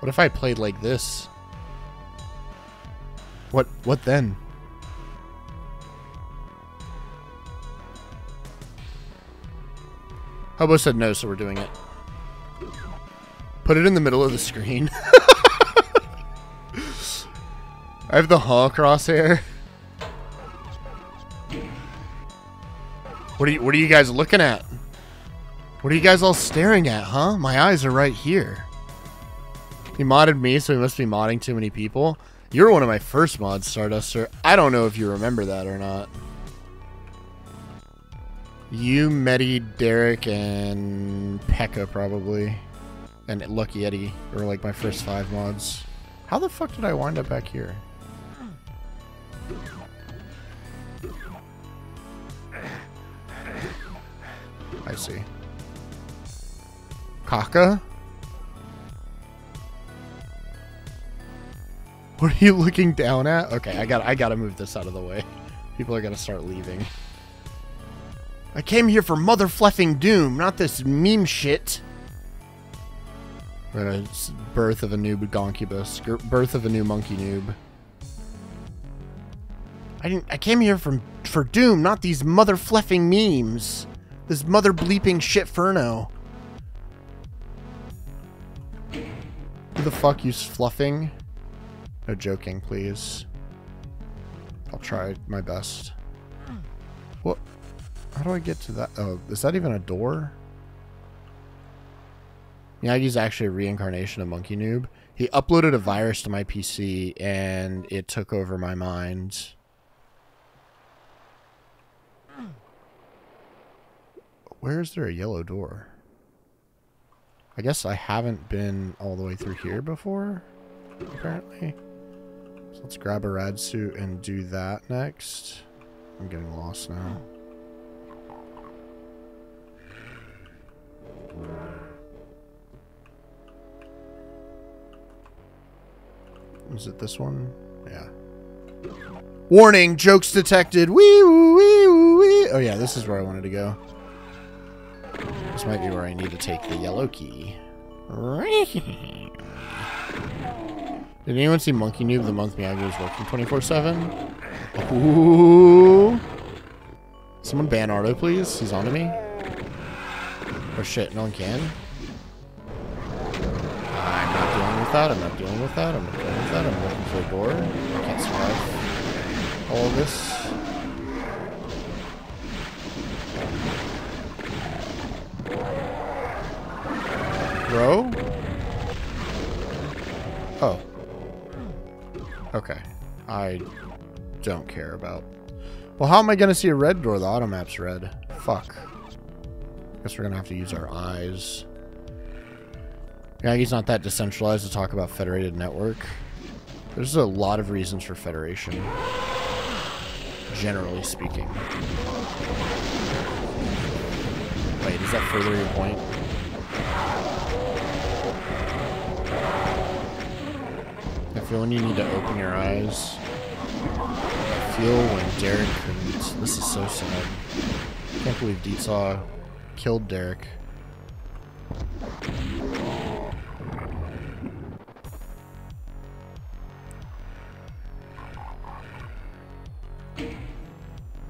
What if I played like this? What what then? Hobo said no, so we're doing it. Put it in the middle of the screen. *laughs* I have the huh crosshair. What are you what are you guys looking at? What are you guys all staring at, huh? My eyes are right here. He modded me, so he must be modding too many people. You're one of my first mods, Starduster. I don't know if you remember that or not. You, Medi, Derek, and Pekka probably. And Lucky Eddie were like my first five mods. How the fuck did I wind up back here? I see. Kaka? What are you looking down at? Okay, I got I gotta move this out of the way. People are gonna start leaving. I came here for mother fleffing doom, not this meme shit. We're birth of a noob gonkibus. Birth of a new monkey noob. I didn't I came here from for doom, not these mother fleffing memes. This mother bleeping shit furno. Who the fuck use fluffing? No joking, please. I'll try my best. What? How do I get to that? Oh, is that even a door? Meowgi's actually a reincarnation of Monkey Noob. He uploaded a virus to my PC and it took over my mind. Where is there a yellow door? I guess I haven't been all the way through here before, apparently. So let's grab a rad suit and do that next. I'm getting lost now. Is it this one? Yeah. Warning, jokes detected. Wee wee wee. Oh yeah, this is where I wanted to go. This might be where I need to take the yellow key. *laughs* Did anyone see Monkey Noob the month Meowgi was working 24-7? Ooh. Someone ban please. He's onto me. Oh shit, no one can. I'm not dealing with that. I'm not dealing with that. I'm not dealing with that. I'm looking for a door. I can't survive all of this. Bro? Oh. Okay. I don't care about... Well, how am I going to see a red door? The auto map's red. Fuck. Guess we're to have to use our eyes. Meowgi's not that decentralized to talk about federated network. There's a lot of reasons for federation. Generally speaking. Wait, does that further your point? I feel when you need to open your eyes. I feel when Derek couldn't. This is so sad. I Can't believe Deetsaw killed Derek.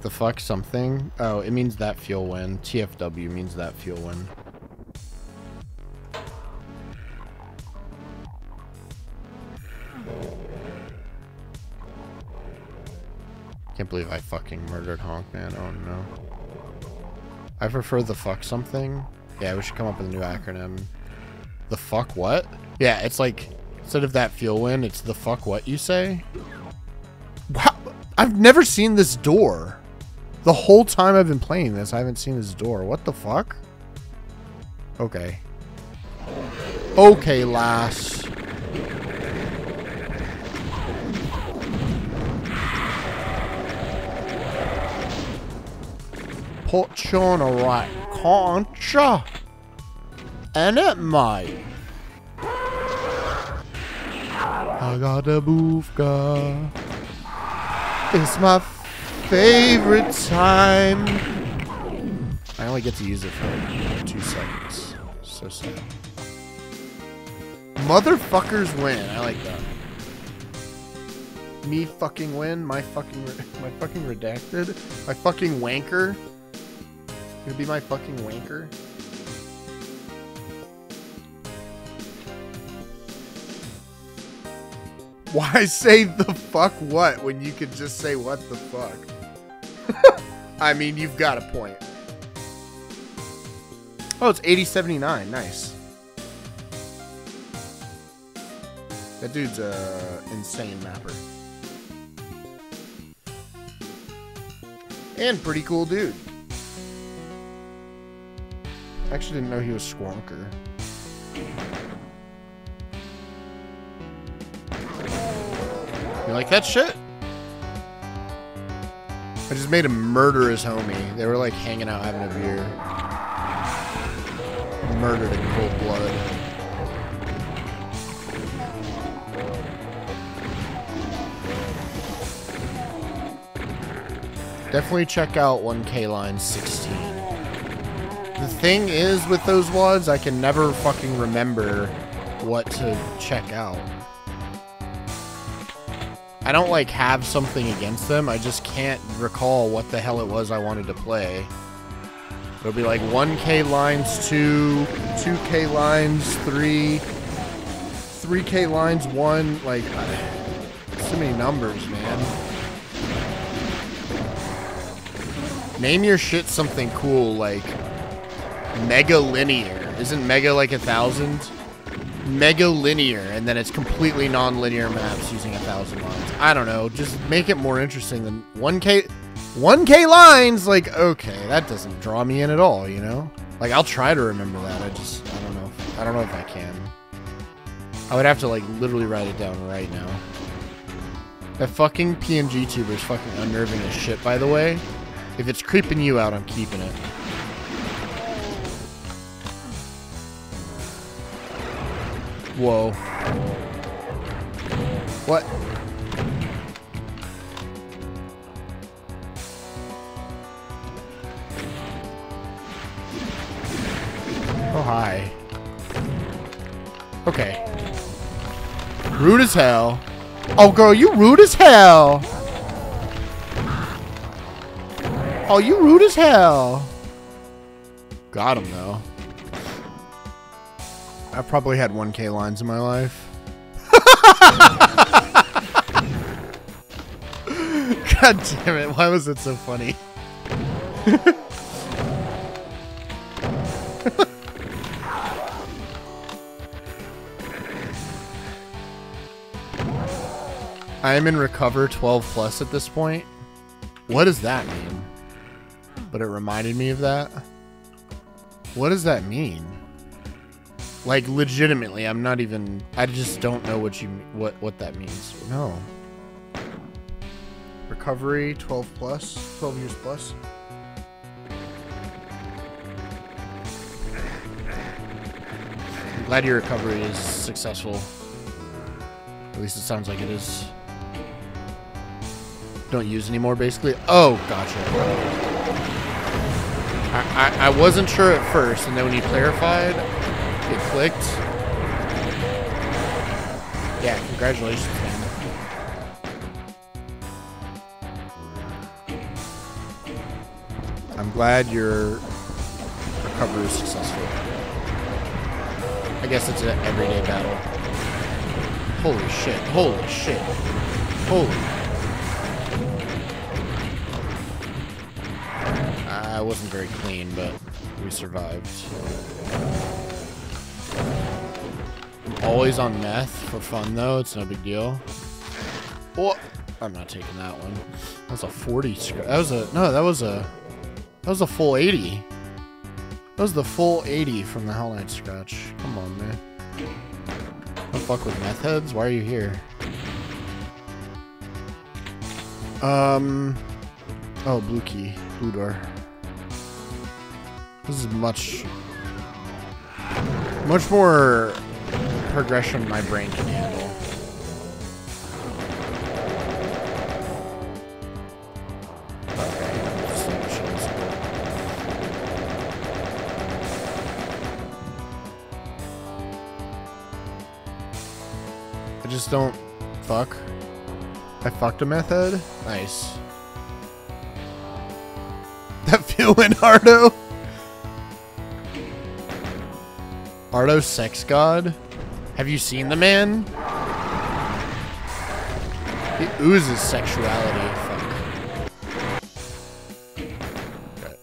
The fuck something? Oh, it means that fuel win. TFW means that fuel win. Can't believe I fucking murdered Honk, man. Oh no. I prefer the fuck something. Yeah, we should come up with a new acronym. The fuck what? Yeah, it's like, instead of that fuel win, it's the fuck what you say? Wow, I've never seen this door. The whole time I've been playing this, I haven't seen this door. What the fuck? Okay. Okay, lass. Put you on a right concha. And it might. I got a boofka. It's my favorite time. I only get to use it for like two seconds. So sad. Motherfuckers win. I like that. Me fucking win. My fucking *laughs* my fucking redacted. My fucking wanker. You'll be my fucking wanker? Why say the fuck what when you could just say what the fuck? *laughs* I mean, you've got a point. Oh, it's 8079. Nice. That dude's a insane mapper. And pretty cool dude. Actually didn't know he was Squonker. You like that shit? I just made him murder his homie. They were like hanging out having a beer. Murdered in cold blood. Definitely check out 1K line 16. The thing is with those WADs, I can never fucking remember what to check out. I don't like have something against them. I just can't recall what the hell it was I wanted to play. It'll be like 1k lines 2, 2k lines 3, 3k lines 1, like *sighs* so many numbers, man. Name your shit something cool like mega linear. Isn't mega like a thousand? Mega linear, and then it's completely non-linear maps using a thousand lines. I don't know. Just make it more interesting than 1k. 1k lines, like okay, that doesn't draw me in at all. You know, like I'll try to remember that. I just I don't know. I don't know if I can. I would have to like literally write it down right now. That fucking PNG tuber is fucking unnerving as shit. By the way, if it's creeping you out, I'm keeping it. Whoa. What? Oh, hi. Okay. Rude as hell. Oh, girl, you rude as hell. Oh, you rude as hell. Got him, though. I've probably had 1k lines in my life. *laughs* God damn it, why was it so funny? *laughs* I am in recover 12 plus at this point. What does that mean? But it reminded me of that. What does that mean? Like legitimately, I'm not even I just don't know what you what what that means. No. Recovery 12 plus, 12 years plus. I'm glad your recovery is successful. At least it sounds like it is. Don't use anymore, basically. Oh, gotcha. I, I, I wasn't sure at first, and then when you clarified, it clicked. Yeah, congratulations, man. I'm glad your recovery is successful. I guess it's an everyday battle. Holy shit, holy shit. Holy. I wasn't very clean, but we survived. I'm always on meth for fun, though. It's no big deal. Oh, I'm not taking that one. That was a 40. That was a no. That was a that was a full 80. That was the full 80 from the Hell Knight scratch. Come on, man. Don't fuck with meth heads. Why are you here? Um. Oh, blue key, blue door. This is much, much more progression my brain can handle. I just don't fuck. I fucked a method. Nice. *laughs* That feeling, Ardo. Ardo sex god? Have you seen the man? He oozes sexuality. Okay.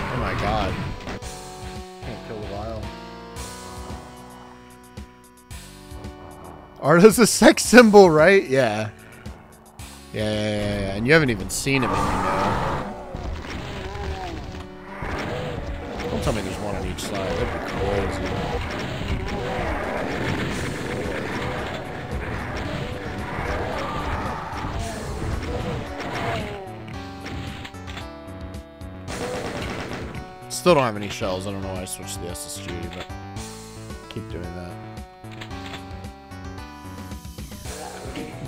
Oh my god. Can't kill the vile. Ardo's a sex symbol, right? Yeah. Yeah, yeah, yeah, yeah. And you haven't even seen him, know. Don't tell me there's one on each side. That'd be crazy. Still don't have any shells. I don't know why I switched to the SSG, but keep doing that.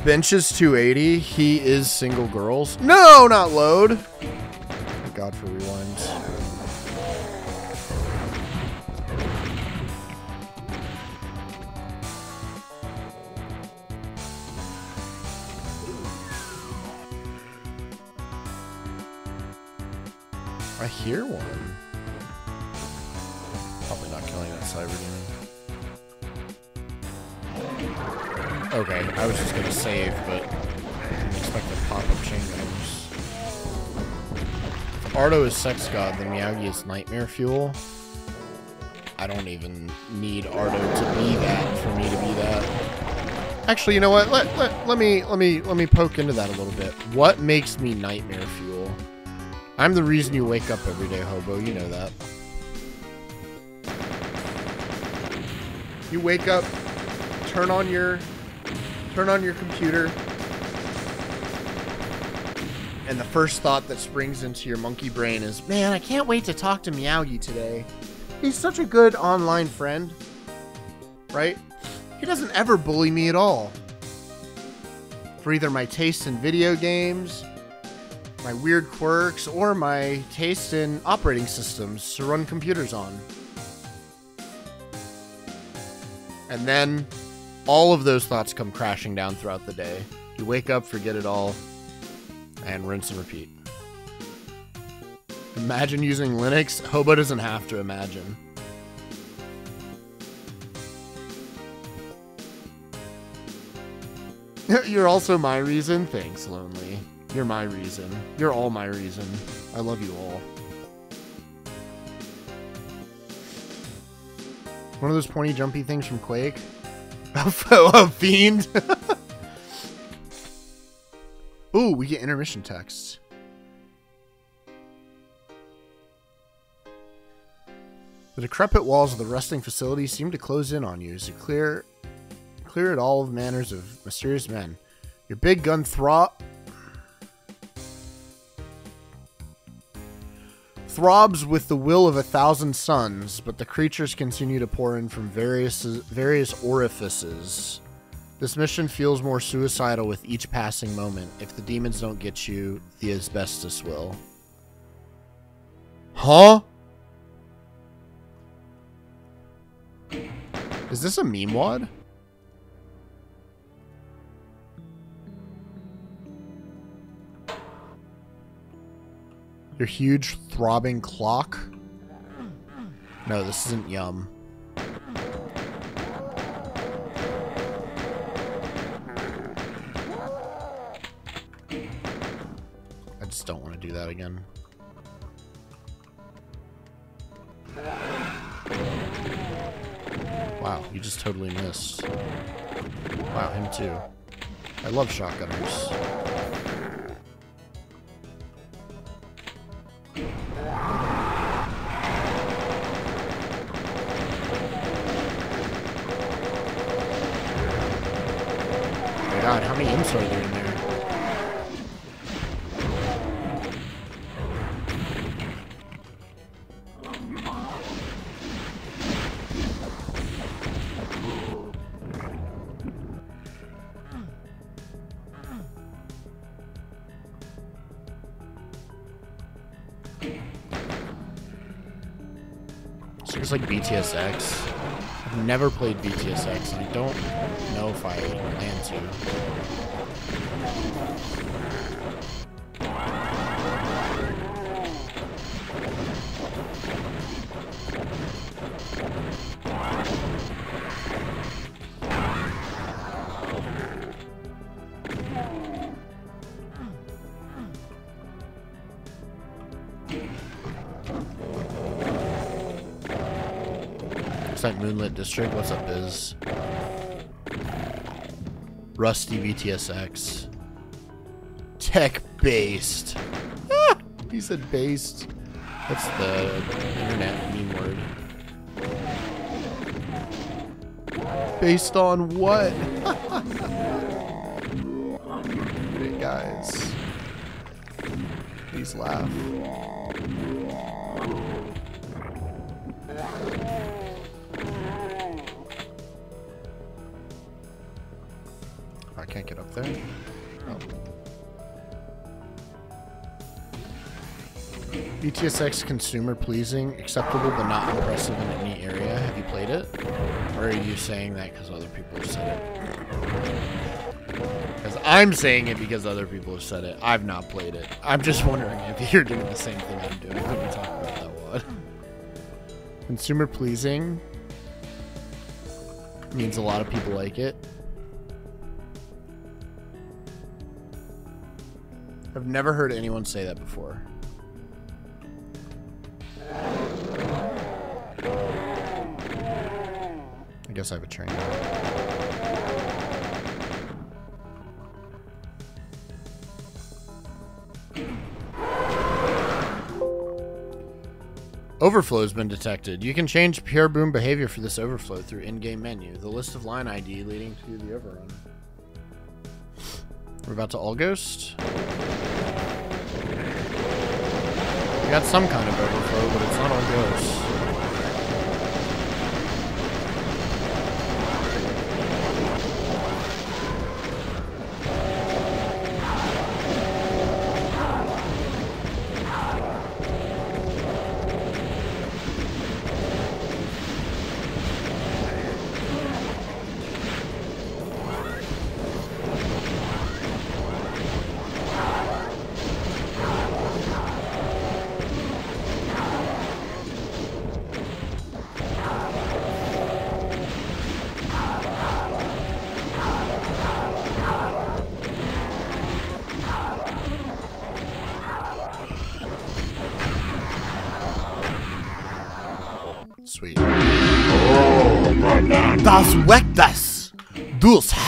Benches 280. He is single girls. No, not load. Thank God for rewinds. I hear one. Probably not killing that cyber demon. Okay, I was just gonna save, but I didn't expect to pop up chain gunners. If Ardo is sex god, then Meowgi is nightmare fuel. I don't even need Ardo to be that for me to be that. Actually, you know what? Let, let, let me let me let me poke into that a little bit. What makes me nightmare fuel? I'm the reason you wake up every day, hobo. You know that. You wake up, turn on your turn on your computer, and the first thought that springs into your monkey brain is, "Man, I can't wait to talk to Meowgi today. He's such a good online friend." Right? He doesn't ever bully me at all. For either my taste in video games, my weird quirks, or my taste in operating systems to run computers on. And then all of those thoughts come crashing down throughout the day. You wake up, forget it all, and rinse and repeat. Imagine using Linux. Hobo doesn't have to imagine. *laughs* You're also my reason. Thanks, Lonely. You're my reason. You're all my reason. I love you all. One of those pointy jumpy things from Quake? *laughs* a fiend? *laughs* Ooh, we get intermission texts. The decrepit walls of the resting facility seem to close in on you as you clear clear it all of manners of mysterious men. Your big gun throb throbs with the will of a thousand suns, but the creatures continue to pour in from various various orifices. This mission feels more suicidal with each passing moment. If the demons don't get you, the asbestos will. Huh? Is this a meme wad? Your huge throbbing clock? No, this isn't yum. I just don't want to do that again. Wow, you just totally missed. Wow, him too. I love shotgunners. There in there? It's like BTSX. I've never played BTSX, and I don't know if I plan to. Looks like Moonlit District. What's up, Biz? Rusty BTSX. Based. Ah, he said based. That's the internet meme word. Based on what? *laughs* guys. Please laugh. BTSX consumer pleasing, acceptable but not impressive in any area. Have you played it? Or are you saying that because other people have said it? Because I'm saying it because other people have said it. I've not played it. I'm just wondering if you're doing the same thing I'm doing when we talk about that one. Consumer pleasing means a lot of people like it. I've never heard anyone say that before. I guess I have a train. Overflow has been detected. You can change PrBoom behavior for this overflow through in-game menu. The list of line ID leading to the overrun. We're about to all ghost. We got some kind of overflow, but it's not all ghosts.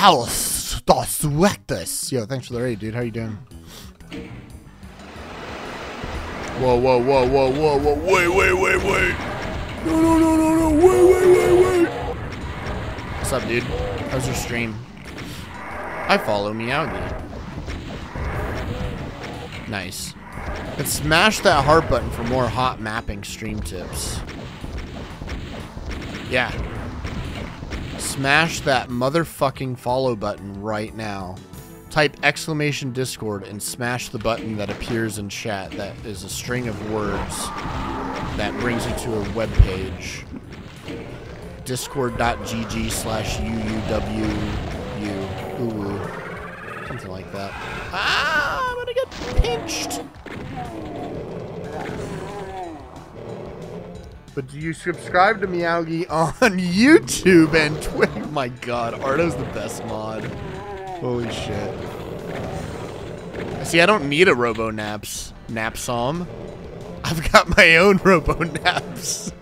Dus Haus! Das Yo, thanks for the raid, dude. How you doing? Whoa, whoa, whoa, whoa, whoa, whoa, wait, wait, wait, wait! No, no, no, no, no, wait, wait, wait, wait! What's up, dude? How's your stream? I follow Meowgi. Nice. And smash that heart button for more hot mapping stream tips. Yeah. Smash that motherfucking follow button right now. Type exclamation Discord and smash the button that appears in chat that is a string of words that brings you to a web page. Discord.gg slash UUWU. Something like that. Ah, I'm gonna get pinched. But do you subscribe to Meowgi on *laughs* YouTube and Twitch? *laughs* My god, Ardo's the best mod. Holy shit. See, I don't need a Robo Naps Napsom. I've got my own *laughs* Robo Naps.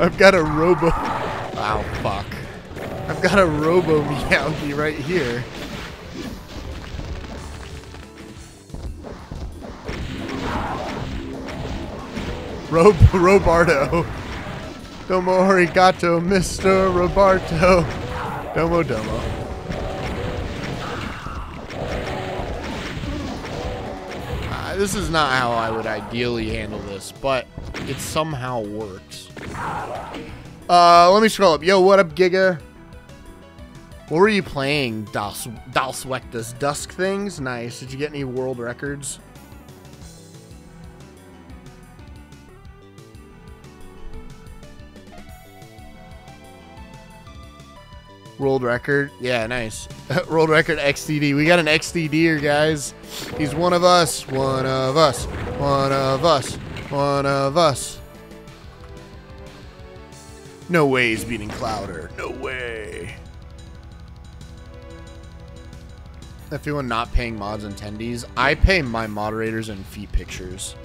I've got a Robo. Wow, fuck. I've got a Robo Meowgi right here. Rob Robardo. Domo arigato, Mr. Roberto. Domo domo. Uh, this is not how I would ideally handle this, but it somehow works. Uh, let me scroll up. Yo, what up, Giga? What were you playing, Wektas? Dusk things? Nice. Did you get any world records? World record. Yeah, nice. *laughs* World record XDD. We got an XDD here, guys. He's one of us. One of us. One of us. One of us. No way he's beating Clouder. No way. Everyone not paying mods and tendies. I pay my moderators and feet pictures.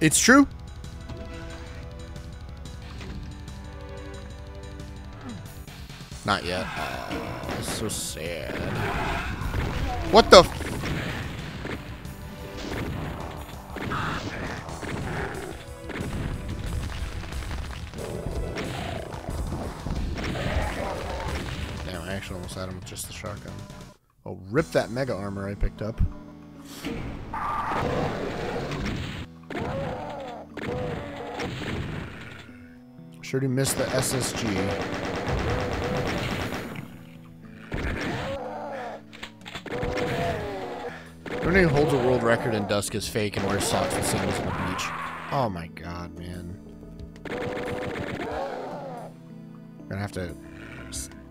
It's true. Not yet. Oh, so sad. What the? Damn, I actually almost had him with just the shotgun. Oh, rip that mega armor I picked up. Sure do miss the SSG. Who holds a world record in dusk is fake and wears socks and sandals on the beach. Oh my god, man. Gonna have to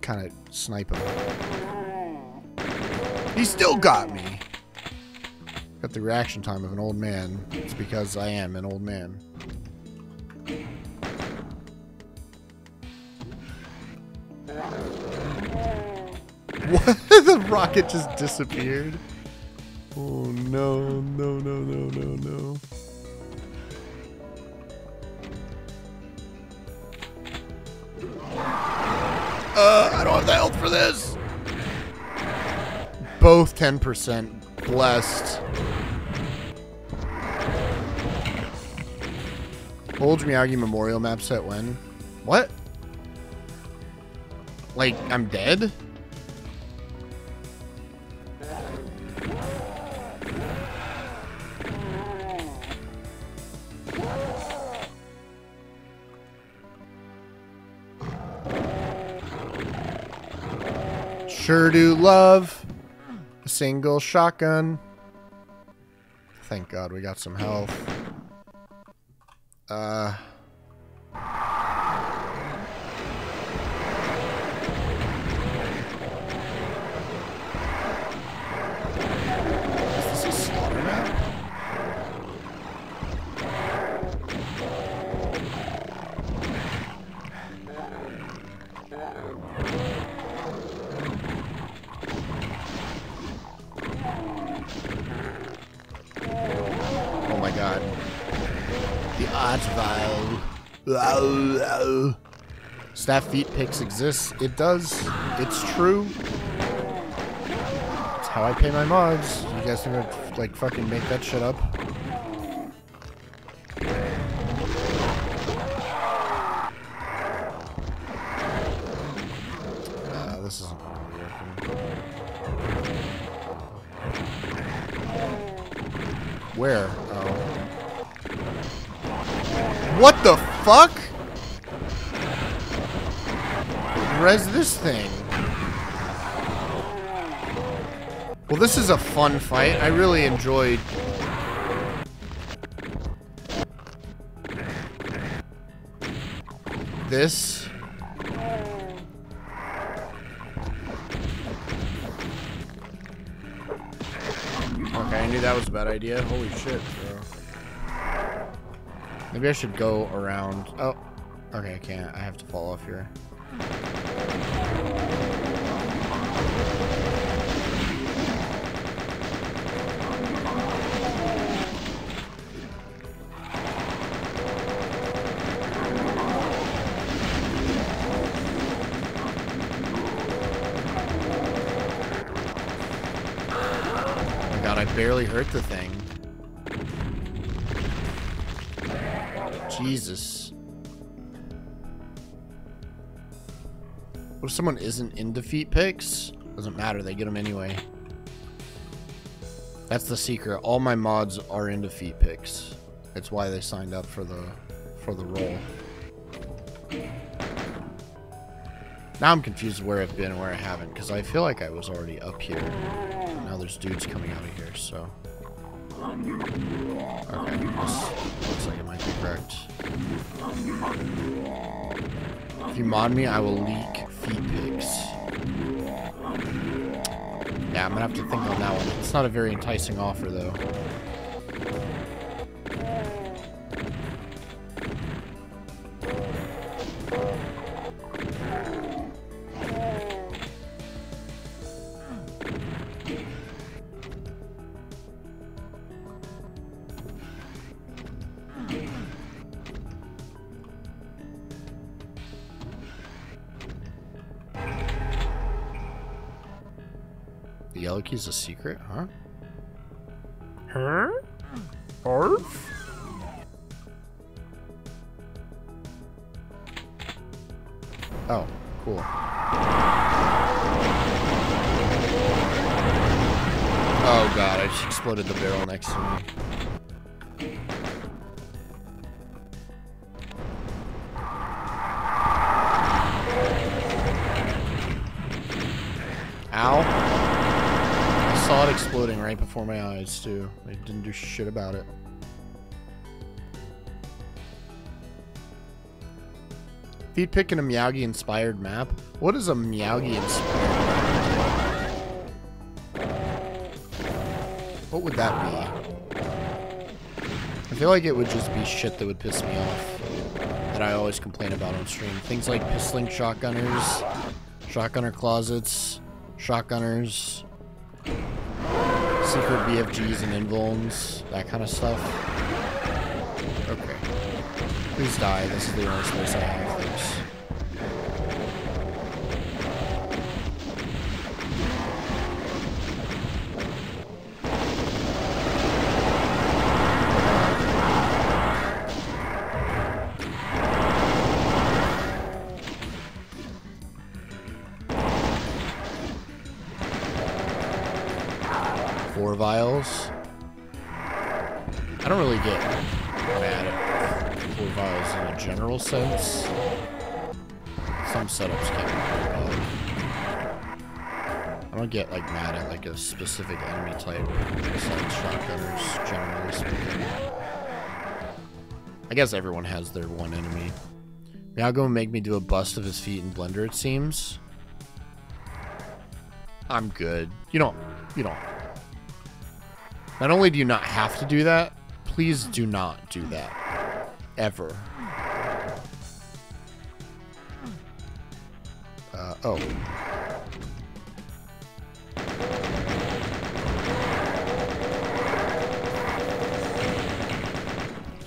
kind of snipe him. He still got me. Got the reaction time of an old man. It's because I am an old man. *laughs* What? *laughs* the rocket just disappeared. Oh no, no, no, no, no, no. Uh, I don't have the health for this. Both 10% blessed. Old Meowgi Memorial map set when? What? Like, I'm dead? Sure do love a single shotgun. Thank God we got some health. Uh. The arch vile. Staff feet picks exists. It does. It's true. It's how I pay my mods. You guys gonna like fucking make that shit up? Is a fun fight. I really enjoyed. This. Okay, I knew that was a bad idea. Holy shit, bro. Maybe I should go around. Oh, okay, I can't. I have to fall off here. Hurt the thing. Jesus. What if someone isn't in defeat picks? Doesn't matter, they get them anyway. That's the secret. All my mods are in defeat picks. It's why they signed up for the for the role. Now I'm confused where I've been and where I haven't, because I feel like I was already up here. Now there's dudes coming out of here, so. Okay, looks like it might be correct. If you mod me, I will leak feet pics. Yeah, I'm gonna have to think on that one. It's not a very enticing offer, though. The a secret, huh? Huh? Arf? Oh, cool. Oh god, I just exploded the barrel next to me. Ow. Saw it exploding right before my eyes, too. I didn't do shit about it. Feet picking a Meowgi inspired map? What is a Meowgi inspired map? What would that be? I feel like it would just be shit that would piss me off. That I always complain about on stream. Things like pistoling shotgunners, shotgunner closets, shotgunners, secret BFGs and invulns, that kind of stuff. Okay. Please die. This is the only space I have, general sense. Some setups can be. I don't get like mad at like a specific enemy type besides shotgunners, generally speaking. I guess everyone has their one enemy. And make me do a bust of his feet in Blender, it seems. I'm good. You don't, you don't. Not only do you not have to do that, please do not do that. Ever. Oh.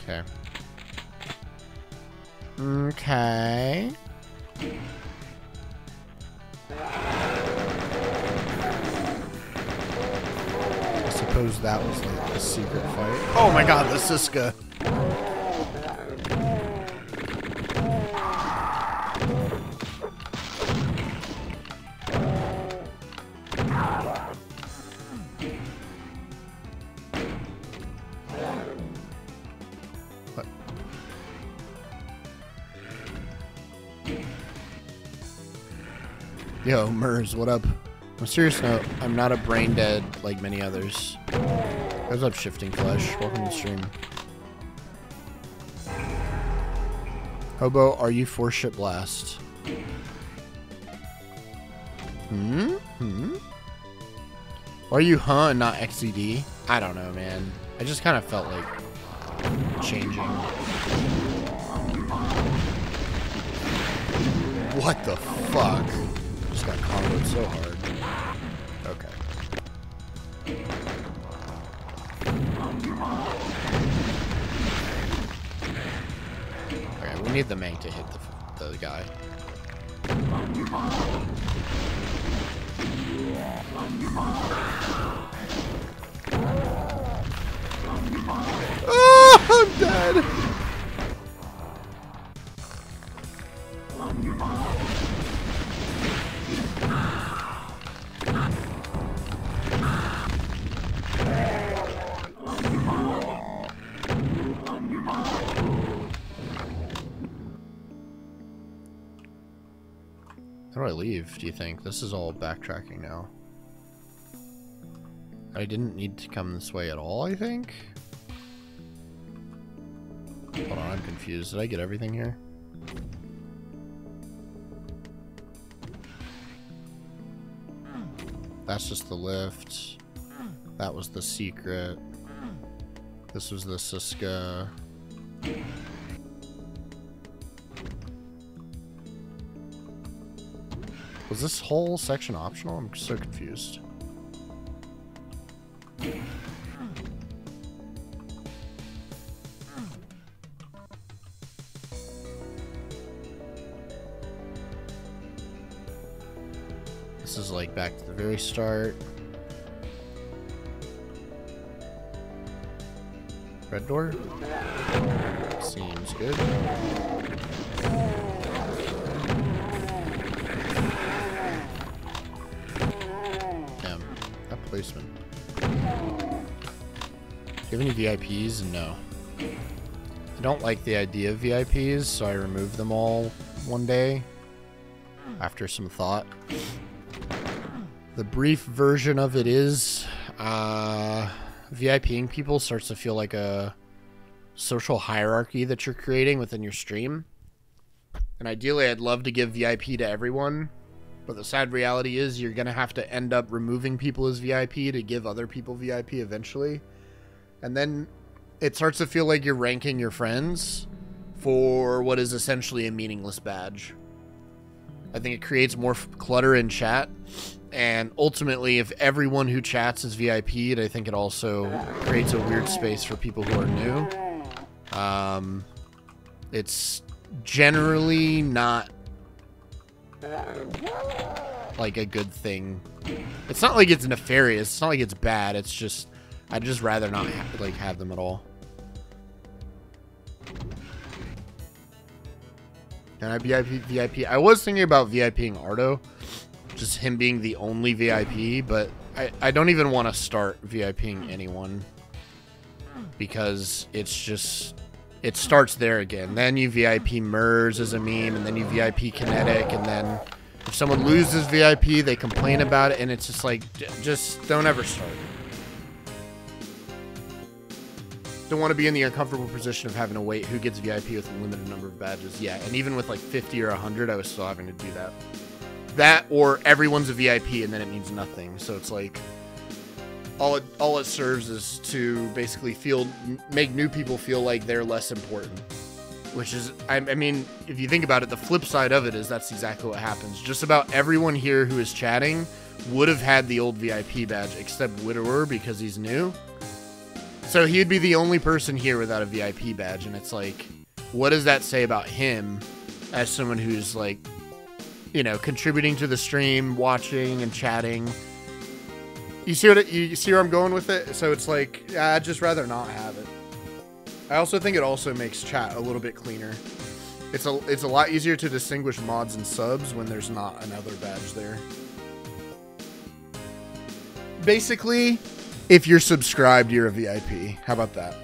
Okay. Okay. I suppose that was like a secret fight. Oh my god, the Siska. Yo, Mers, what up? A serious note, I'm not a brain dead like many others. What's up, Shifting Flesh? Welcome to the stream. Hobo, are you for ship blast? Hmm? Hmm? Why are you huh and not XDD? I don't know, man. I just kind of felt like changing. What the fuck? Just got comboed so hard. Okay. Okay, we need the Mank to hit the, the guy. Oh, I'm dead. Do you think? This is all backtracking now. I didn't need to come this way at all, I think? Hold on, I'm confused. Did I get everything here? That's just the lift. That was the secret. This was the Siska. Was this whole section optional? I'm so confused. This is like back to the very start. Red door? Seems good. Have any VIPs? No. I don't like the idea of VIPs, so I removed them all one day after some thought. The brief version of it is uh, VIPing people starts to feel like a social hierarchy that you're creating within your stream. And ideally, I'd love to give VIP to everyone, but the sad reality is you're going to have to end up removing people as VIP to give other people VIP eventually. And then it starts to feel like you're ranking your friends for what is essentially a meaningless badge. I think it creates more clutter in chat. And ultimately, if everyone who chats is VIP'd, I think it also creates a weird space for people who are new. Um, it's generally not like a good thing. It's not like it's nefarious. It's not like it's bad. It's just I'd just rather not ha- like have them at all. Can I VIP VIP? I was thinking about VIPing Ardo, just him being the only VIP, but I, I don't even want to start VIPing anyone because it's just it starts there again. Then you VIP MERS as a meme, and then you VIP Kinetic, and then if someone loses VIP, they complain about it, and it's just like just don't ever start. Don't want to be in the uncomfortable position of having to wait who gets VIP with a limited number of badges. Yeah, and even with like 50 or 100, I was still having to do that. That or everyone's a VIP and then it means nothing. So it's like all it all it serves is to basically feel make new people feel like they're less important. Which is, I, I mean, if you think about it, the flip side of it is that's exactly what happens. Just about everyone here who is chatting would have had the old VIP badge except Widower because he's new. So he'd be the only person here without a VIP badge, and it's like, what does that say about him as someone who's like, you know, contributing to the stream, watching and chatting? You see what it, you see where I'm going with it? So it's like, I'd just rather not have it. I also think it also makes chat a little bit cleaner. It's a it's a lot easier to distinguish mods and subs when there's not another badge there. Basically, if you're subscribed, you're a VIP. How about that?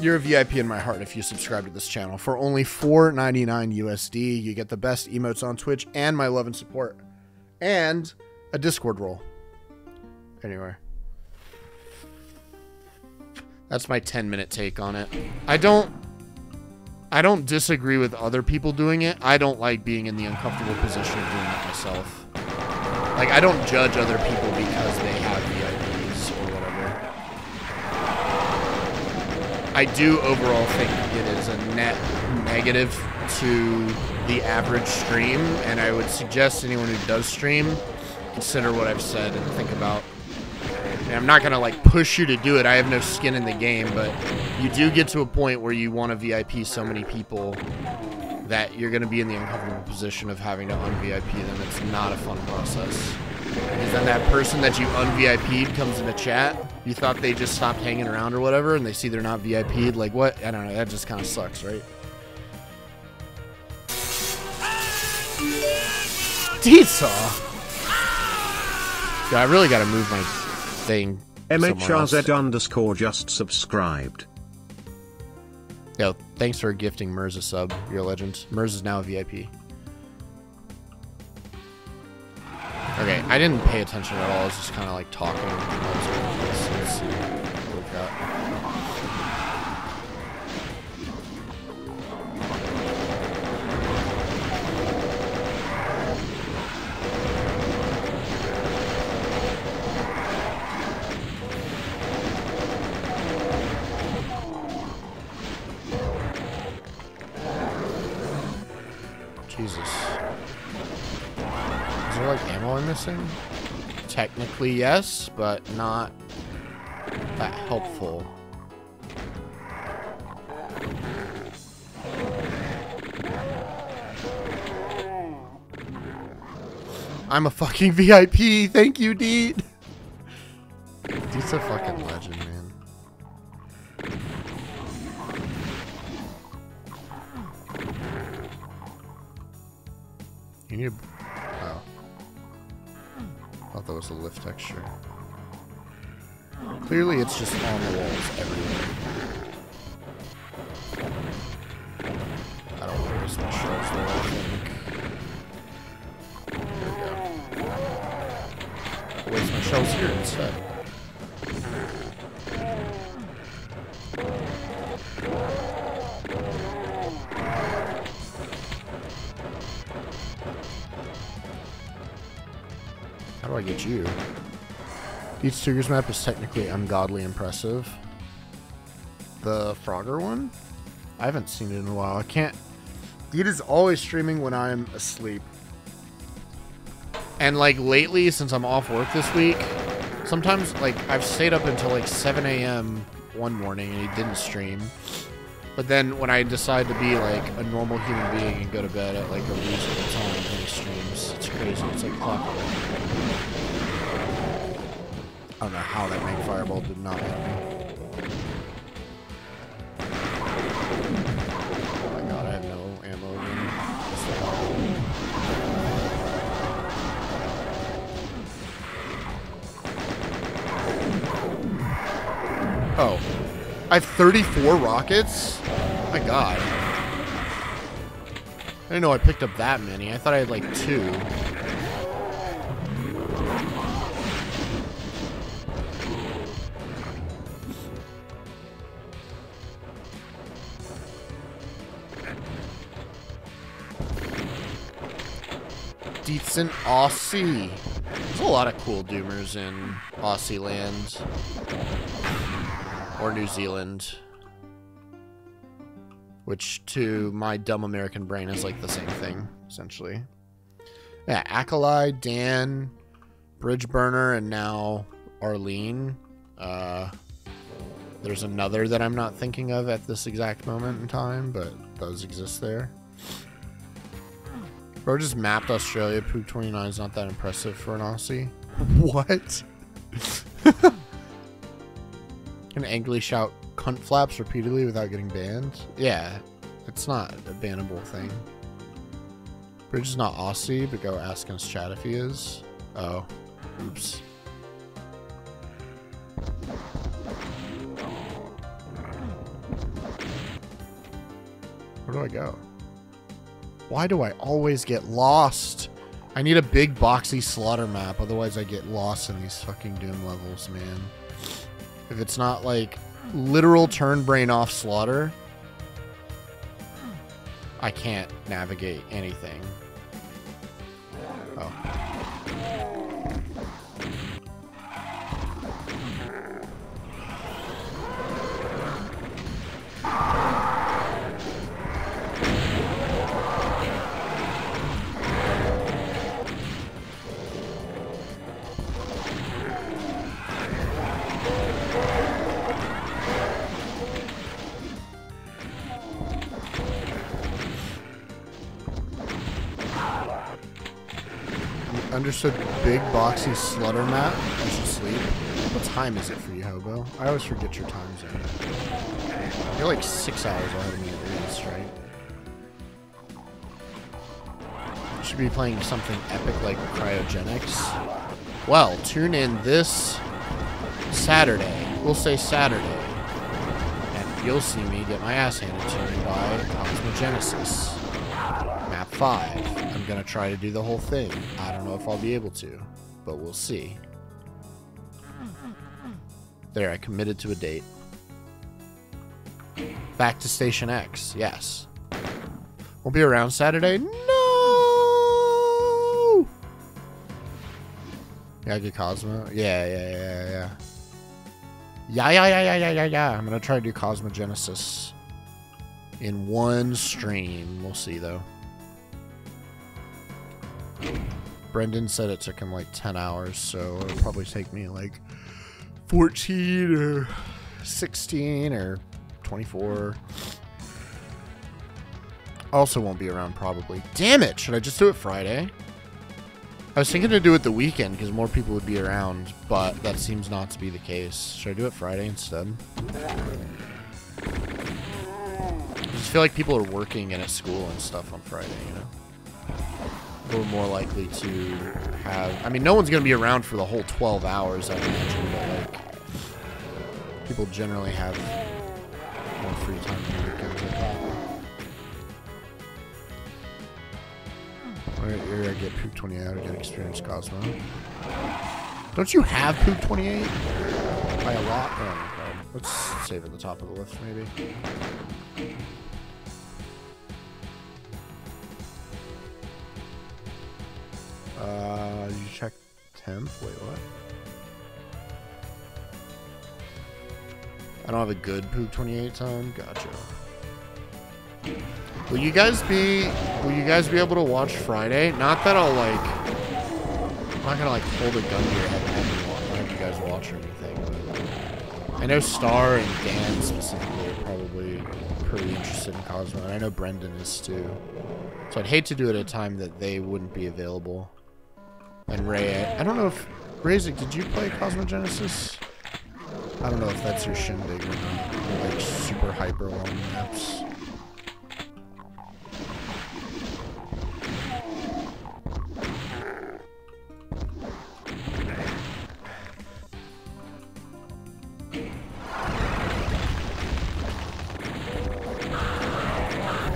You're a VIP in my heart if you subscribe to this channel. For only $4.99 USD, you get the best emotes on Twitch and my love and support. And a Discord role. Anyway. That's my 10 minute take on it. I don't I don't disagree with other people doing it. I don't like being in the uncomfortable position of doing it myself. Like I don't judge other people because they I do overall think it is a net negative to the average stream, and I would suggest anyone who does stream consider what I've said and think about. And I'm not gonna like push you to do it. I have no skin in the game, but you do get to a point where you want to VIP so many people that you're gonna be in the uncomfortable position of having to un-VIP them. It's not a fun process. Because then that person that you un-VIP'd comes in the chat. You thought they just stopped hanging around or whatever, and they see they're not VIP'd. Like what? I don't know. That just kind of sucks, right? Teesaw. Yeah, I really got to move my thing. MHRZ underscore just subscribed. Yo, thanks for gifting Mers a sub. You're a legend. Mers is now a VIP. Okay, I didn't pay attention at all. I was just kind of like talking. Jesus. Is there like ammo I'm missing? Technically, yes, but not that helpful. I'm a fucking VIP. Thank you, Deed. Tigers map is technically ungodly impressive. The Frogger one? I haven't seen it in a while. I can't. It is always streaming when I'm asleep. And like lately, since I'm off work this week, sometimes like I've stayed up until like 7 a.m. one morning and he didn't stream. But then when I decide to be like a normal human being and go to bed at like a reasonable time, he streams. It's crazy. It's like clockwork. I don't know how that Mag Fireball did not hit me. Oh my god, I have no ammo? Oh. I have 34 rockets? My god. I didn't know I picked up that many. I thought I had like two. Decent Aussie. There's a lot of cool doomers in Aussie land. Or New Zealand. Which, to my dumb American brain, is like the same thing, essentially. Yeah, Akalai, Dan, Bridgeburner, and now Arlene. Uh, there's another that I'm not thinking of at this exact moment in time, but does exist there. Bro just mapped Australia. Poog 29 is not that impressive for an Aussie. What? *laughs* Can angrily shout cunt flaps repeatedly without getting banned? Yeah, it's not a bannable thing. Bridge is not Aussie, but go ask in his chat if he is. Oh, oops. Where do I go? Why do I always get lost? I need a big boxy slaughter map, otherwise I get lost in these fucking Doom levels, man. If it's not like literal turn brain off slaughter, I can't navigate anything. Oh. Understood big boxy slaughter map. I should sleep. What time is it for you, Hobo? I always forget your time zone. You're like six hours ahead of me at least, right? You should be playing something epic like Cryogenics. Well, tune in this Saturday. We'll say Saturday. And you'll see me get my ass handed to me by Cosmogenesis. Map 5. I'm gonna try to do the whole thing. I don't know if I'll be able to, but we'll see. There, I committed to a date. Back to Saturn X, yes. Won't be around Saturday? No! Get Cosmo? Yeah, yeah, yeah, yeah. Yeah, yeah, yeah, yeah, yeah, yeah, yeah. I'm gonna try to do Cosmogenesis in one stream. We'll see, though. Brendan said it took him like 10 hours, so it'll probably take me like 14 or 16 or 24. Also won't be around probably. Damn it! Should I just do it Friday? I was thinking to do it the weekend because more people would be around, but that seems not to be the case. Should I do it Friday instead? I just feel like people are working and at school and stuff on Friday, you know? Are more likely to have. I mean, no one's going to be around for the whole 12 hours, I imagine, but like, people generally have more free time on the weekends. I think. Alright, here I get Poog 28 or get Experience Cosmo. Don't you have Poog 28? By a lot? Oh. Let's save at the top of the list, maybe. Uh, you check temp? Wait, what? I don't have a good Poog 28 time? Gotcha. Will you guys be will you guys be able to watch Friday? Not that I'll like I'm not gonna like hold a gun to your head and have you, you guys watch or anything. I know Star and Dan specifically are probably pretty interested in Cosmo, and I know Brendan is too. So I'd hate to do it at a time that they wouldn't be available. And Ray, I, don't know if Razik, did you play Cosmogenesis? I don't know if that's your shindig or not. Like super hyper long maps.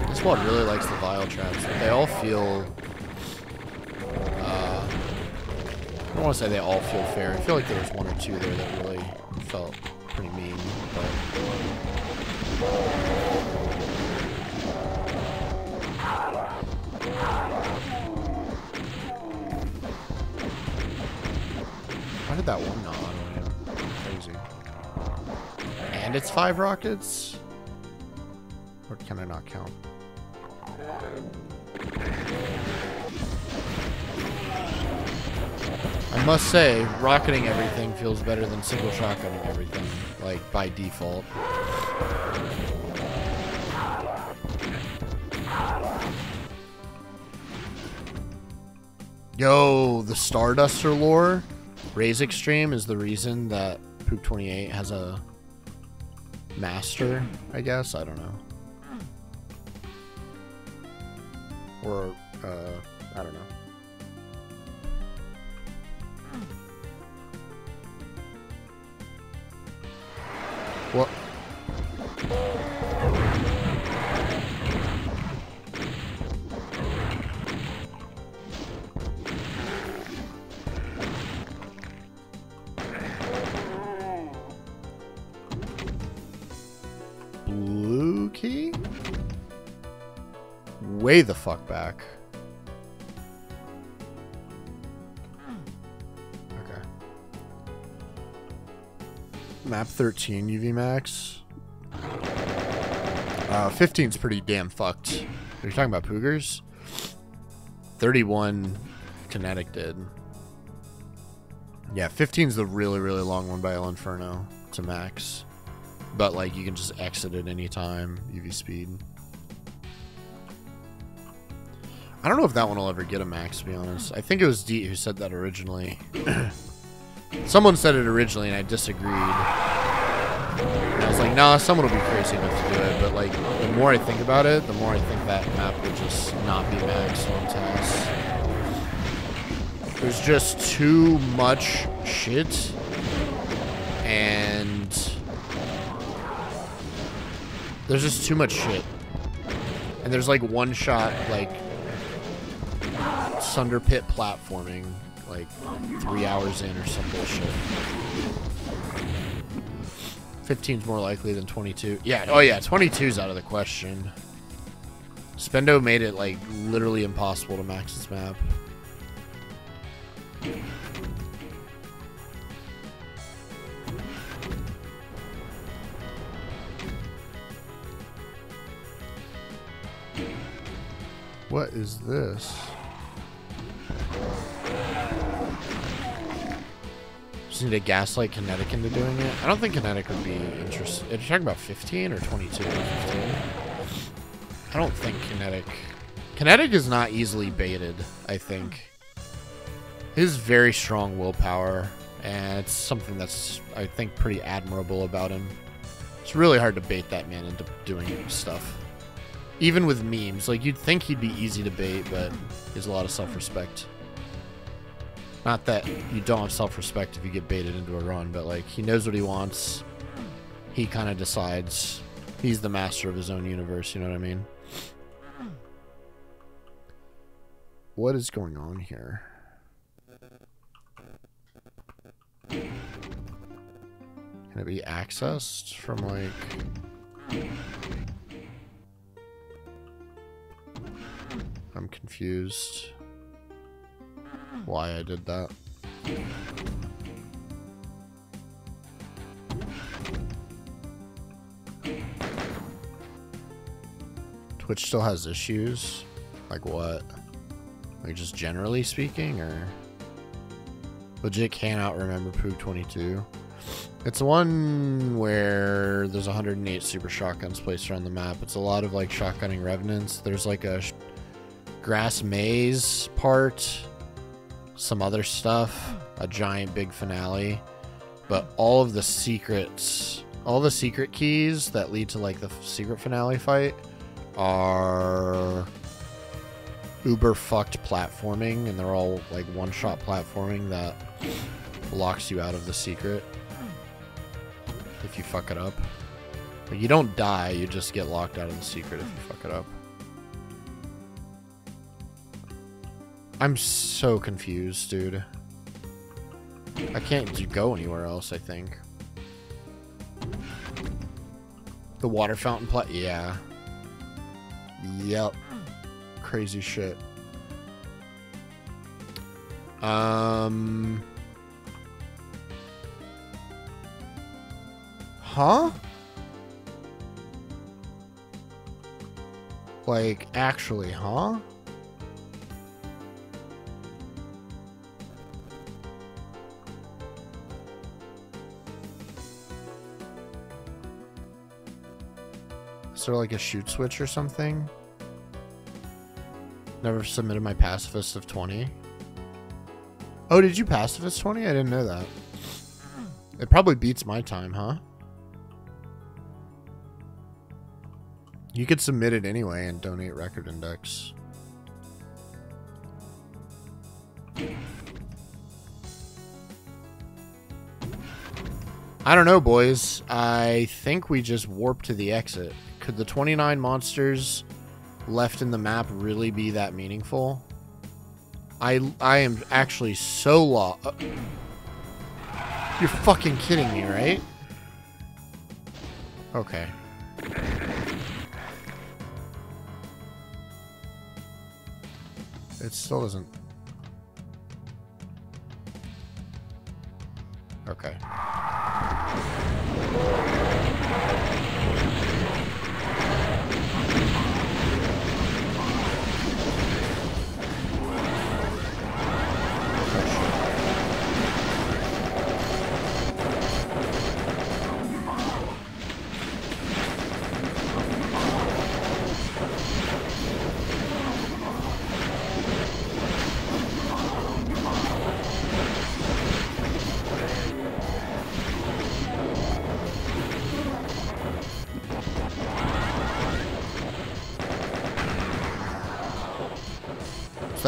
This one really likes the Vile traps. They all feel. Don't want to say they all feel fair. I feel like there was one or two there that really felt pretty mean. But why did that one not on him? Crazy. And it's five rockets. Or can I not count? Must say, rocketing everything feels better than single shotgunning everything, like by default. Yo, the Starduster lore, Raise Extreme is the reason that Poog 28 has a master, I guess. I don't know. Or, uh, I don't know. What? Blue key? Way the fuck back. Map 13 UV max. Uh, 15's pretty damn fucked. Are you talking about Poogers? 31 Kinetic did. Yeah, 15's the really, really long one by El Inferno to max. But, like, you can just exit at any time, UV speed. I don't know if that one will ever get a max, to be honest. I think it was D who said that originally. *clears throat* Someone said it originally, and I disagreed. And I was like, nah, someone will be crazy enough to do it. But, like, the more I think about it, the more I think that map would just not be maxed on TAS. There's just too much shit. And... There's just too much shit. And there's, like, one shot, like, Sunder Pit platforming, like, three hours in or some bullshit. 15's more likely than 22. Yeah, oh yeah, 22's out of the question. Spendo made it, like, literally impossible to max this map. What is this? Just need to gaslight Kinetic into doing it. I don't think Kinetic would be interested. Are you talking about 15 or 22 or 15? I don't think Kinetic. Kinetic is not easily baited, I think. His very strong willpower, and it's something that's, I think, pretty admirable about him. It's really hard to bait that man into doing stuff. Even with memes, like you'd think he'd be easy to bait, but he has a lot of self-respect. Not that you don't have self-respect if you get baited into a run, but like he knows what he wants. He kind of decides. He's the master of his own universe. You know what I mean? What is going on here? Can it be accessed from like... I'm confused why I did that. Twitch still has issues? Like what? Like just generally speaking, or legit cannot remember Poog 22. It's one where there's 108 super shotguns placed around the map. It's a lot of like shotgunning revenants. There's like a grass maze part, some other stuff, a giant big finale, but all of the secrets, all the secret keys that lead to like the secret finale fight are uber fucked platforming and they're all like one shot platforming that locks you out of the secret if you fuck it up. You don't die, you just get locked out of the secret if you fuck it up. I'm so confused, dude. I can't go anywhere else, I think. The water fountain plat yeah. Yep. Crazy shit. Um Huh? Like, actually, huh? There like a shoot switch or something? Never submitted my pacifist of 20. Oh, did you pacifist 20? I didn't know that. It probably beats my time, huh? You could submit it anyway and donate record index. I don't know, boys. I think we just warped to the exit. Could the 29 monsters left in the map really be that meaningful? I I am actually so lost. Uh, you're fucking kidding me, right? Okay. It still doesn't. Okay.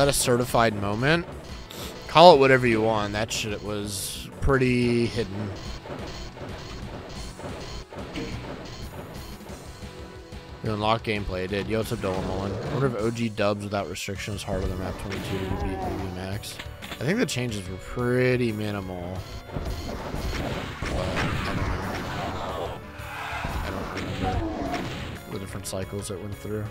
That a certified moment? Call it whatever you want. That shit was pretty hidden. You unlock gameplay. Did. Yo, what's up, Dolan? I wonder if OG dubs without restrictions harder than map 22 to beat the Max. I think the changes were pretty minimal. But I don't know. I don't remember the different cycles that went through.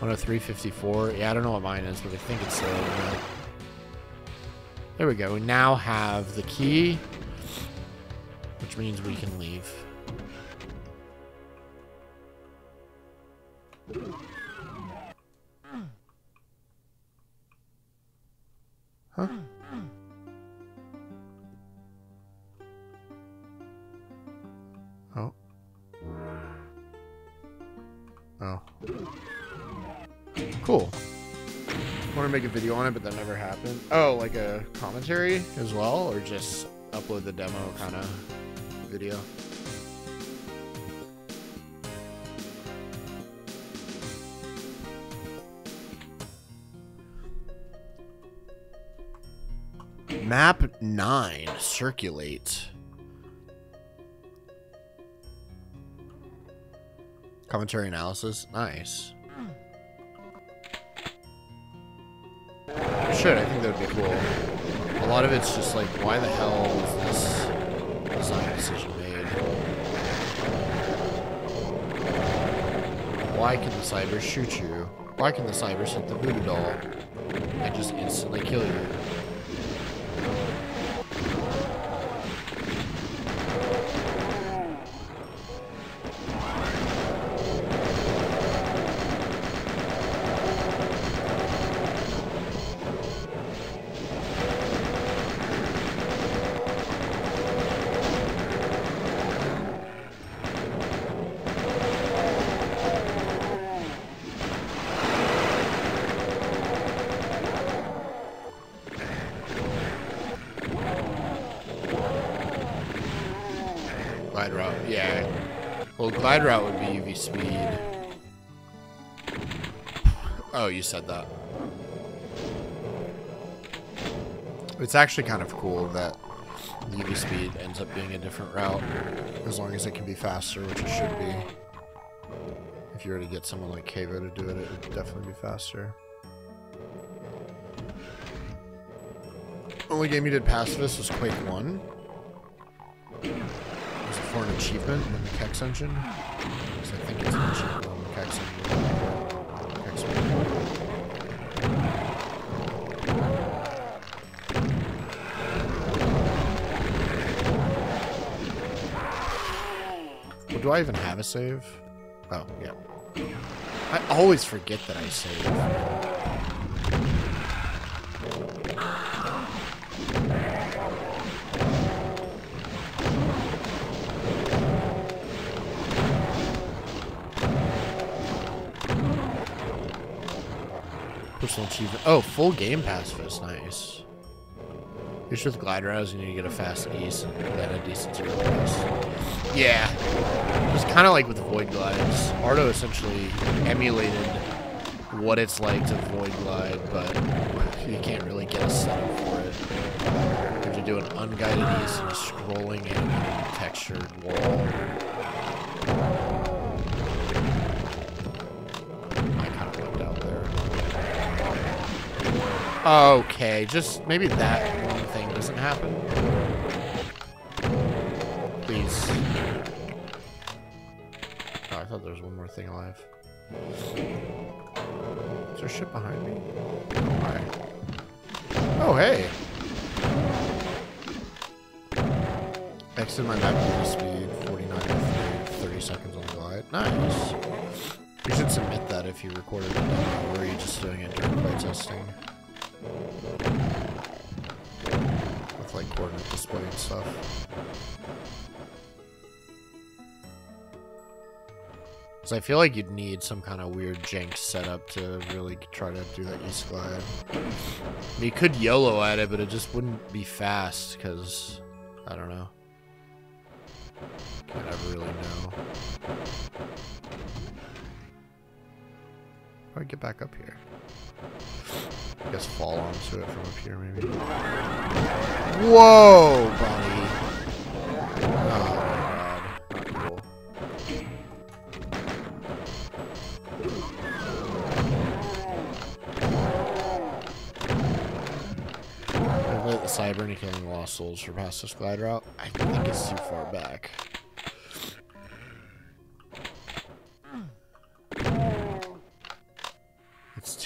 103.54. Yeah, I don't know what mine is, but I think it's there. There we go. We now have the key, which means we can leave. Huh? Oh. Oh. Cool. Want to make a video on it, but that never happened. Oh, like a commentary as well, or just upload the demo kind of video? Map 9, circulate. Commentary analysis, nice. Should, I think that would be cool. A lot of it's just like, why the hell was this design decision made? Why can the cybers shoot you? Why can the cybers hit the voodoo doll and just instantly kill you? Route would be UV speed. Oh, you said that. It's actually kind of cool that UV speed ends up being a different route, as long as it can be faster, which it should be. If you were to get someone like Kavo to do it, it would definitely be faster. Only game you did pacifist was Quake 1. It Was for an achievement in the. Kex engine. Well, do I even have a save? Oh, yeah. I always forget that I save. Personal achievement. Oh, full game pass pacifist. Nice. Just with glide routes, you need to get a fast ace and then a decent zero pass. Yeah. It's kind of like with Void Glides. Ardo essentially emulated what it's like to Void Glide, but you can't really get a setup for it. You have to do an unguided ace and a scrolling animated textured wall. Okay, just maybe that one thing doesn't happen. Please. Oh, I thought there was one more thing alive. Is there shit behind me? Oh. Oh, hey. Exit my map speed, 49 to 30 seconds on the glide. Nice. You should submit that if you recorded it, or are you just doing it during playtesting? With stuff. Because I feel like you'd need some kind of weird jank setup to really try to do that east glide. I mean, you could YOLO at it, but it just wouldn't be fast, because, I don't know. Can't ever really know. How do I get back up here? I guess fall onto it from up here, maybe. Whoa, buddy. Oh my god. Cool. I've the Cyber and killing Lost Souls for past this glide route. I think it's too far back.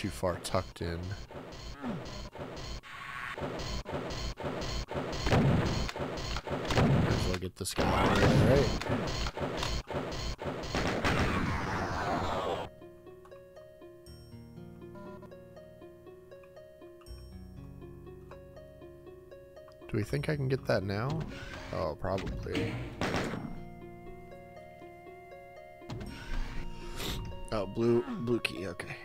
Too far tucked in. Might as well get this guy out? Do we think I can get that now? Oh, probably. Oh, blue blue key, okay.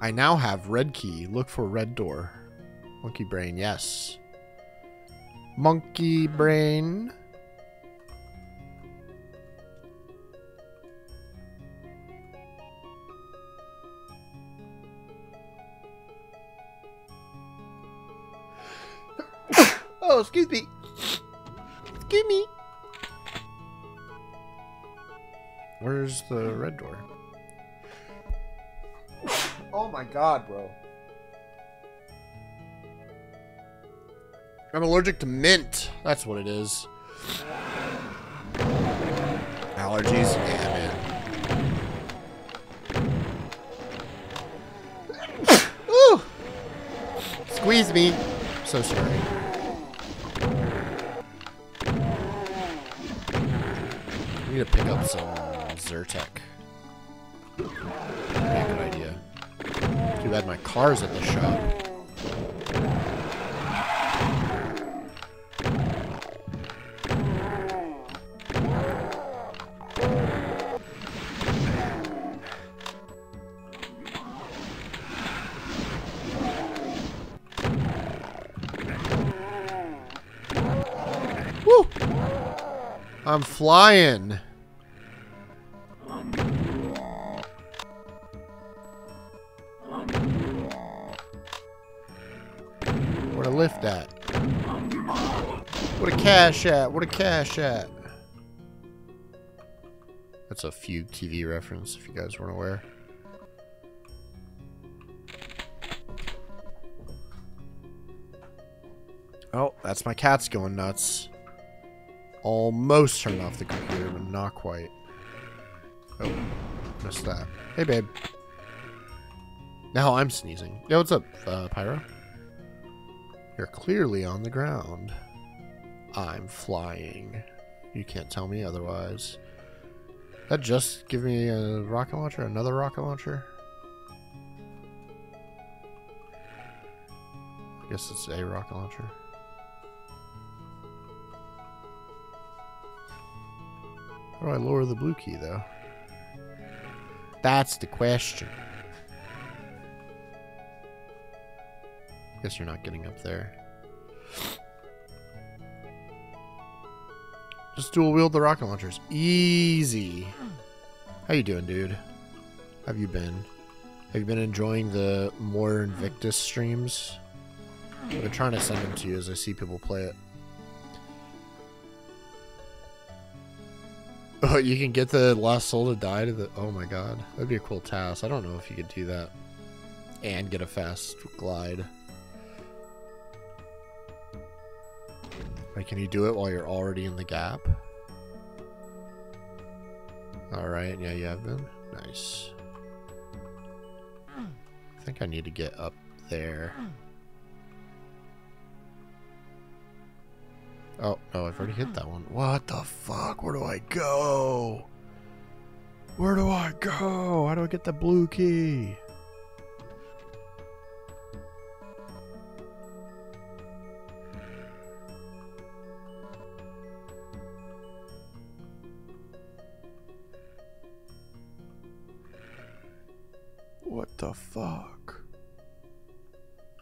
I now have red key. Look for red door. Monkey brain, yes. Monkey brain. *coughs* oh, excuse me. Excuse me. Where's the red door? Oh my god, bro. I'm allergic to mint. That's what it is. Allergies? Yeah, man. Ooh! Squeeze me. So sorry. I need to pick up some Zyrtec. Idea. My car's at the shop. I'm flying. Cash at? What a cash at? That's a Fugue TV reference, if you guys weren't aware. Oh, that's my cat's going nuts. Almost turned off the computer, but not quite. Oh, missed that. Hey, babe. Now I'm sneezing. Yo, what's up, uh, Pyro? You're clearly on the ground. I'm flying. You can't tell me otherwise. That just give me a rocket launcher? Another rocket launcher? I guess it's a rocket launcher. How do I lower the blue key, though? That's the question. Guess you're not getting up there. Just dual wield the rocket launchers. Easy. How you doing, dude? Have you been? Have you been enjoying the more Invictus streams? I've been trying to send them to you as I see people play it. *laughs* Oh, you can get the last soul to die to the. Oh my god, that'd be a cool task. I don't know if you could do that and get a fast glide. Like, can you do it while you're already in the gap? All right, yeah, you have been. Nice. I think I need to get up there. Oh, no, I've already hit that one. What the fuck? Where do I go? Where do I go? How do I get the blue key?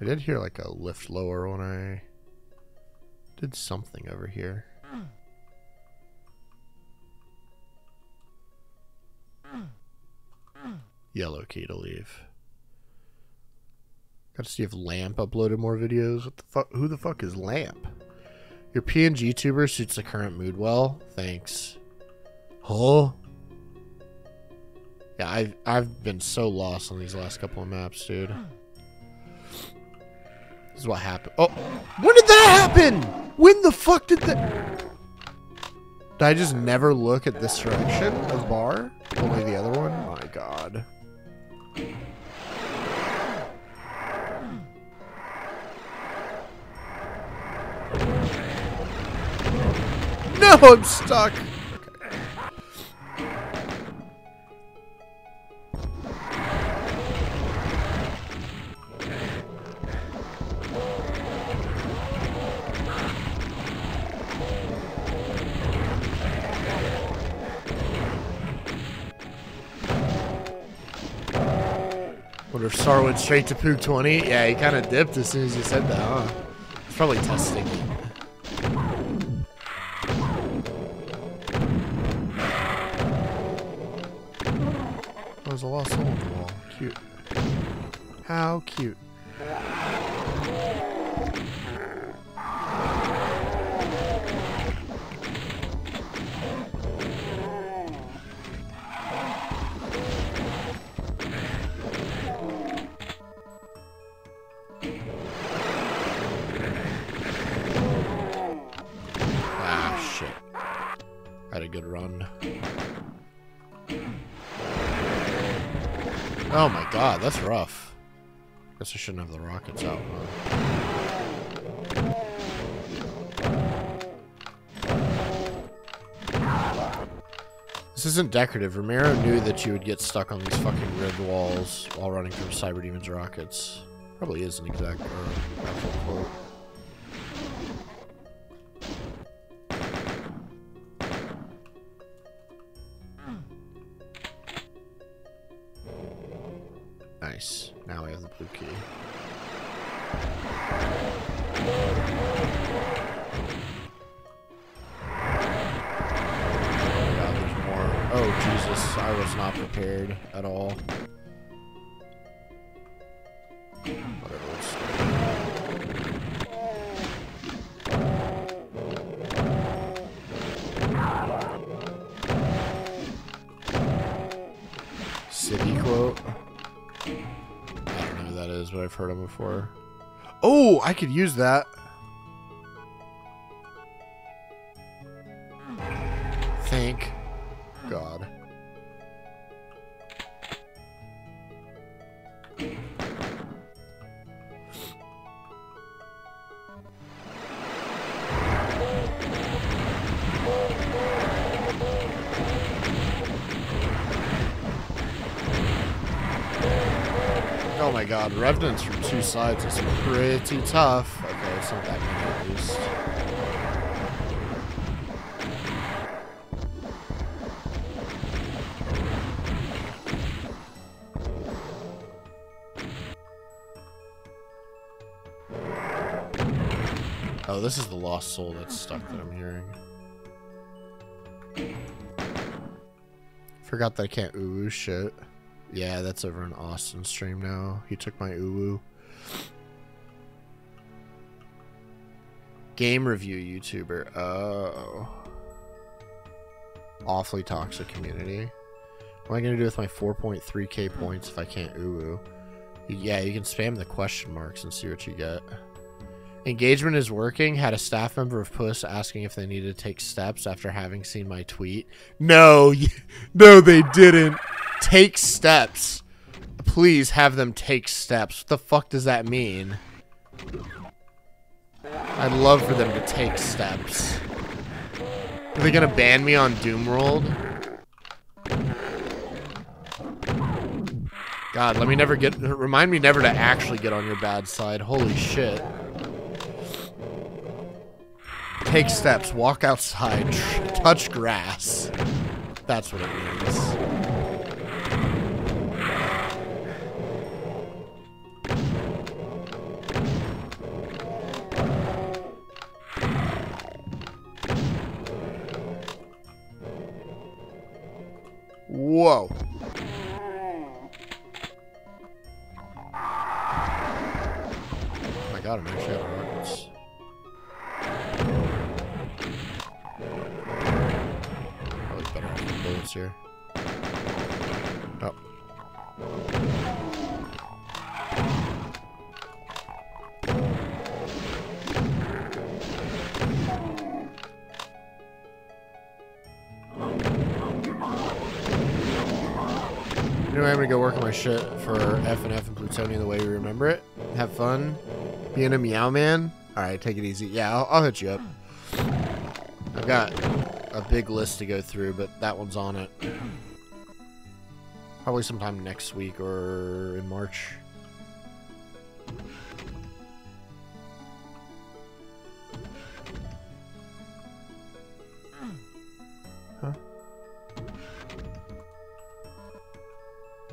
I did hear like a lift lower when I did something over here. Yellow key to leave. Gotta see if Lamp uploaded more videos. What the fuck? Who the fuck is Lamp? Your PNG tuber suits the current mood well. Thanks. Huh? Yeah, I've I've been so lost on these last couple of maps, dude. This is what happened. Oh, when did that happen? When the fuck did that? Did I just never look at this direction of bar? Only the other one? My god. No, I'm stuck. Star went straight to Poog 20? Yeah, he kind of dipped as soon as you said that, huh? He's probably testing. There's a lost hole in the wall. Cute. How cute. Isn't decorative. Romero knew that you would get stuck on these fucking red walls while running from Cyber Demon's rockets. Probably isn't exact or uh, actual quote. Before. Oh, I could use that. God, Revenants from two sides is pretty tough. Okay, it's not that many at least. Oh, this is the lost soul that's stuck that I'm hearing. Forgot that I can't ooh shit. Yeah, that's over in Austin stream now. He took my uwu. Game review YouTuber. Oh. Awfully toxic community. What am I going to do with my 4.3k points if I can't uwu? Yeah, you can spam the question marks and see what you get. Engagement is working. Had a staff member of Puss asking if they needed to take steps after having seen my tweet. No, *laughs* no, they didn't. Take steps. Please have them take steps. What the fuck does that mean? I'd love for them to take steps. Are they gonna ban me on Doomworld? God, let me never get. Remind me never to actually get on your bad side. Holy shit. Take steps, walk outside, touch grass. That's what it means. Whoa. Oh my god, I'm actually of rockets. Probably better off bullets here. I'm gonna go work on my shit for F and F and Plutonium the way we remember it. Have fun. Being a meow man. Alright, take it easy. Yeah, I'll, I'll hit you up. I've got a big list to go through, but that one's on it. Probably sometime next week or in March.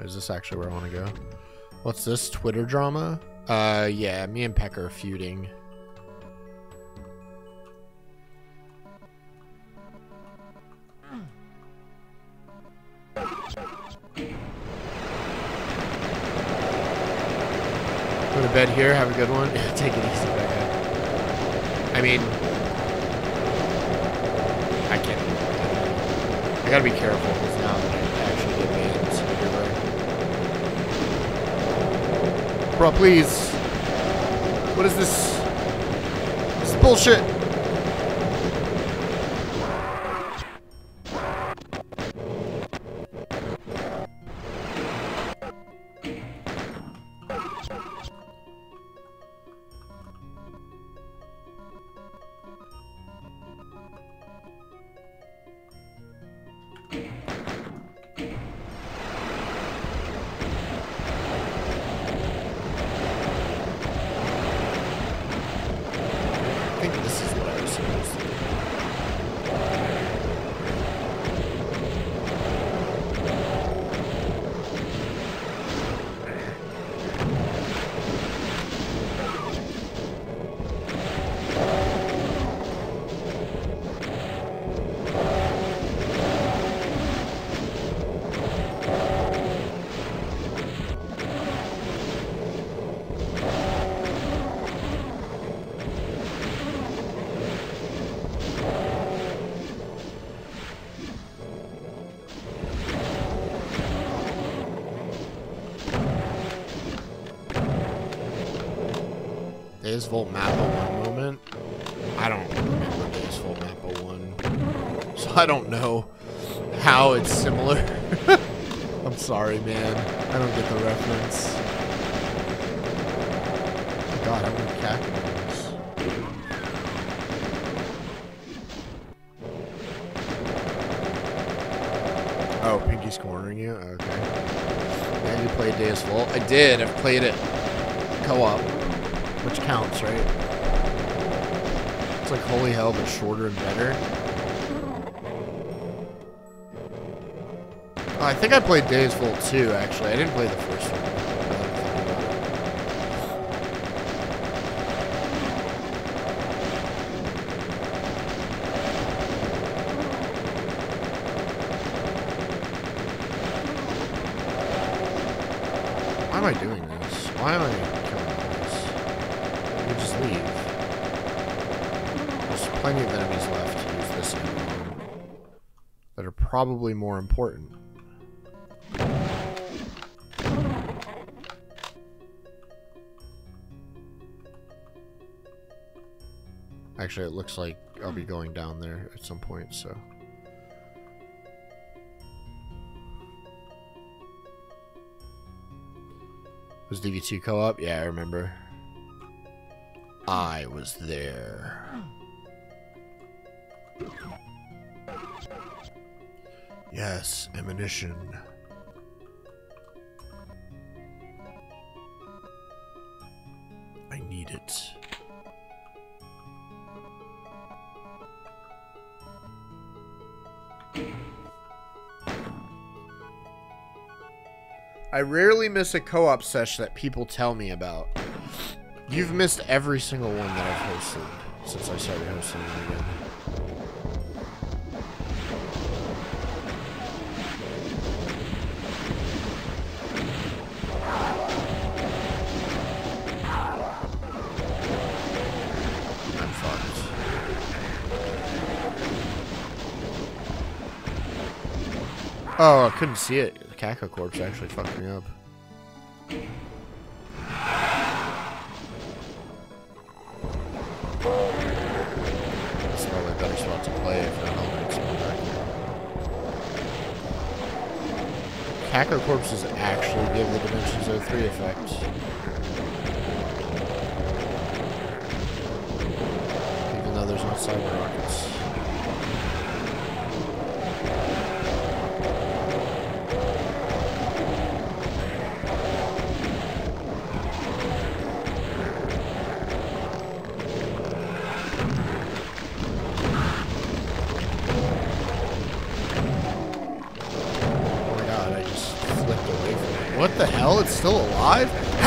Is this actually where I want to go? What's this? Twitter drama? Uh, yeah, me and Peck are feuding. Go to bed here. Have a good one. *laughs* Take it easy, Becca. I mean, I can't. I gotta be careful because now that I actually get banned. So you're right. Bro, please. What is this? This is bullshit. Mappa 1 moment. I don't remember Vult Mappa 1. So I don't know how it's similar. *laughs* I'm sorry, man. I don't get the reference. God, how many cactus? Oh, Pinky's cornering you? Okay. And you played Deus Vult? I did. I've played it counts, right? It's like holy hell, but shorter and better. Oh, I think I played Deus Vult 2, actually. I didn't play the first one. Probably more important. Actually, it looks like I'll be going down there at some point, so. Was DV2 co-op? Yeah, I remember. I was there. Yes, ammunition. I need it. I rarely miss a co-op session that people tell me about. You've missed every single one that I've hosted since I started hosting them again. Oh, I couldn't see it. The Caca Corpse actually fucked me up. It's probably a better spot to play if helmet's on back. Caca Corpses actually give the Dimensions 03 effect. Even though there's no cyber rockets.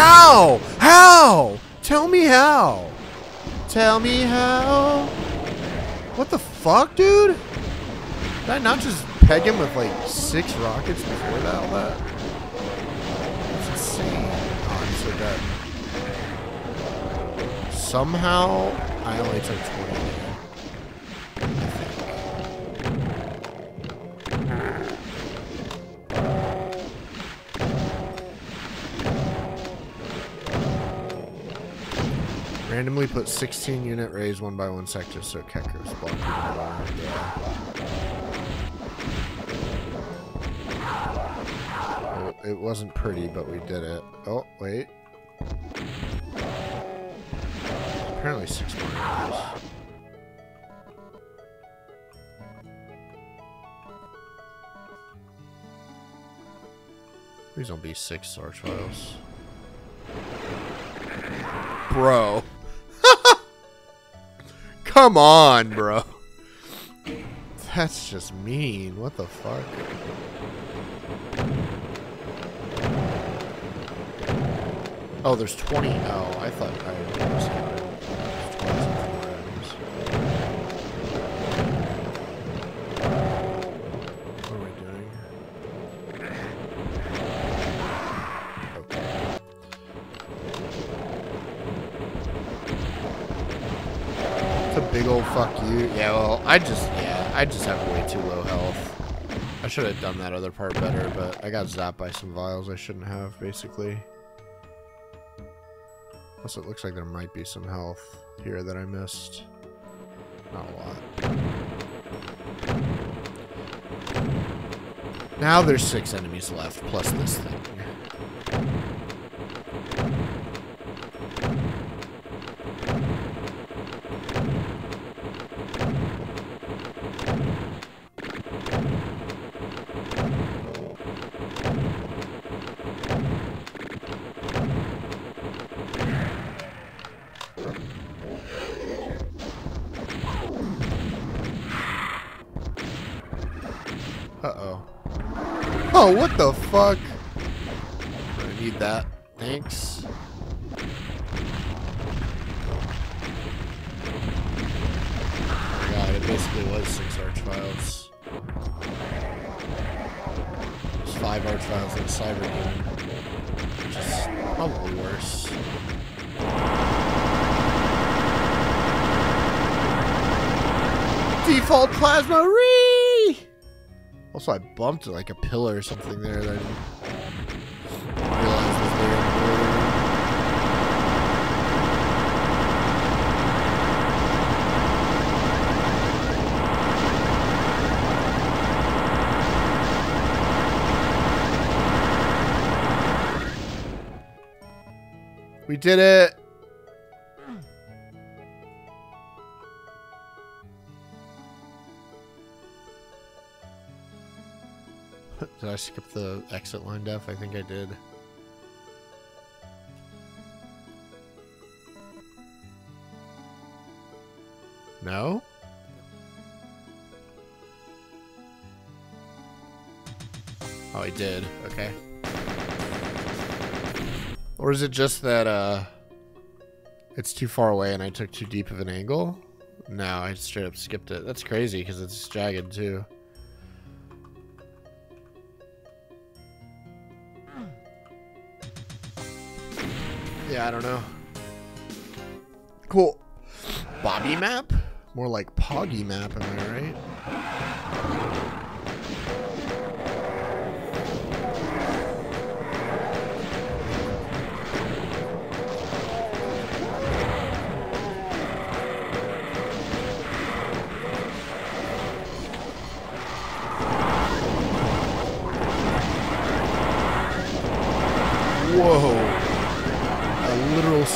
How? How? Tell me how. Tell me how. What the fuck, dude? Did I not just peg him with like six rockets before that? All that? That's insane. Oh, I'm so dead. Somehow, I only took 20 Randomly put 16 unit rays one by one sector so the. Yeah. It, wasn't pretty, but we did it. Oh, wait. Apparently six more don't be six Sarge files. Bro. *laughs* Come on, bro. That's just mean. What the fuck? Oh, there's 20. Oh, I thought I was big old fuck you. Yeah, well, I just, yeah, I just have way too low health. I should have done that other part better, but I got zapped by some viles I shouldn't have, basically. Plus, it looks like there might be some health here that I missed. Not a lot. Now there's six enemies left, plus this thing. Oh, what the fuck? I need that. Thanks. God, it basically was six arch viles. There's five arch viles in Cyber Game. Which is probably worse. Default plasma! Also, I bumped like a pillar or something there that I didn't realize was there. We did it! I skip the exit line def? I think I did. No? Oh, I did. Okay. Or is it just that, uh... It's too far away and I took too deep of an angle? No, I straight up skipped it. That's crazy because it's jagged too. Yeah, I don't know. Cool. Bobby map? More like Poggy map, am I right?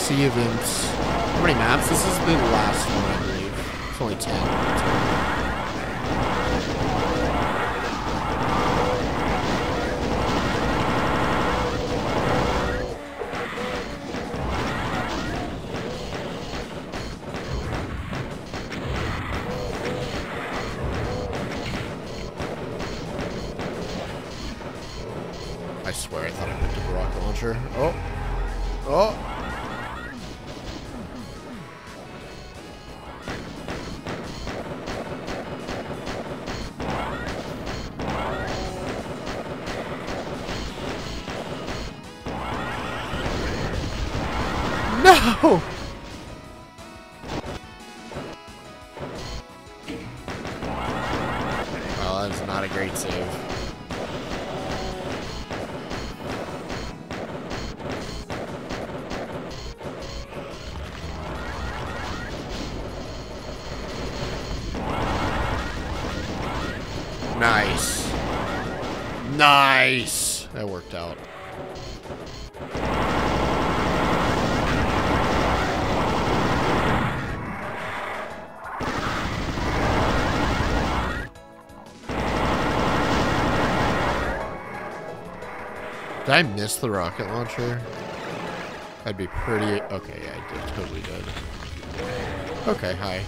Sea events. How many maps? This is the last one, I believe. It's only 10. I miss the rocket launcher? I'd be pretty... Okay, yeah, I did. Totally did. Okay, hi.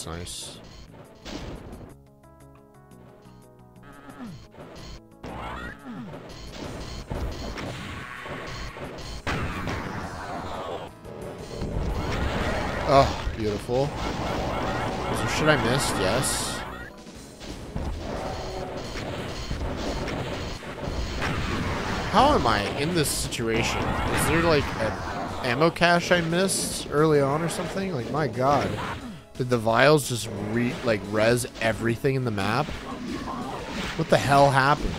That's nice. Oh, beautiful. There shit I missed? Yes. How am I in this situation? Is there like an ammo cache I missed early on or something? Like, my god. Did the viles just re like res everything in the map? What the hell happened?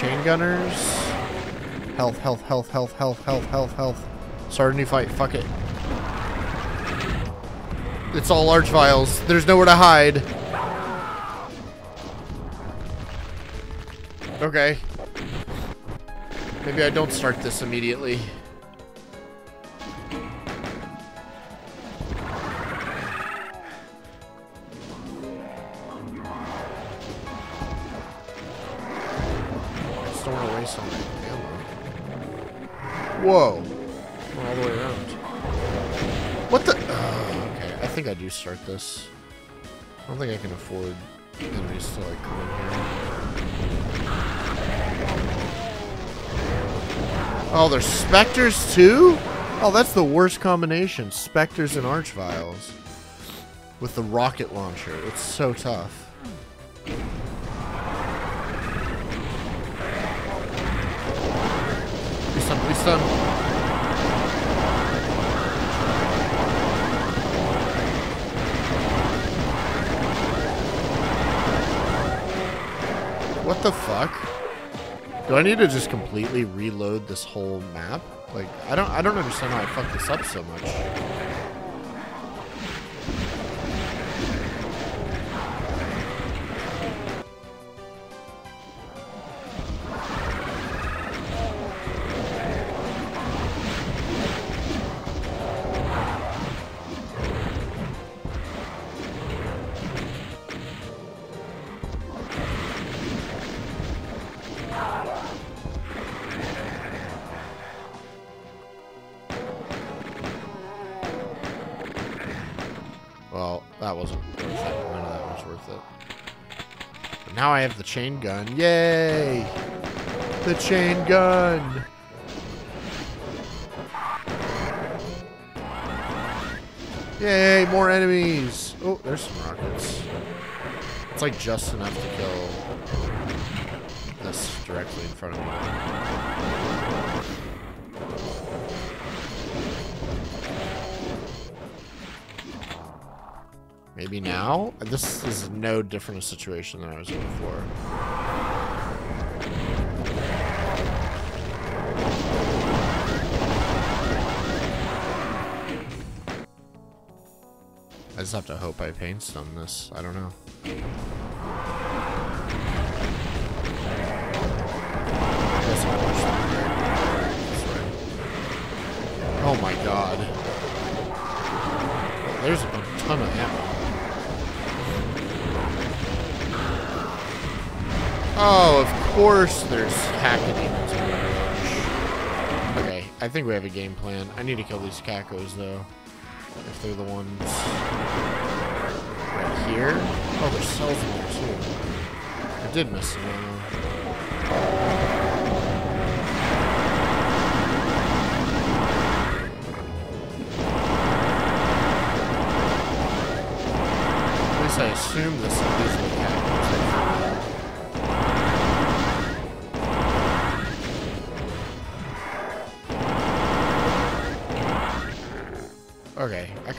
Chain gunners. Health, health, health, health, health, health, health, health. Start a new fight. Fuck it. It's all large vials. There's nowhere to hide. Okay. Maybe I don't start this immediately. Think I can afford enemies to like here. Oh, there's specters too? Oh, that's the worst combination. Specters and archviles. With the rocket launcher. It's so tough. Please stun, please stun. What the fuck? Do I need to just completely reload this whole map? Like, I don't I don't understand how I fucked this up so much. Chain gun. Yay! The chain gun! Yay, more enemies! Oh, there's some rockets. It's like just enough to kill this directly in front of me. Maybe hmm. now? This is no different a situation than I was in before. I just have to hope I paint stun this. I don't know. Course there's Mirage. Okay, I think we have a game plan. I need to kill these Cacos, though. If they're the ones... Right here? Oh, there's cells in there, too. I did miss some ammo.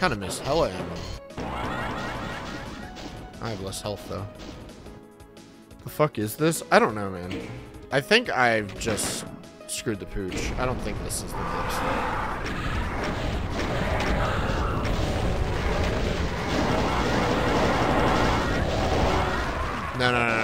Kind of miss hella ammo. I have less health though. The fuck is this? I don't know, man. I think I've just screwed the pooch. I don't think this is the next. No, no, no, no.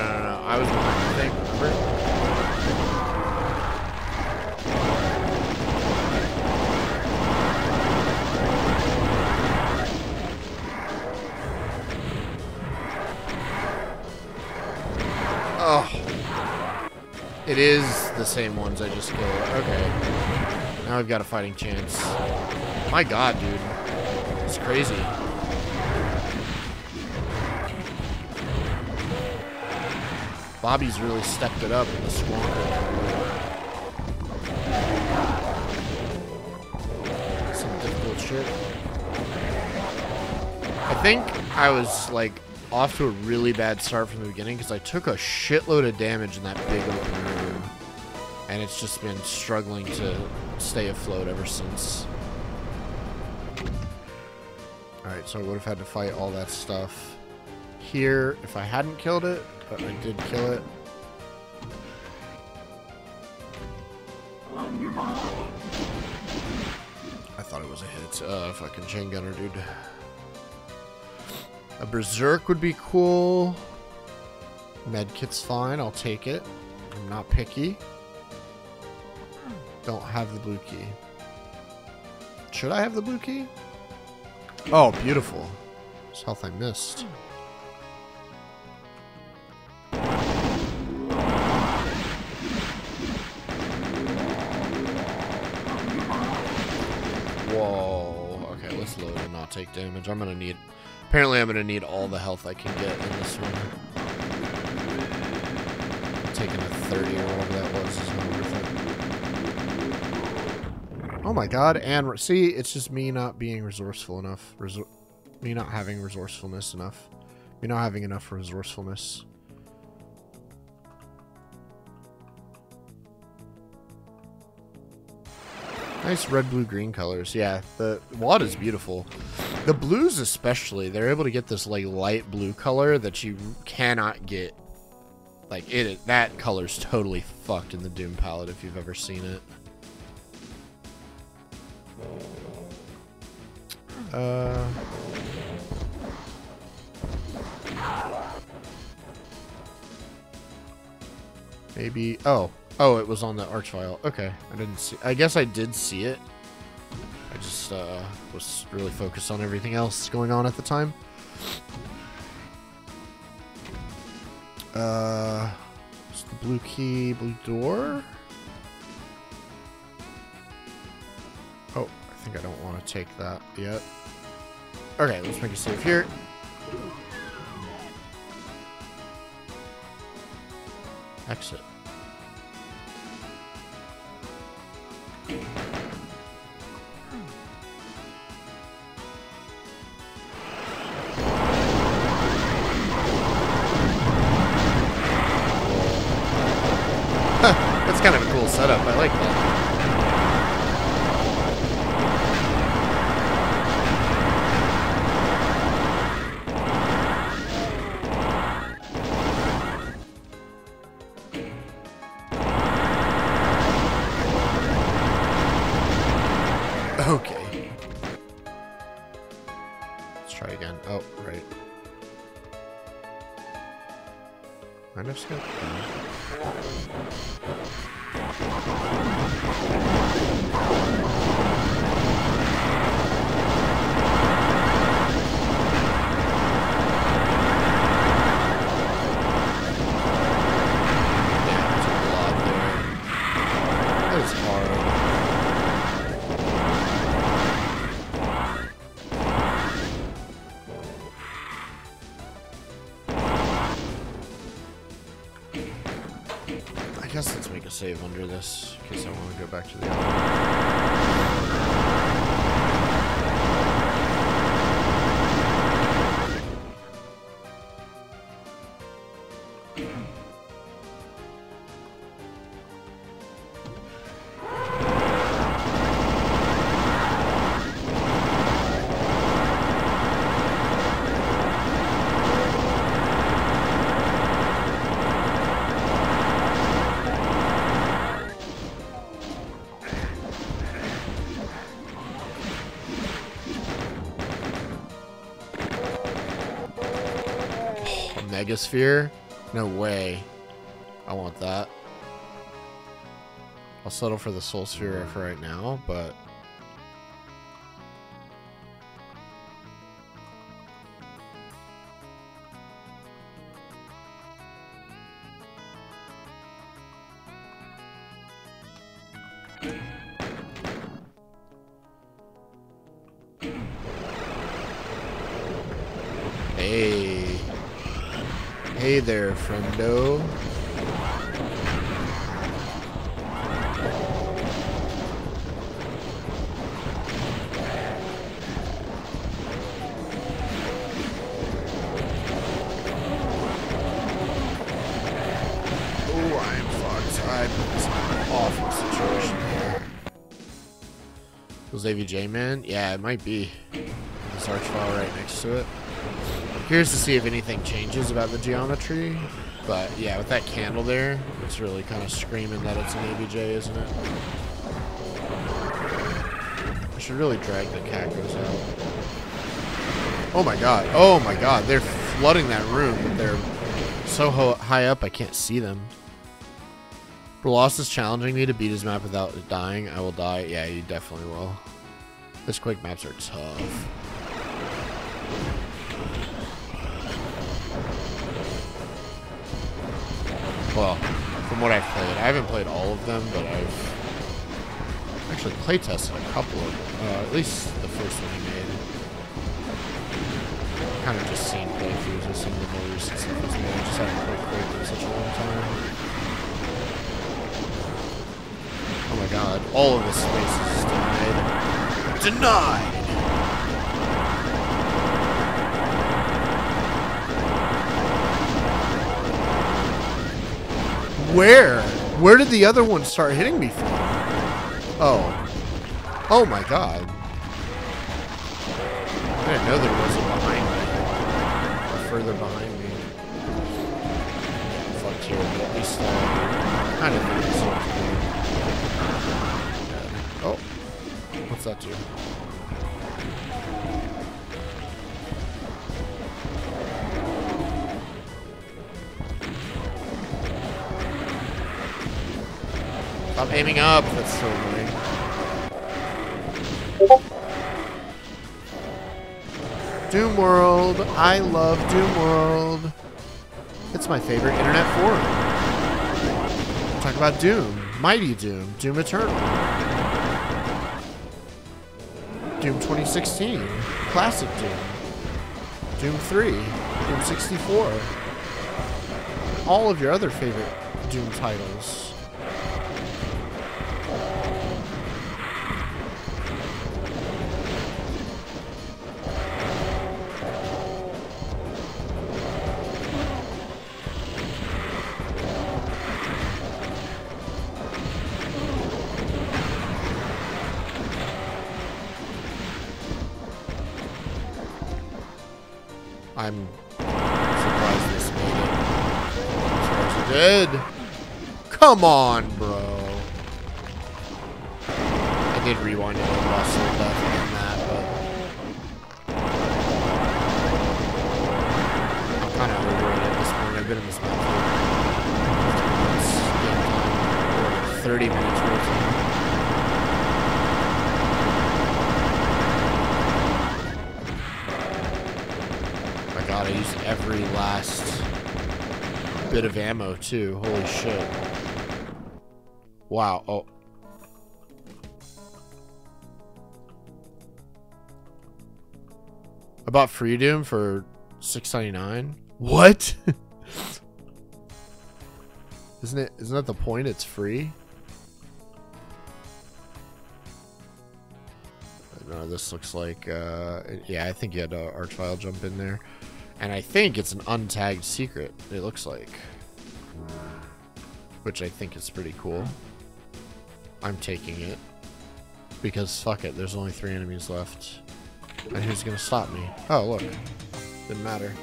It is the same ones I just killed. Okay. Now I've got a fighting chance. My god, dude. It's crazy. Bobby's really stepped it up in the swamp. Some difficult shit. I think I was like off to a really bad start from the beginning because I took a shitload of damage in that big open room. And it's just been struggling to stay afloat ever since. Alright, so I would have had to fight all that stuff here if I hadn't killed it, but I did kill it. I thought it was a hit. Uh, fucking chain gunner, dude. A berserk would be cool. Medkit's fine. I'll take it. I'm not picky. Don't have the blue key. Should I have the blue key? Oh, beautiful. It's health I missed. Whoa. Okay, let's load and not take damage. I'm gonna need... Apparently I'm gonna need all the health I can get in this one. Taking a 30 or whatever that was is not worth it. Oh my god, and... See, it's just me not being resourceful enough. Resor me not having resourcefulness enough. Me not having enough resourcefulness. Nice red, blue, green colors. Yeah, the wad is beautiful. The blues especially, they're able to get this like light blue color that you cannot get. Like it, that color's totally fucked in the Doom palette if you've ever seen it. Uh. Maybe. Oh. Oh, it was on the arch vile. Okay. I didn't see. I guess I did see it. I just uh, was really focused on everything else going on at the time. Uh. the blue key, blue door. Think I don't want to take that yet. Okay, let's make a save here. Exit. That's kind of a cool setup. I like that. Save under this because I want to go back to the Megasphere? No way. I want that. I'll settle for the Soul Sphere for right now, but Was AVJ man? Yeah, it might be. This arch vile right next to it. Curious to see if anything changes about the geometry. But yeah, with that candle there, it's really kind of screaming that it's an AVJ, isn't it? I should really drag the cacos out. Oh my god. Oh my god. They're flooding that room, but they're so high up I can't see them. Brolos is challenging me to beat his map without dying. I will die. Yeah, you definitely will. This quick maps are tough. Well, from what I've played, I haven't played all of them, but I've actually play tested a couple of, uh, at least the first one he made. Kind of just seen playthroughs of some of the more recent stuff as well. Just haven't played Quake in such a long time. Oh my god, all of this space is denied. Denied! Where? Where did the other one start hitting me from? Oh. Oh my god. I didn't know there was a behind me. Or further behind me. But at least think it's okay. Oh. What's that do? Stop aiming up. That's so annoying. Doom World. I love Doom World. It's my favorite internet forum. Talk about Doom. Mighty Doom. Doom Eternal. Doom 2016. Classic Doom. Doom 3. Doom 64. All of your other favorite Doom titles. Come on, bro. I did rewind it and lost some death on that, but I'm kind of over it at this point. I've been in this map for 30 minutes worth. My god, I used every last bit of ammo too. Holy shit. Wow. Oh. I bought Freedom for six ninety nine. What? *laughs* Isn't it? Isn't that the point? It's free. No, this looks like. Uh, yeah, I think you had uh, Archvile jump in there, and I think it's an untagged secret. It looks like, which I think is pretty cool. I'm taking it because fuck it. There's only three enemies left, and who's gonna stop me? Oh look, didn't matter.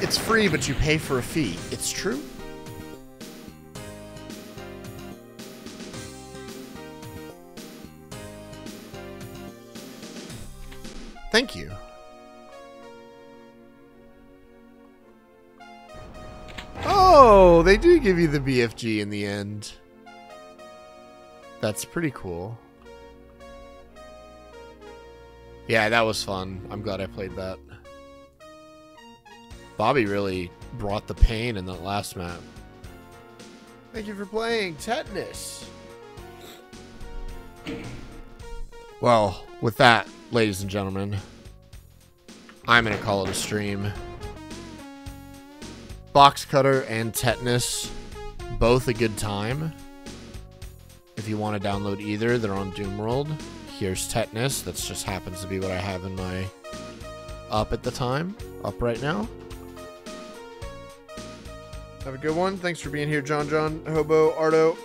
It's free, but you pay for a fee. It's true. Thank you. Oh, they do give you the BFG in the end. That's pretty cool. Yeah, that was fun. I'm glad I played that. Bobby really brought the pain in that last map. Thank you for playing Tetanus. Well, with that, ladies and gentlemen, I'm going to call it a stream. Box Cutter and Tetanus, both a good time. If you want to download either, they're on Doomworld. Here's Tetanus, that just happens to be what I have in my up at the time, up right now. Have a good one. Thanks for being here, John John, Hobo, Ardo,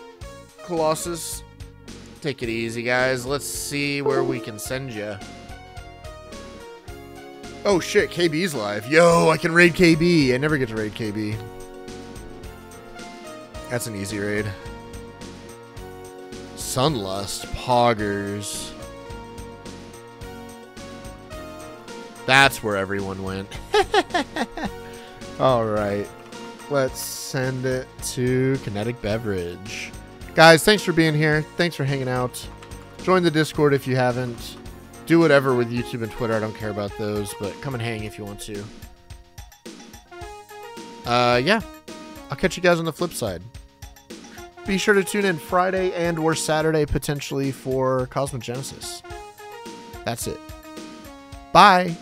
Colossus. Take it easy, guys. Let's see where we can send you. Oh shit, KB's live. Yo, I can raid KB. I never get to raid KB. That's an easy raid. Sunlust, Poggers. That's where everyone went. *laughs* All right. Let's send it to Kinetic Beverage. Guys, thanks for being here. Thanks for hanging out. Join the Discord if you haven't. Do whatever with YouTube and Twitter. I don't care about those, but come and hang if you want to. Uh, yeah. I'll catch you guys on the flip side. Be sure to tune in Friday and or Saturday potentially for Cosmogenesis. That's it. Bye.